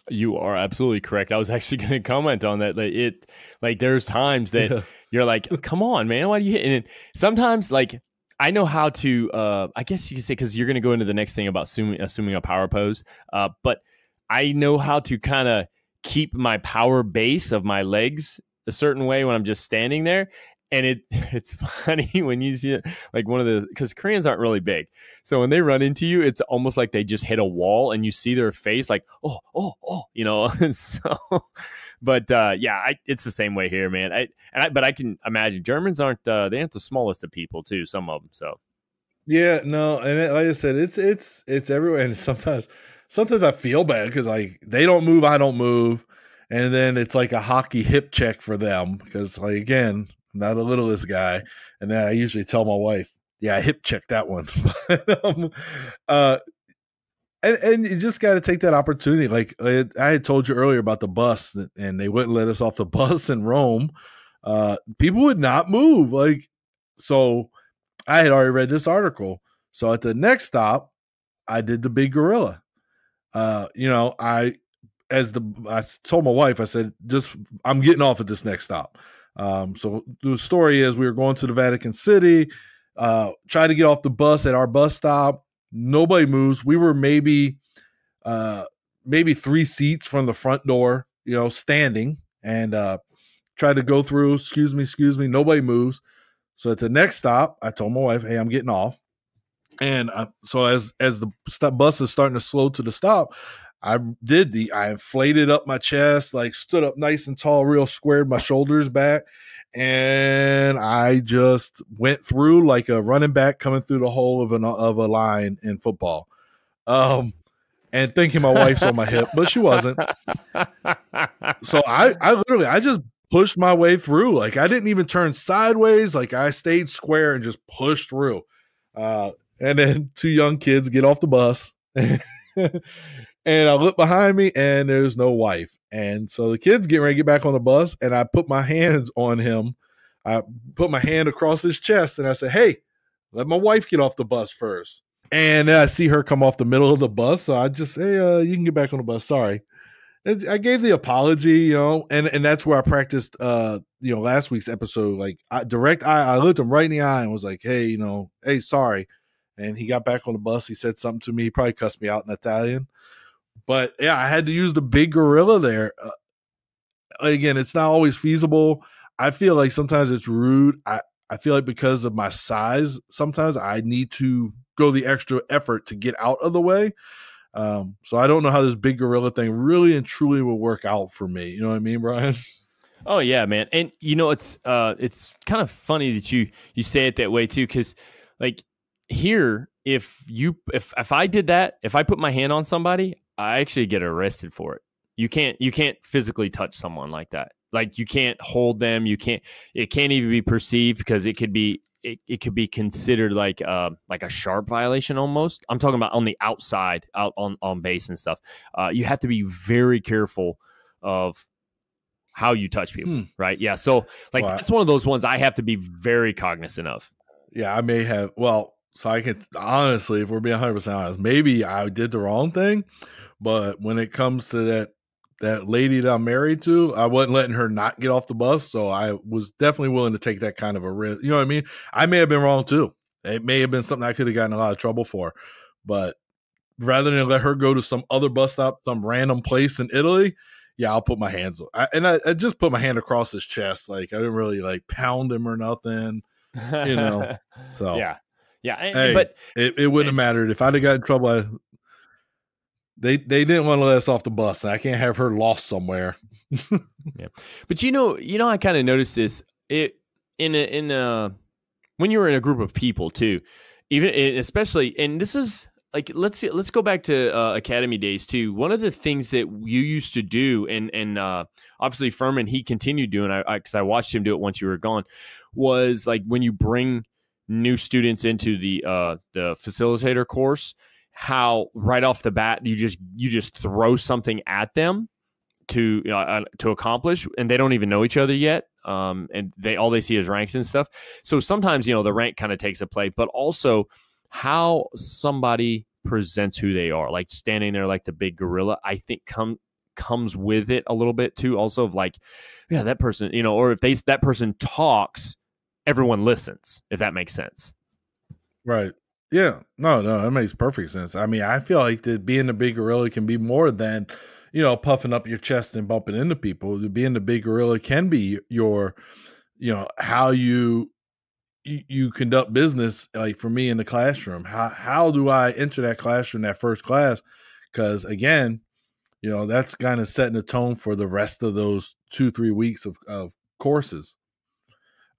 You are absolutely correct. I was actually [LAUGHS] going to comment on that. Like it, like there's times that yeah. you're like, "Come on, man, why do you?" Hit? And it, sometimes, like I know how to. Uh, I guess you could say because you're going to go into the next thing about assuming, assuming a power pose. Uh, but I know how to kind of keep my power base of my legs a certain way when I'm just standing there. And it [LAUGHS] it's funny [LAUGHS] when you see it like one of the because Koreans aren't really big, so when they run into you, it's almost like they just hit a wall, and you see their face like oh oh oh, you know. [LAUGHS] so but uh, yeah, I, it's the same way here, man. I, and I, but I can imagine Germans aren't uh, they aren't the smallest of people too. Some of them, so yeah, no, and it, like I said, it's it's it's everywhere. And sometimes sometimes I feel bad because like they don't move, I don't move, and then it's like a hockey hip check for them because like again, I'm not the littlest guy, and then I usually tell my wife, yeah, I hip check that one. [LAUGHS] um, uh, and and you just got to take that opportunity. Like I had told you earlier about the bus, and they wouldn't let us off the [LAUGHS] bus in Rome. Uh, people would not move. Like so, I had already read this article. So at the next stop, I did the big gorilla. Uh, you know, I as the I told my wife, I said, just I'm getting off at this next stop. Um, so the story is we were going to the Vatican City, uh, tried to get off the bus at our bus stop Nobody moves. We were maybe uh maybe three seats from the front door, you know, standing and uh tried to go through, excuse me, excuse me, nobody moves. So at the next stop, I told my wife, "Hey, I'm getting off." And uh, so as as the bus is starting to slow to the stop, I did the I inflated up my chest, like stood up nice and tall, real squared my shoulders back, and I just went through like a running back coming through the hole of an of a line in football. Um, and thinking my wife's on my hip, but she wasn't. So I I literally I just pushed my way through. Like I didn't even turn sideways. Like I stayed square and just pushed through. Uh, and then two young kids get off the bus. [LAUGHS] and I look behind me and there's no wife. And so the kids get ready to get back on the bus, and I put my hands on him. I put my hand across his chest and I said, Hey, let my wife get off the bus first. And I see her come off the middle of the bus. So I just say, uh, you can get back on the bus. Sorry. I gave the apology, you know, and and that's where I practiced, uh, you know, last week's episode. Like I, direct eye, I looked him right in the eye and was like, "Hey, you know, hey, sorry." And he got back on the bus. He said something to me. He probably cussed me out in Italian, but yeah, I had to use the big gorilla there. Uh, again, it's not always feasible. I feel like sometimes it's rude. I I feel like because of my size, sometimes I need to go the extra effort to get out of the way. Um, so I don't know how this big gorilla thing really and truly will work out for me. You know what I mean, Brian? [LAUGHS] Oh yeah, man. And you know it's uh it's kind of funny that you you say it that way too cuz like here if you if if I did that, if I put my hand on somebody, I actually get arrested for it. You can't you can't physically touch someone like that. Like you can't hold them, you can't it can't even be perceived because it could be it, it could be considered like uh, like a SHARP violation almost. I'm talking about on the outside, out on on base and stuff. Uh, you have to be very careful of how you touch people, hmm. right? Yeah. So like well, that's one of those ones I have to be very cognizant of. Yeah, I may have. Well, so I can honestly, if we're being 100 percent honest, maybe I did the wrong thing, but when it comes to that that lady that I'm married to, I wasn't letting her not get off the bus. So I was definitely willing to take that kind of a risk. You know what I mean? I may have been wrong too. It may have been something I could have gotten a lot of trouble for. But rather than let her go to some other bus stop, some random place in Italy, yeah, I'll put my hands. I, and I, I, just put my hand across his chest. Like I didn't really like pound him or nothing, you know. [LAUGHS] So yeah, yeah. And, hey, but it, it wouldn't have mattered if I'd have got in trouble. They they didn't want to let us off the bus. I can't have her lost somewhere. [LAUGHS] yeah, but you know, you know, I kind of noticed this it in a, in a when you're in a group of people too, even especially, and this is like let's let's go back to uh, academy days too. One of the things that you used to do, and and uh, obviously Furman he continued doing, I because I, I watched him do it once you were gone, was like when you bring new students into the uh, the facilitator course how right off the bat you just you just throw something at them to uh, to accomplish and they don't even know each other yet um, and they all they see is ranks and stuff. So sometimes you know the rank kind of takes a play but also how somebody presents who they are like standing there like the big gorilla i think come comes with it a little bit too also of like yeah that person you know or if they that person talks everyone listens if that makes sense. Right yeah, no, no, that makes perfect sense. I mean, I feel like that being a big gorilla can be more than, you know, puffing up your chest and bumping into people. Being a big gorilla can be your, you know, how you you conduct business. Like for me in the classroom, how how do I enter that classroom that first class? Because again, you know, that's kind of setting the tone for the rest of those two three weeks of of courses.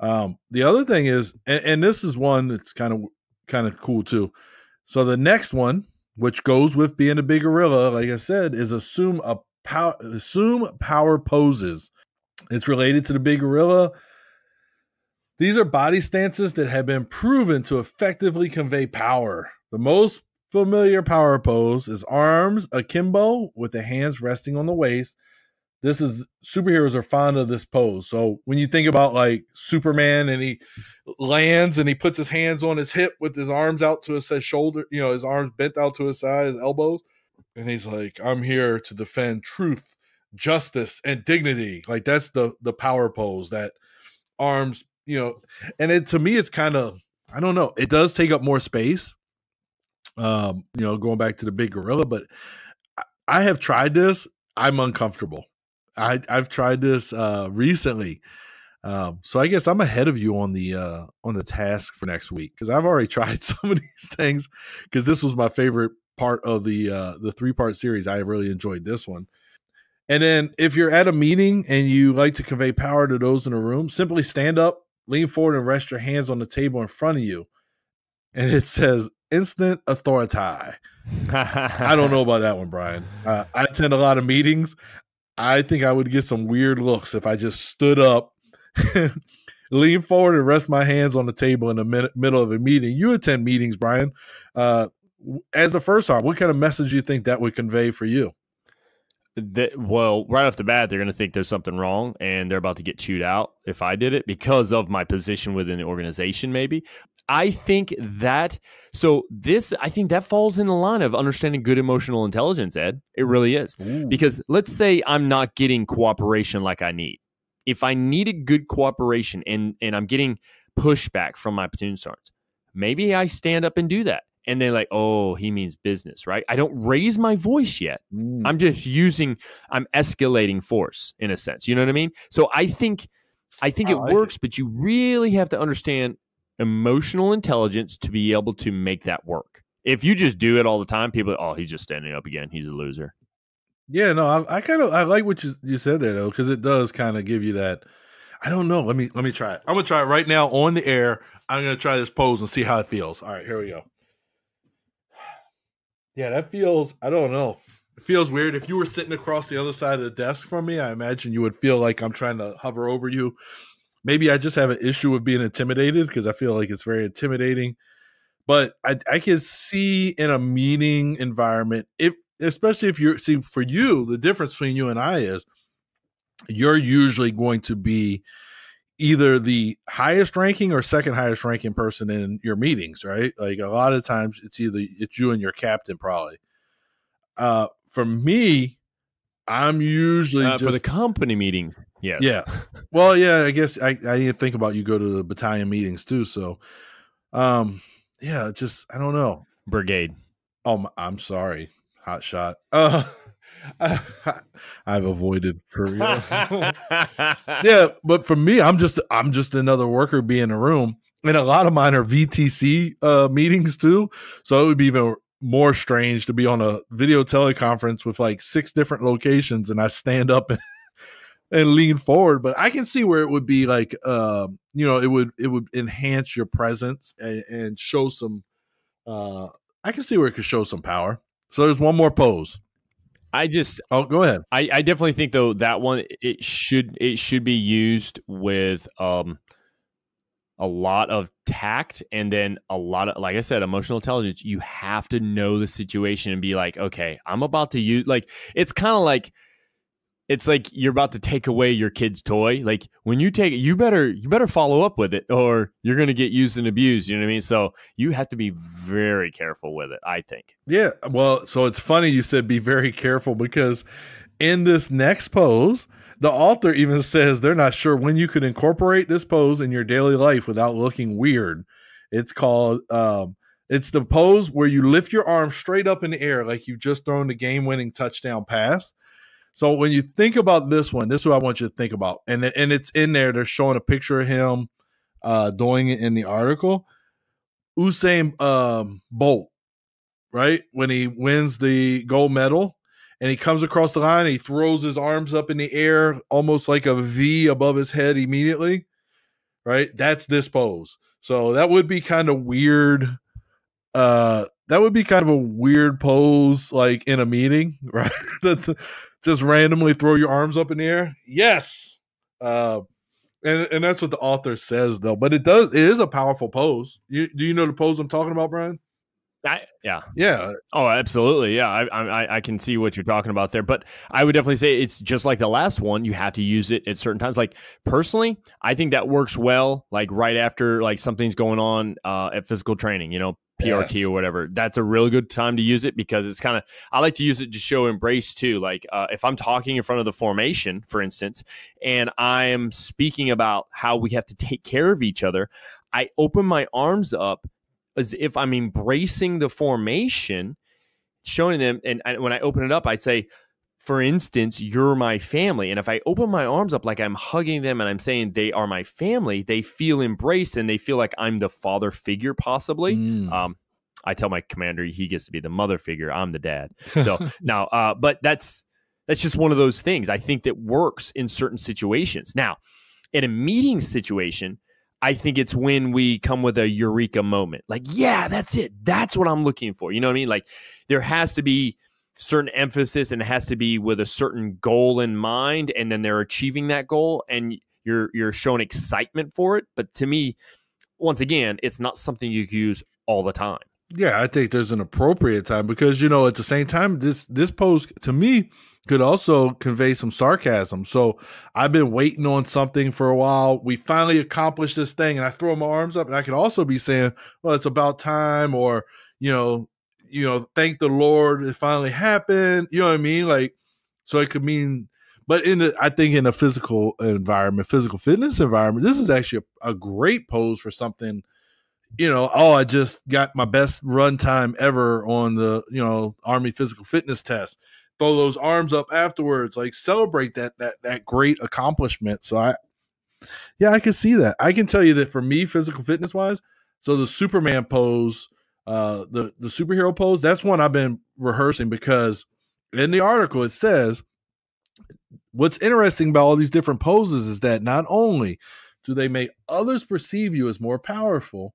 Um, the other thing is, and, and this is one that's kind of kind of cool too. So the next one, which goes with being a big gorilla, like I said, is assume a power assume power poses. It's related to the big gorilla. These are body stances that have been proven to effectively convey power. The most familiar power pose is arms akimbo with the hands resting on the waist this is superheroes are fond of this pose. So when you think about like Superman and he lands and he puts his hands on his hip with his arms out to his, shoulder, you know, his arms bent out to his side, his elbows, and he's like, "I'm here to defend truth, justice, and dignity." Like that's the the power pose that arms, you know, and it to me it's kind of I don't know, it does take up more space. Um, you know, going back to the big gorilla, but I have tried this. I'm uncomfortable. I I've tried this uh recently. Um, so I guess I'm ahead of you on the uh on the task for next week because I've already [LAUGHS] tried some of these things because this was my favorite part of the uh the three part series. I really enjoyed this one. And then if you're at a meeting and you like to convey power to those in the room, simply stand up, lean forward, and rest your hands on the table in front of you. And it says instant authority. I don't know about that one, Brian. Uh, I attend a lot of meetings. I think I would get some weird looks if I just stood up, [LAUGHS] leaned forward, and rest my hands on the table in the mid- middle of a meeting. You attend meetings, Brian. Uh, as the first arm, what kind of message do you think that would convey for you? that well, right off the bat, they're going to think there's something wrong, and they're about to get chewed out if I did it because of my position within the organization. Maybe I think that so this I think that falls in the line of understanding good emotional intelligence, Ed. It really is. Ooh. Because let's say I'm not getting cooperation like I need. If I needed good cooperation and and I'm getting pushback from my platoon sergeants, maybe I stand up and do that. And they're like, oh, he means business, right? I don't raise my voice yet. Mm. I'm just using, I'm escalating force in a sense. You know what I mean? So I think, I think I it works, but you really have to understand emotional intelligence to be able to make that work. If you just do it all the time, people, oh, he's just standing up again. He's a loser. Yeah, no, I, I kind of I like what you you said there though, because it does kind of give you that. I don't know. Let me let me try it. I'm gonna try it right now on the air. I'm gonna try this pose and see how it feels. All right, here we go. [SIGHS] Yeah, that feels. I don't know. It feels weird. If you were sitting across the other side of the desk from me, I imagine you would feel like I'm trying to hover over you. Maybe I just have an issue with being intimidated because I feel like it's very intimidating. But I I can see in a meeting environment, if especially if you're see for you, the difference between you and I is you're usually going to be either the highest ranking or second highest ranking person in your meetings, right? Like a lot of times it's either it's you and your captain probably. Uh for me, I'm usually Uh, just, for the company meetings, yes. yeah. Well, yeah, I guess I, I didn't think about you go to the battalion meetings too. So um yeah, just I don't know. Brigade. Oh, my, I'm sorry, hot shot. [LAUGHS] Uh, I've avoided Korea. [LAUGHS] yeah, but for me, I'm just I'm just another worker being in the room, and a lot of mine are VTC uh, meetings too. So it would be even more strange to be on a video teleconference with like six different locations, and I stand up and, lean forward. But I can see where it would be like, uh, you know, it would it would enhance your presence and, and show some. Uh, I can see where it could show some power. So there's one more pose. I just Oh, go ahead. I, I definitely think though that one it should it should be used with um a lot of tact and then a lot of like I said emotional intelligence you have to know the situation and be like okay I'm about to use like it's kind of like it's like you're about to take away your kid's toy like when you take it you better you better follow up with it or you're going to get used and abused you know what I mean so you have to be very careful with it I think Yeah. Well, so it's funny you said be very careful because in this next pose, the author even says they're not sure when you could incorporate this pose in your daily life without looking weird. It's called um it's the pose where you lift your arm straight up in the air like you've just thrown the game-winning touchdown pass. So when you think about this one, this is what I want you to think about. And and it's in there they're showing a picture of him uh doing it in the article. Usain um Bolt right? When he wins the gold medal and he comes across the line, he throws his arms up in the air, almost like a V above his head immediately, right? That's this pose. So that would be kind of weird. Uh, that would be kind of a weird pose, like in a meeting, [LAUGHS] right? [LAUGHS] Just randomly throw your arms up in the air. Yes. Uh, and, and that's what the author says though. But it does it is a powerful pose. You do you know the pose I'm talking about, Brian? I, yeah Yeah, Oh, absolutely. Yeah, I, I I can see what you're talking about there, but I would definitely say it's just like the last one. You have to use it at certain times. Like personally, I think that works well. Like right after like something's going on uh, at physical training, you know, PRT Yes. or whatever. That's a really good time to use it because it's kind of. I like to use it to show embrace too. Like uh, if I'm talking in front of the formation, for instance, and I am speaking about how we have to take care of each other, I open my arms up as if I'm embracing the formation, showing them. And I, when I open it up, I'd say, for instance, you're my family. And if I open my arms up like I'm hugging them and I'm saying they are my family, they feel embraced and they feel like I'm the father figure, possibly. Mm. Um, I tell my commander he gets to be the mother figure. I'm the dad. [LAUGHS] So now, uh, but that's that's just one of those things I think that works in certain situations. Now, in a meeting situation, I think it's when we come with a eureka moment. Like, yeah, that's it. That's what I'm looking for. You know what I mean? Like, there has to be certain emphasis and it has to be with a certain goal in mind, and then they're achieving that goal, and you're you're showing excitement for it. But to me, once again, it's not something you use all the time. Yeah, I think there's an appropriate time because you know at the same time this this post to me could also convey some sarcasm. So I've been waiting on something for a while. We finally accomplished this thing, and I throw my arms up, and I could also be saying, "Well, it's about time," or you know, you know, thank the Lord, it finally happened. You know what I mean? Like, so it could mean. But in the, I think in a physical environment, physical fitness environment, this is actually a, a great pose for something you know, oh, I just got my best run time ever on the, you know, Army physical fitness test. Throw those arms up afterwards, like celebrate that that that great accomplishment. So I yeah, I can see that. I can tell you that for me, physical fitness wise, so the Superman pose, uh the the superhero pose, that's one I've been rehearsing because in the article it says what's interesting about all these different poses is that not only do they make others perceive you as more powerful,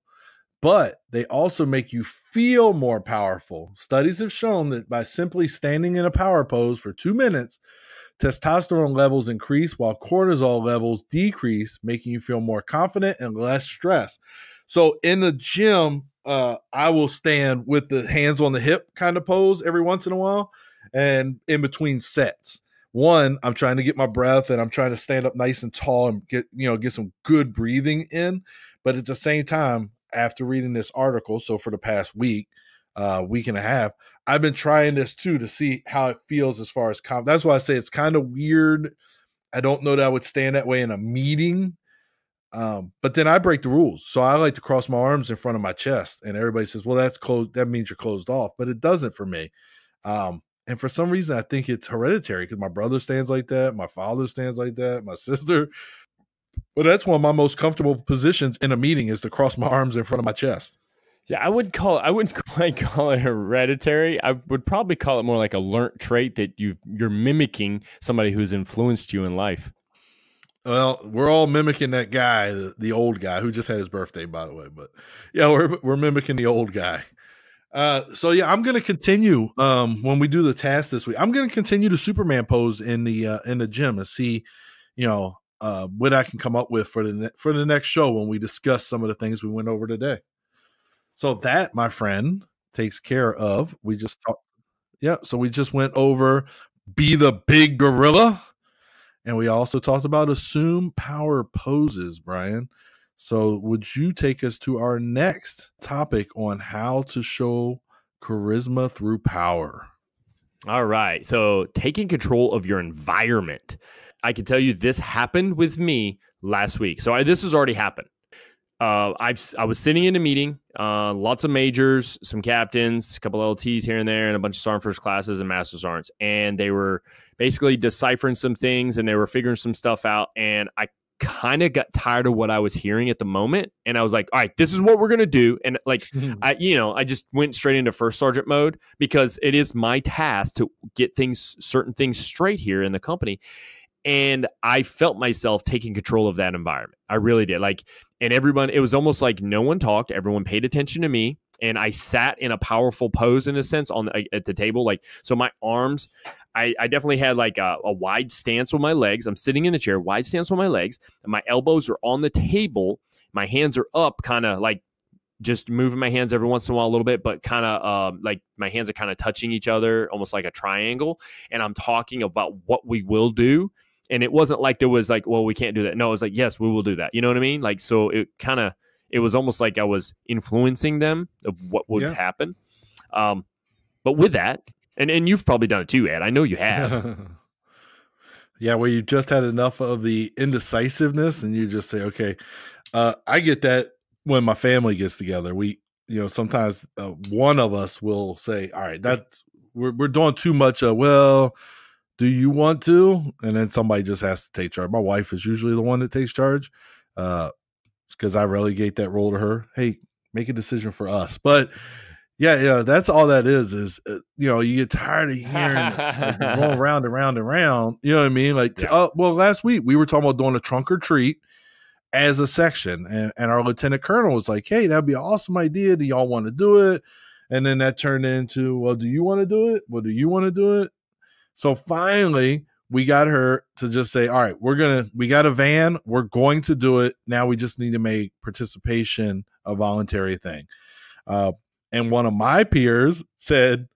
but they also make you feel more powerful. Studies have shown that by simply standing in a power pose for two minutes, testosterone levels increase while cortisol levels decrease, making you feel more confident and less stressed. So in the gym, uh, I will stand with the hands on the hip kind of pose every once in a while and in between sets. One, I'm trying to get my breath and I'm trying to stand up nice and tall and get, you know, get some good breathing in. But at the same time, after reading this article, so for the past week, uh, week and a half, I've been trying this too to see how it feels as far as. That's why I say it's kind of weird. I don't know that I would stand that way in a meeting. Um, but then I break the rules. So I like to cross my arms in front of my chest. And everybody says, well, that's closed. That means you're closed off. But it doesn't for me. Um, and for some reason, I think it's hereditary because my brother stands like that. My father stands like that. My [LAUGHS] sister. But that's one of my most comfortable positions in a meeting is to cross my arms in front of my chest. Yeah, I would call it, I wouldn't [LAUGHS] quite call it hereditary. I would probably call it more like a learnt trait that you you're mimicking somebody who's influenced you in life. Well, we're all mimicking that guy, the, the old guy who just had his birthday, by the way. But yeah, we're we're mimicking the old guy. Uh, so yeah, I'm gonna continue um, when we do the task this week. I'm gonna continue the Superman pose in the uh, in the gym and see, you know, uh, what I can come up with for the ne- for the next show when we discuss some of the things we went over today. So that, my friend, takes care of. We just talked. Yeah, so we just went over be the big gorilla, and we also talked about assume power poses, Brian. So would you take us to our next topic on how to show charisma through power? All right. So taking control of your environment. I can tell you this happened with me last week. So I, this has already happened. Uh, I've I was sitting in a meeting, uh, lots of majors, some captains, a couple LTs here and there, and a bunch of sergeant first classes and master sergeants, and they were basically deciphering some things and they were figuring some stuff out. And I kind of got tired of what I was hearing at the moment, and I was like, "All right, this is what we're gonna do." And like, [LAUGHS] I you know, I just went straight into first sergeant mode because it is my task to get things, certain things straight here in the company and I felt myself taking control of that environment. I really did. Like, and everyone, it was almost like no one talked. Everyone paid attention to me, and I sat in a powerful pose in a sense on the, at the table. Like, so my arms, I, I definitely had like a, a wide stance with my legs. I'm sitting in the chair, wide stance with my legs, and my elbows are on the table. My hands are up, kind of like just moving my hands every once in a while a little bit, but kind of um, like my hands are kind of touching each other, almost like a triangle. And I'm talking about what we will do and it wasn't like there was like well we can't do that no it was like yes we will do that you know what i mean like so it kind of it was almost like i was influencing them of what would yeah. happen um but with that and and you've probably done it too ed i know you have [LAUGHS] yeah where you just had enough of the indecisiveness and you just say okay uh i get that when my family gets together we you know sometimes uh, one of us will say all right that's we're, we're doing too much uh well do you want to? And then somebody just has to take charge. My wife is usually the one that takes charge uh, because I relegate that role to her. Hey, make a decision for us. But yeah, yeah, that's all that is. Is uh, you know you get tired of hearing like, going [LAUGHS] round and round and round. You know what I mean? Like, yeah. uh, well, last week we were talking about doing a trunk or treat as a section, and, and our lieutenant colonel was like, "Hey, that'd be an awesome idea. Do y'all want to do it?" And then that turned into, "Well, do you want to do it? Well, do you want to do it?" So finally, we got her to just say, all right, we're going to, we got a van. We're going to do it. Now we just need to make participation a voluntary thing. Uh, and one of my peers said,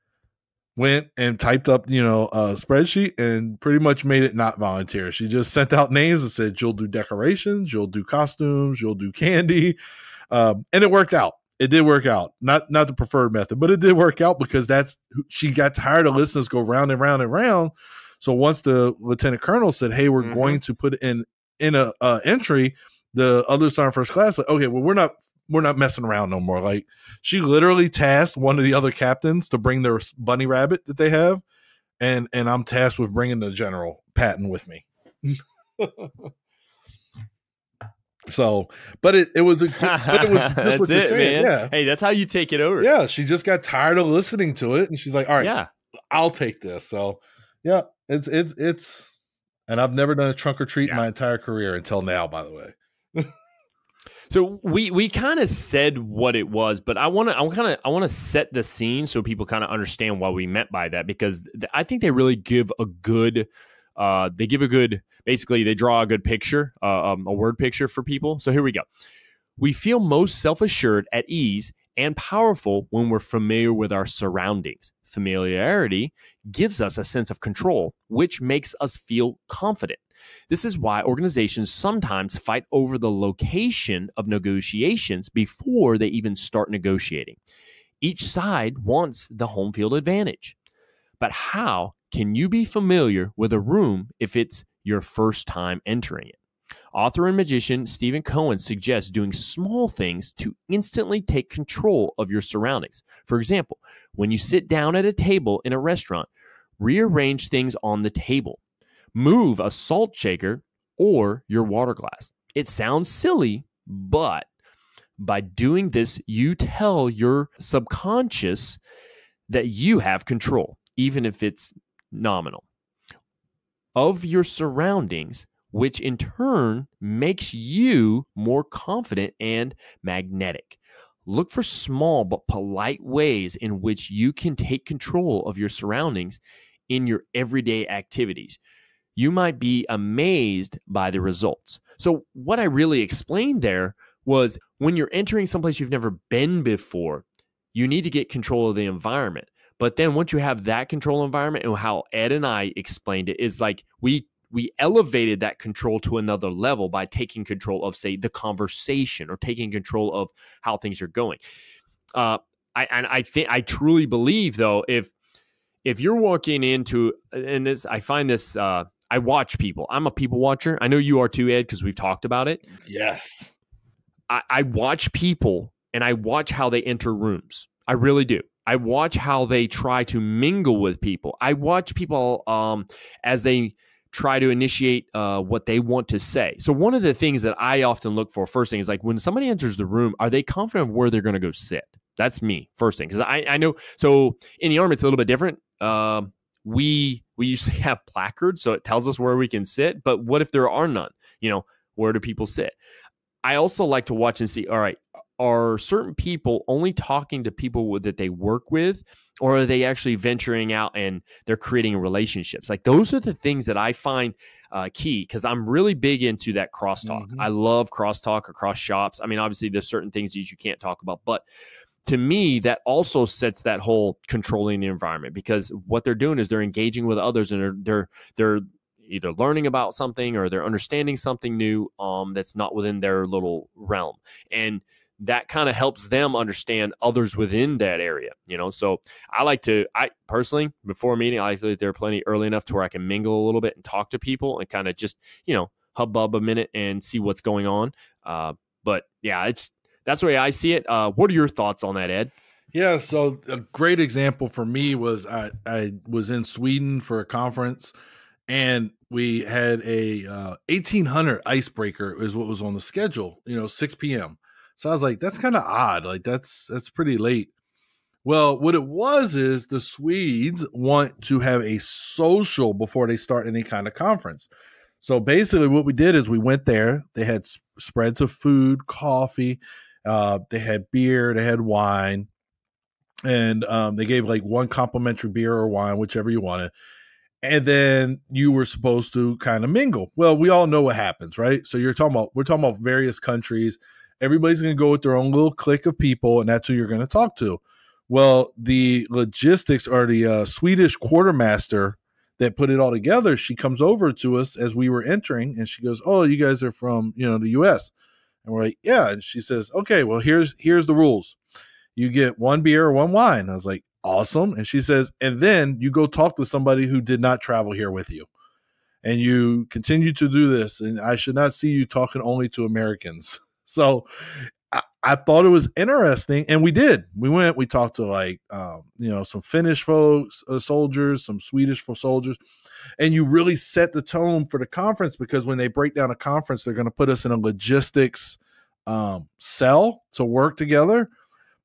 went and typed up, you know, a spreadsheet and pretty much made it not volunteer. She just sent out names and said, "You'll do decorations, you'll do costumes, you'll do candy," um, and it worked out. It did work out. Not not the preferred method, but it did work out because that's she got tired of listeners go round and round and round. So once the lieutenant colonel said, "Hey, we're mm-hmm. going to put in in a uh, entry," the other sergeant first class like, "Okay, well, we're not we're not messing around no more." Like she literally tasked one of the other captains to bring their bunny rabbit that they have, and and I'm tasked with bringing the general Patton with me. [LAUGHS] So, but it, it was a but it was [LAUGHS] that's it, man. Yeah. Hey, that's how you take it over. Yeah, she just got tired of listening to it, and she's like, "All right, yeah, I'll take this." So, yeah, it's it's it's, and I've never done a trunk or treat yeah. in my entire career until now. By the way. So we we kind of said what it was, but I want to I kind of I want to set the scene so people kind of understand what we meant by that because th- I think they really give a good uh, they give a good, basically, they draw a good picture, uh, um, a word picture for people. So here we go. We feel most self assured, at ease, and powerful when we're familiar with our surroundings. Familiarity gives us a sense of control, which makes us feel confident. This is why organizations sometimes fight over the location of negotiations before they even start negotiating. Each side wants the home field advantage. But how can you be familiar with a room if it's your first time entering it? Author and magician Stephen Cohen suggests doing small things to instantly take control of your surroundings. For example, when you sit down at a table in a restaurant, rearrange things on the table, move a salt shaker or your water glass. It sounds silly, but by doing this, you tell your subconscious that you have control, even if it's nominal of your surroundings, which in turn makes you more confident and magnetic. Look for small but polite ways in which you can take control of your surroundings in your everyday activities. You might be amazed by the results. So, what I really explained there was when you're entering someplace you've never been before, you need to get control of the environment. But then once you have that control environment and how Ed and I explained it is like we we elevated that control to another level by taking control of say the conversation or taking control of how things are going. Uh, I and I think I truly believe though if if you're walking into and this I find this uh, I watch people. I'm a people watcher. I know you are too, Ed, because we've talked about it. Yes. I, I watch people and I watch how they enter rooms. I really do. I watch how they try to mingle with people. I watch people um, as they try to initiate uh, what they want to say. So one of the things that I often look for first thing is like when somebody enters the room, are they confident of where they're going to go sit? That's me first thing because I, I know. So in the army, it's a little bit different. Uh, we we usually [LAUGHS] have placards, so it tells us where we can sit. But what if there are none? You know, where do people sit? I also like to watch and see. All right, are certain people only talking to people that they work with or are they actually venturing out and they're creating relationships like those are the things that i find uh, key because i'm really big into that crosstalk mm-hmm. i love crosstalk across shops i mean obviously there's certain things that you can't talk about but to me that also sets that whole controlling the environment because what they're doing is they're engaging with others and they're they're they're either learning about something or they're understanding something new um, that's not within their little realm and that kind of helps them understand others within that area, you know. So I like to, I personally, before a meeting, I like to they're plenty early enough to where I can mingle a little bit and talk to people and kind of just, you know, hubbub a minute and see what's going on. Uh, but yeah, it's that's the way I see it. Uh, what are your thoughts on that, Ed? Yeah, so a great example for me was I I was in Sweden for a conference, and we had a uh, 1800 icebreaker is what was on the schedule. You know, 6 p.m. So I was like, that's kind of odd. Like that's that's pretty late. Well, what it was is the Swedes want to have a social before they start any kind of conference. So basically, what we did is we went there. They had spreads of food, coffee, uh, they had beer, they had wine, and um, they gave like one complimentary beer or wine, whichever you wanted. And then you were supposed to kind of mingle. Well, we all know what happens, right? So you're talking about we're talking about various countries everybody's going to go with their own little clique of people, and that's who you're going to talk to. Well, the logistics or the uh, Swedish quartermaster that put it all together, she comes over to us as we were entering and she goes, "Oh, you guys are from, you know, the US." And we're like, "Yeah." And she says, "Okay, well, here's here's the rules. You get one beer or one wine." I was like, "Awesome." And she says, "And then you go talk to somebody who did not travel here with you." And you continue to do this, and I should not see you talking only to Americans. [LAUGHS] So I, I, thought it was interesting, and we did. We went. We talked to like um, you know some Finnish folks, uh, soldiers, some Swedish for soldiers, and you really set the tone for the conference because when they break down a conference, they're going to put us in a logistics um, cell to work together.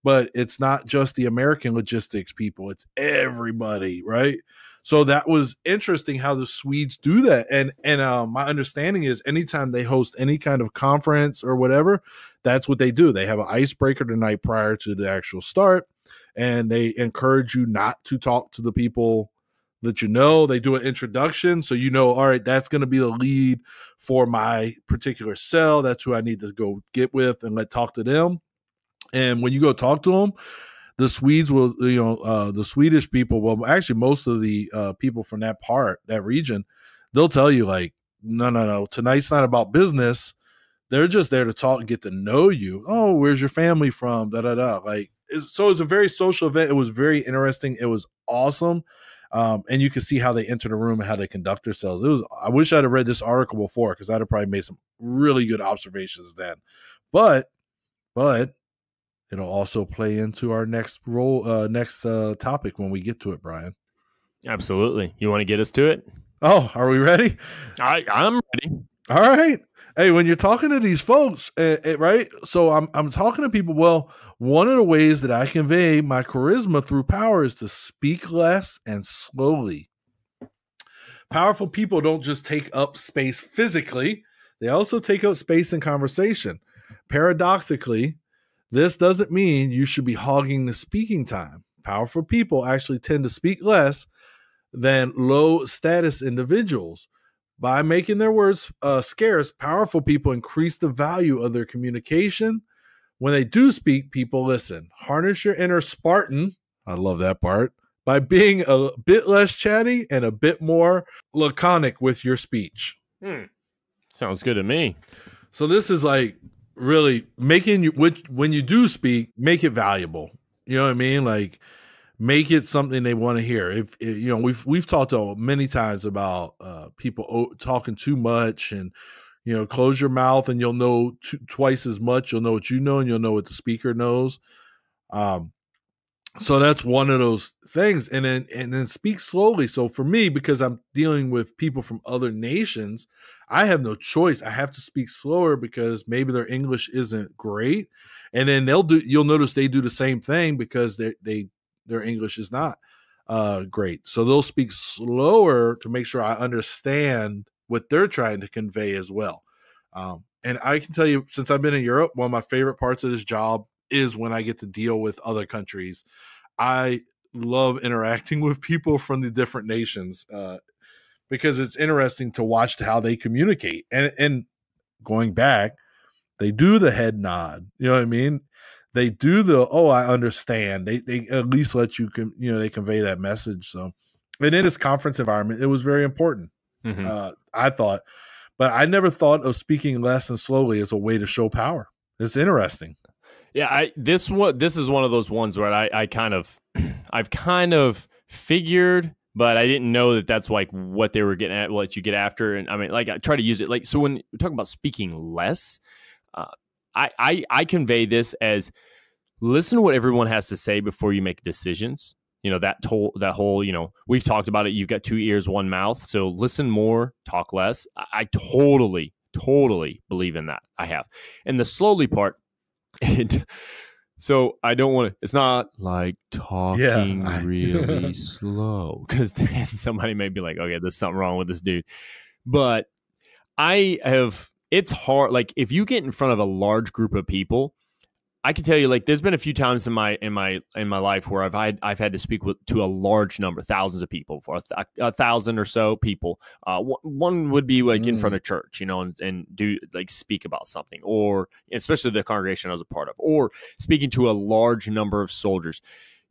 But it's not just the American logistics people; it's everybody, right? So that was interesting how the Swedes do that. And and uh, my understanding is anytime they host any kind of conference or whatever, that's what they do. They have an icebreaker the night prior to the actual start, and they encourage you not to talk to the people that you know. They do an introduction, so you know, all right, that's going to be the lead for my particular cell. That's who I need to go get with and let talk to them. And when you go talk to them, the Swedes will, you know, uh, the Swedish people, well, actually, most of the uh, people from that part, that region, they'll tell you, like, no, no, no, tonight's not about business. They're just there to talk and get to know you. Oh, where's your family from? Da, da, da. Like, so it was a very social event. It was very interesting. It was awesome. Um, and you can see how they enter the room and how they conduct themselves. It was. I wish I'd have read this article before because I'd have probably made some really good observations then. But, but it'll also play into our next role uh next uh topic when we get to it brian absolutely you want to get us to it oh are we ready i i'm ready all right hey when you're talking to these folks uh, uh, right so i'm i'm talking to people well one of the ways that i convey my charisma through power is to speak less and slowly powerful people don't just take up space physically they also take up space in conversation paradoxically this doesn't mean you should be hogging the speaking time. Powerful people actually tend to speak less than low status individuals. By making their words uh, scarce, powerful people increase the value of their communication. When they do speak, people listen. Harness your inner Spartan. I love that part. By being a bit less chatty and a bit more laconic with your speech. Hmm. Sounds good to me. So this is like really making you which when you do speak, make it valuable. You know what I mean? Like make it something they want to hear. If, if, you know, we've we've talked many times about uh, people talking too much, and you know, close your mouth and you'll know t- twice as much. You'll know what you know, and you'll know what the speaker knows. Um, so that's one of those things, and then and then speak slowly. So for me, because I'm dealing with people from other nations, I have no choice. I have to speak slower because maybe their English isn't great. And then they'll do you'll notice they do the same thing because they they their English is not uh great. So they'll speak slower to make sure I understand what they're trying to convey as well. Um and I can tell you since I've been in Europe, one of my favorite parts of this job is when I get to deal with other countries. I love interacting [LAUGHS] with people from the different nations. Uh, because it's interesting to watch how they communicate. And and going back, they do the head nod. You know what I mean? They do the oh, I understand. They they at least let you can you know they convey that message. So, and in this conference environment, it was very important. Mm-hmm. Uh, I thought, but I never thought of speaking less and slowly as a way to show power. It's interesting. Yeah, I this one this is one of those ones where I I kind of [CLEARS THROAT] I've kind of figured but I didn't know that that's like what they were getting at, what you get after. And I mean, like I try to use it like so when we're talking about speaking less, uh, I, I I convey this as listen to what everyone has to say before you make decisions. You know that whole that whole you know we've talked about it. You've got two ears, one mouth. So listen more, talk less. I, I totally totally believe in that. I have, and the slowly part. It, so I don't want to. It's not like talking yeah, really [LAUGHS] slow because then [LAUGHS] somebody may be like, "Okay, there's something wrong with this dude." But I have. It's hard. Like if you get in front of a large group of people, I can tell you, like, there's been a few times in my in my in my life where I've had I've had to speak with to a large number, thousands of people, for a, th- a thousand or so people. Uh, w- one would be like mm. in front mm. of church, you know, and, and do like speak about something, or especially the congregation I was a part of, or speaking to a large number of soldiers.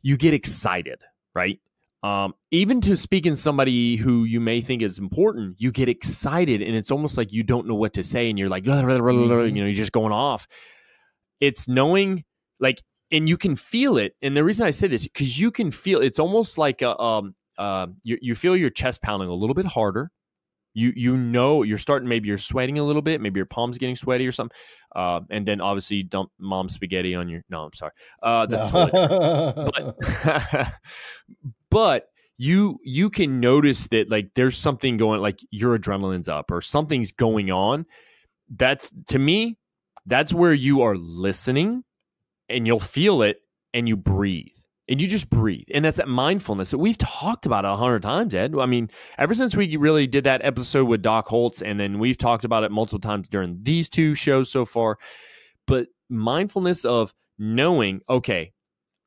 you get excited, right? Um, even to speaking somebody who you may think is important, you get excited and it's almost like you don't know what to say and you're like, blah, blah, blah, you know, you're just going off. It's knowing like, and you can feel it. And the reason I say this, because you can feel it's almost like a, um, uh, you, you feel your chest pounding a little bit harder. You you know you're starting maybe you're sweating a little bit maybe your palms getting sweaty or something uh, and then obviously you dump mom spaghetti on your no I'm sorry uh, that's totally [LAUGHS] but [LAUGHS] but you you can notice that like there's something going like your adrenaline's up or something's going on. That's to me that's where you are listening and you'll feel it and you breathe. And you just breathe. And that's that mindfulness that we've talked about a hundred times ed. I mean ever since we really did that episode with doc holtz and then we've talked about it multiple times during these two shows so far. But mindfulness of knowing okay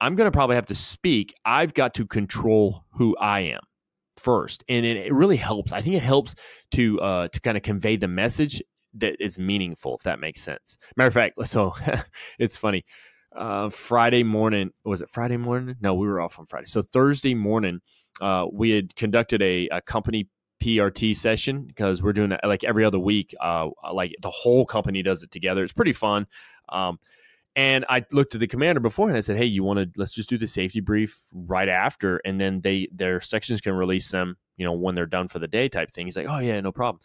i'm going to probably have to speak i've got to control who i am first and it, it really helps i think it helps to uh to kind of convey the message that is meaningful if that makes sense matter of fact [LAUGHS] so it's funny uh, Friday morning. Was it Friday morning? No, we were off on Friday. So Thursday morning, uh, we had conducted a, a, company PRT session because we're doing it like every other week. Uh, like the whole company does it together. It's pretty fun. Um, and I looked at the commander before and I said, "Hey, you want to let's just do the safety brief right after, and then they their sections can release them, you know, when they're done for the day type thing." He's like, "Oh yeah, no problem."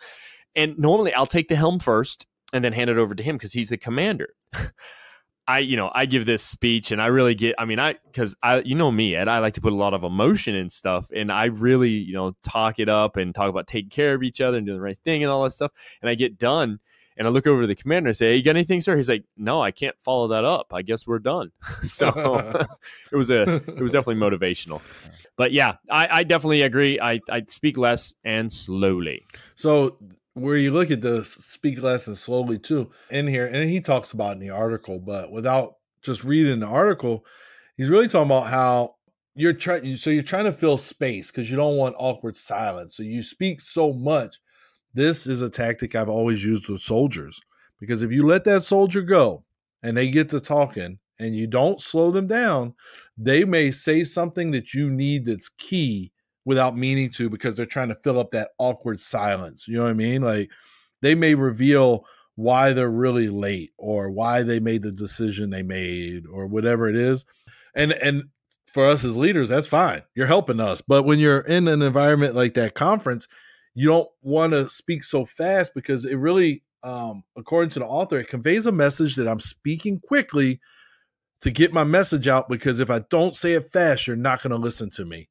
And normally I'll take the helm first and then hand it over to him because he's the commander. [LAUGHS] I, you know, I give this speech and I really get, I mean, I, cause I, you know me, Ed, I like to put a lot of emotion and stuff. And I really, you know, talk it up and talk about taking care of each other and doing the right thing and all that stuff. And I get done and I look over to the commander and say, Hey, you got anything, sir? He's like, No, I can't follow that up. I guess we're done. [LAUGHS] so [LAUGHS] [LAUGHS] it was a, it was definitely motivational. But yeah, I, I definitely agree. I, I speak less and slowly. So where you look at the speak less and slowly too in here, and he talks about in the article, but without just reading the article, he's really talking about how you're trying. So you're trying to fill space because you don't want awkward silence. So you speak so much. This is a tactic I've always used with soldiers because if you let that soldier go and they get to talking and you don't slow them down, they may say something that you need that's key without meaning to because they're trying to fill up that awkward silence. You know what I mean? Like they may reveal why they're really late or why they made the decision they made or whatever it is. And and for us as leaders, that's fine. You're helping us. But when you're in an environment like that conference, you don't want to speak so fast because it really um according to the author, it conveys a message that I'm speaking quickly to get my message out because if I don't say it fast, you're not going to listen to me.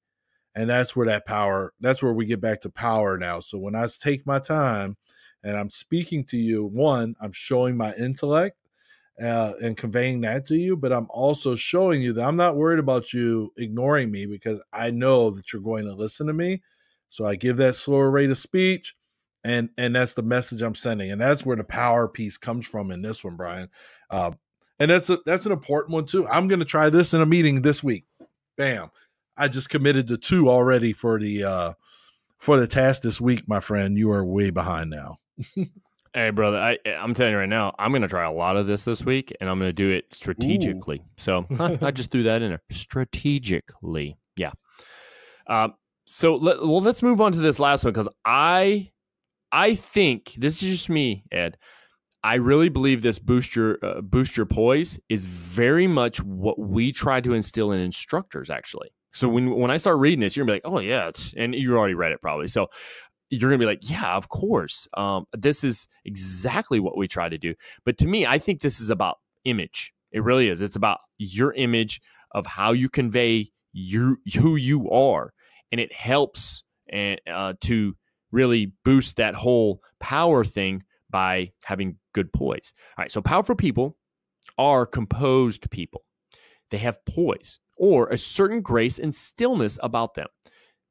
And that's where that power that's where we get back to power now. So when i take my time and i'm speaking to you one i'm showing my intellect uh, and conveying that to you but i'm also showing you that i'm not worried about you ignoring me because i know that you're going to listen to me so i give that slower rate of speech and and that's the message i'm sending and that's where the power piece comes from in this one brian uh, and that's a that's an important one too i'm going to try this in a meeting this week bam I just committed to two already for the uh for the task this week, my friend. You are way behind now. [LAUGHS] hey, brother, I I'm telling you right now, I'm going to try a lot of this this week, and I'm going to do it strategically. Ooh. So [LAUGHS] I just threw that in there strategically. Yeah. Um. So let, well, let's move on to this last one because I I think this is just me, Ed. I really believe this boost your uh, boost your poise is very much what we try to instill in instructors. Actually, so when when I start reading this, you're gonna be like, oh yeah, and you already read it probably. So you're gonna be like, yeah, of course. Um, this is exactly what we try to do. But to me, I think this is about image. It really is. It's about your image of how you convey you who you are, and it helps and uh, to really boost that whole power thing by having good poise. All right, so powerful people are composed people. They have poise or a certain grace and stillness about them.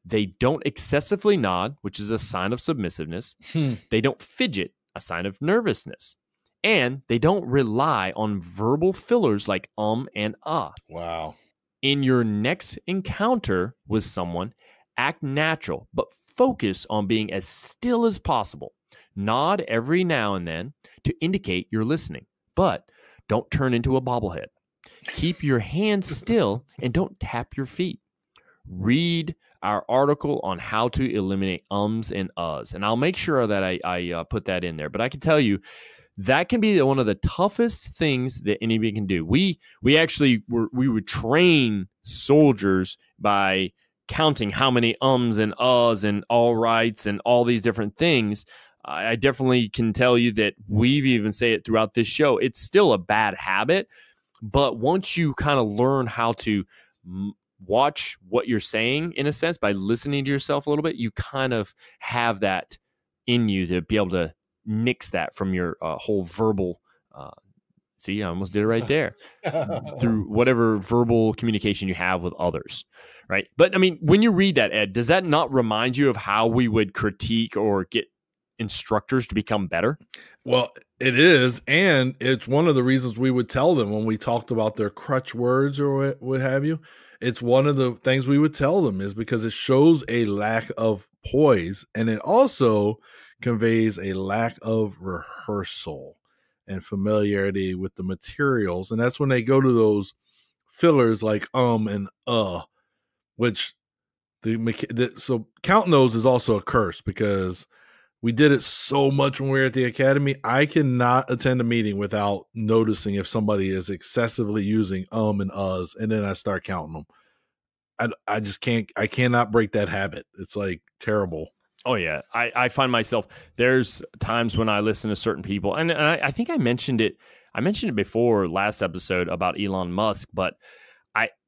They don't excessively nod, which is a sign of submissiveness. Hmm. They don't fidget, a sign of nervousness. And they don't rely on verbal fillers like um and ah. Wow. In your next encounter with someone, act natural, but focus on being as still as possible. Nod every now and then to indicate you're listening, but don't turn into a bobblehead. keep your hands [LAUGHS] still and don't tap your feet. Read our article on how to eliminate ums and uhs, and I'll make sure that I, I uh, put that in there. But I can tell you that can be one of the toughest things that anybody can do. We we actually were, we would train soldiers by counting how many ums and uhs and all rights and all these different things. I definitely can tell you that we've even say it throughout this show. It's still a bad habit, but once you kind of learn how to m- watch what you're saying in a sense by listening to yourself a little bit, you kind of have that in you to be able to nix that from your uh, whole verbal. Uh, see, I almost did it right there [LAUGHS] through whatever verbal communication you have with others. Right. But I mean, when you read that, Ed, does that not remind you of how we would critique or get instructors to become better? Well, it is, and it's one of the reasons we would tell them when we talked about their crutch words or what, have you. It's one of the things we would tell them is because it shows a lack of poise, and it also conveys a lack of rehearsal and familiarity with the materials, and that's when they go to those fillers like um and uh, which the, the so counting those is also a curse because we did it so much when we were at the academy. I cannot attend a meeting without noticing if somebody is excessively using um and us, and then I start counting them. I, I just can't, I cannot break that habit. It's like terrible. Oh yeah, I, I find myself there's times when I listen to certain people, and, and I, I think I mentioned it. I mentioned it before last episode about Elon Musk, but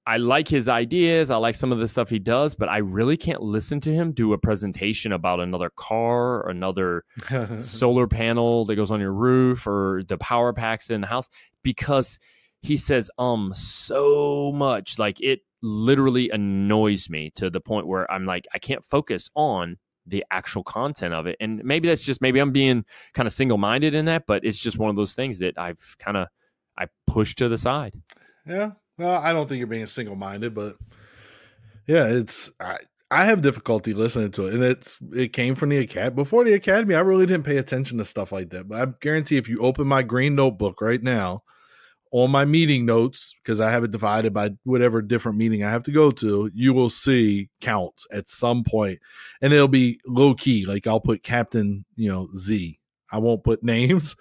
I like his ideas. I like some of the stuff he does, but I really can't listen to him do a presentation about another car, another [LAUGHS] solar panel that goes on your roof, or the power packs in the house because he says um so much. Like it literally annoys me to the point where I'm like, I can't focus on the actual content of it. And maybe that's just maybe I'm being kind of single minded in that, but it's just one of those things that I've kind of I push to the side. Yeah, well, I don't think you're being single minded, but yeah, it's I I have difficulty listening to it, and it's it came from the academy. Before the academy, I really didn't pay attention to stuff like that. But I guarantee, if you open my green notebook right now, on my meeting notes, because I have it divided by whatever different meeting I have to go to, you will see counts at some point, and it'll be low key. Like I'll put Captain, you know, Z. I won't put [LAUGHS] names,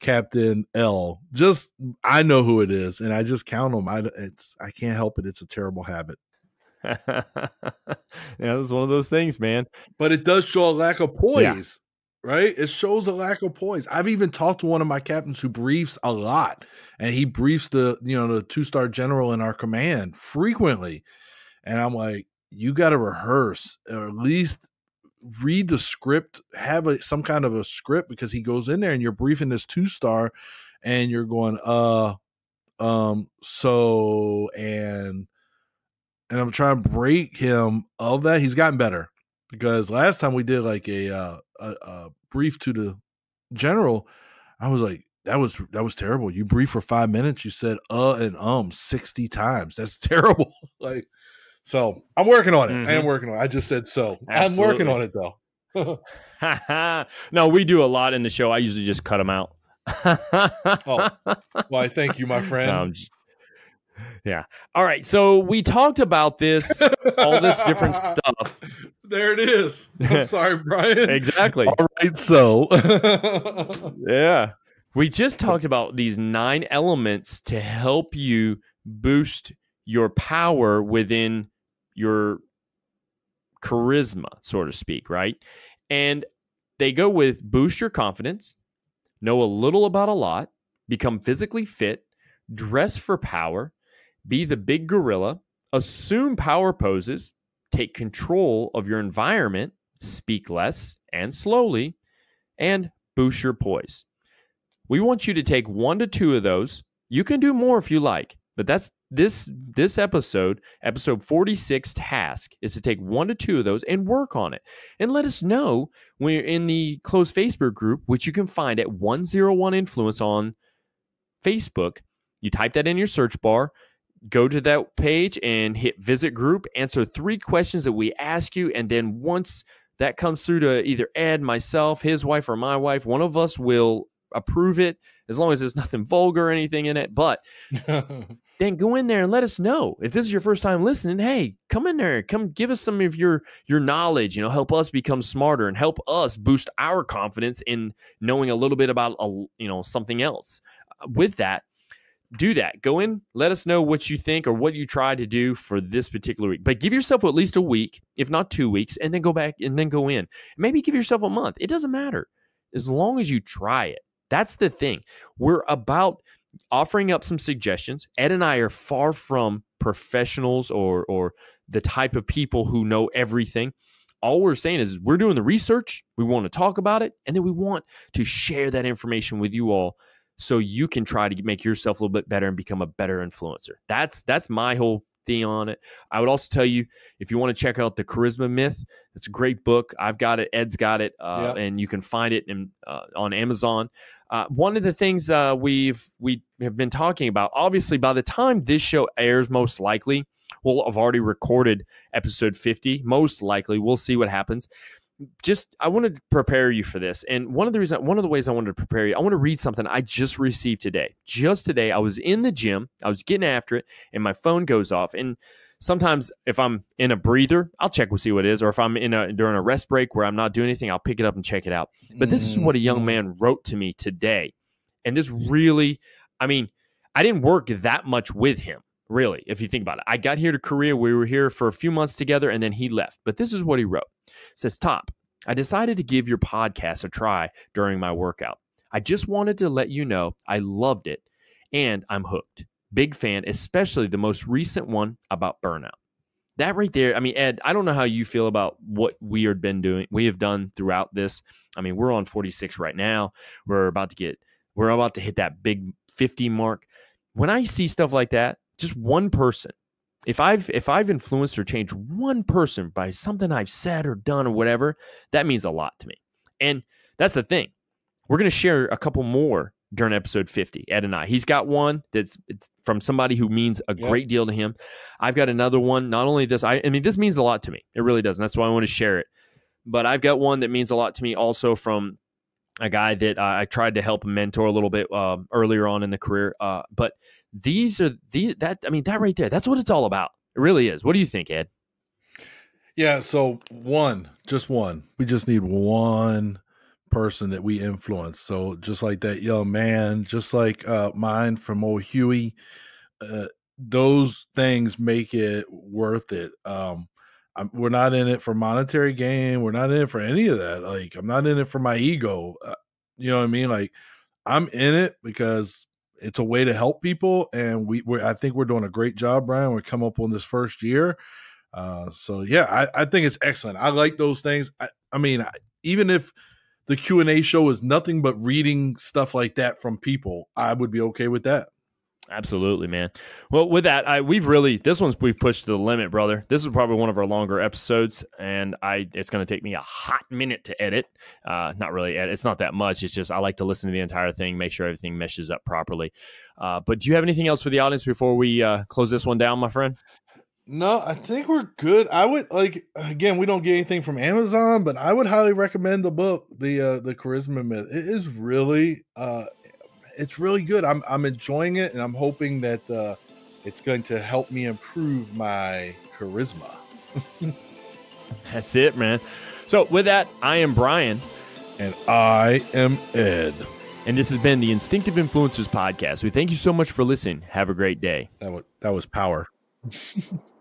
Captain L. Just I know who it is, and I just count them. I it's I can't help it. It's a terrible habit. [LAUGHS] yeah, it's one of those things, man. But it does show a lack of poise, yeah. right? It shows a lack of poise. I've even talked to one of my captains who briefs a lot, and he briefs the you know the two star general in our command frequently, and I'm like, you got to rehearse or at least read the script, have a, some kind of a script because he goes in there and you're briefing this two star and you're going, uh, um, so, and, and I'm trying to break him of that. He's gotten better because last time we did like a, uh, a, a brief to the general, I was like, that was that was terrible. You brief for five minutes. You said uh and um sixty times. That's [LAUGHS] terrible. like so I'm working on it. Mm-hmm. I am mm-hmm. working on it. I just said so. Absolutely. I'm working on it though. [LAUGHS] no, we do a lot in the show. I usually just cut them out. [LAUGHS] oh, why? Thank you, my [LAUGHS] friend. No, just, yeah. All right. So we talked about this, all this different stuff. There it is. I'm sorry, Brian. exactly. All right. So, yeah. We just talked about these nine elements to help you boost your power within your charisma, so to speak, right? And they go with boost your confidence, know a little about a lot, become physically fit, dress for power, be the big gorilla, assume power poses, take control of your environment, speak less and slowly, and boost your poise. We want you to take one to two of those. You can do more if you like, but that's this this episode, episode 46 task is to take one to two of those and work on it. And let us know when you're in the closed Facebook group, which you can find at 101 Influence on Facebook. You type that in your search bar, go to that page and hit visit group, answer three questions that we ask you, and then once that comes through to either Ed, myself, his wife, or my wife, one of us will approve it as long as there's nothing vulgar or anything in it. But [LAUGHS] then go in there and let us know. If this is your first time listening, hey, come in there, come give us some of your your knowledge, you know, help us become smarter and help us boost our confidence in knowing a little bit about a, you know, something else. With that, do that. Go in, let us know what you think or what you try to do for this particular week. But give yourself at least a week, if not 2 weeks, and then go back and then go in. Maybe give yourself a month. It doesn't matter. As long as you try it. That's the thing. We're about offering up some suggestions. Ed and I are far from professionals or or the type of people who know everything. All we're saying is we're doing the research, we want to talk about it, and then we want to share that information with you all so you can try to make yourself a little bit better and become a better influencer. That's that's my whole thing on it. I would also tell you if you want to check out the Charisma Myth, it's a great book. I've got it. Ed's got it, uh, and you can find it in, uh, on Amazon. Uh, one of the things uh, we've we have been talking about, obviously, by the time this show airs, most likely we'll have already recorded episode 50. Most likely, we'll see what happens. Just I wanted to prepare you for this, and one of the reasons, one of the ways I wanted to prepare you, I want to read something I just received today. Just today, I was in the gym, I was getting after it, and my phone goes off, and sometimes if I'm in a breather, I'll check and see what it is, or if I'm in a during a rest break where I'm not doing anything, I'll pick it up and check it out. But this is what a young mm-hmm. man wrote to me today, and this really, I mean, I didn't work that much with him. Really, if you think about it, I got here to Korea. We were here for a few months together, and then he left. But this is what he wrote: it "says Top, I decided to give your podcast a try during my workout. I just wanted to let you know I loved it, and I'm hooked. Big fan, especially the most recent one about burnout. That right there, I mean, Ed, I don't know how you feel about what we have been doing. We have done throughout this. I mean, we're on 46 right now. We're about to get, we're about to hit that big 50 mark. When I see stuff like that, just one person, if I've if I've influenced or changed one person by something I've said or done or whatever, that means a lot to me. And that's the thing. We're going to share a couple more during episode 50, Ed and I. He's got one that's from somebody who means a yep. great deal to him. I've got another one. Not only this, I, I mean, this means a lot to me. It really does. And that's why I want to share it. But I've got one that means a lot to me also from a guy that uh, I tried to help mentor a little bit uh, earlier on in the career. Uh, but these are these that I mean that right there. That's what it's all about. It really is. What do you think, Ed? Yeah. So one, just one. We just need one person that we influence. So just like that young man, just like uh, mine from old Huey, uh, those things make it worth it. Um, I'm, we're not in it for monetary gain. We're not in it for any of that. Like I'm not in it for my ego. Uh, you know what I mean? Like I'm in it because it's a way to help people, and we I think we're doing a great job, Brian. We come up on this first year. Uh, so yeah, I, I think it's excellent. I like those things. I, I mean, I, even if the Q and A show is nothing but reading stuff like that from people, I would be okay with that. Absolutely, man. Well, with that, I we've really this one's we've pushed to the limit, brother. This is probably one of our longer episodes, and I it's going to take me a hot minute to edit. Uh, not really edit; it's not that much. It's just I like to listen to the entire thing, make sure everything meshes up properly. Uh, but do you have anything else for the audience before we uh, close this one down, my friend? No, I think we're good. I would like again, we don't get anything from Amazon, but I would highly recommend the book, the uh the Charisma Myth. It is really uh it's really good. I'm I'm enjoying it and I'm hoping that uh it's going to help me improve my charisma. [LAUGHS] That's it, man. So with that, I am Brian. And I am Ed. And this has been the Instinctive Influencers Podcast. We thank you so much for listening. Have a great day. That was that was power. [LAUGHS]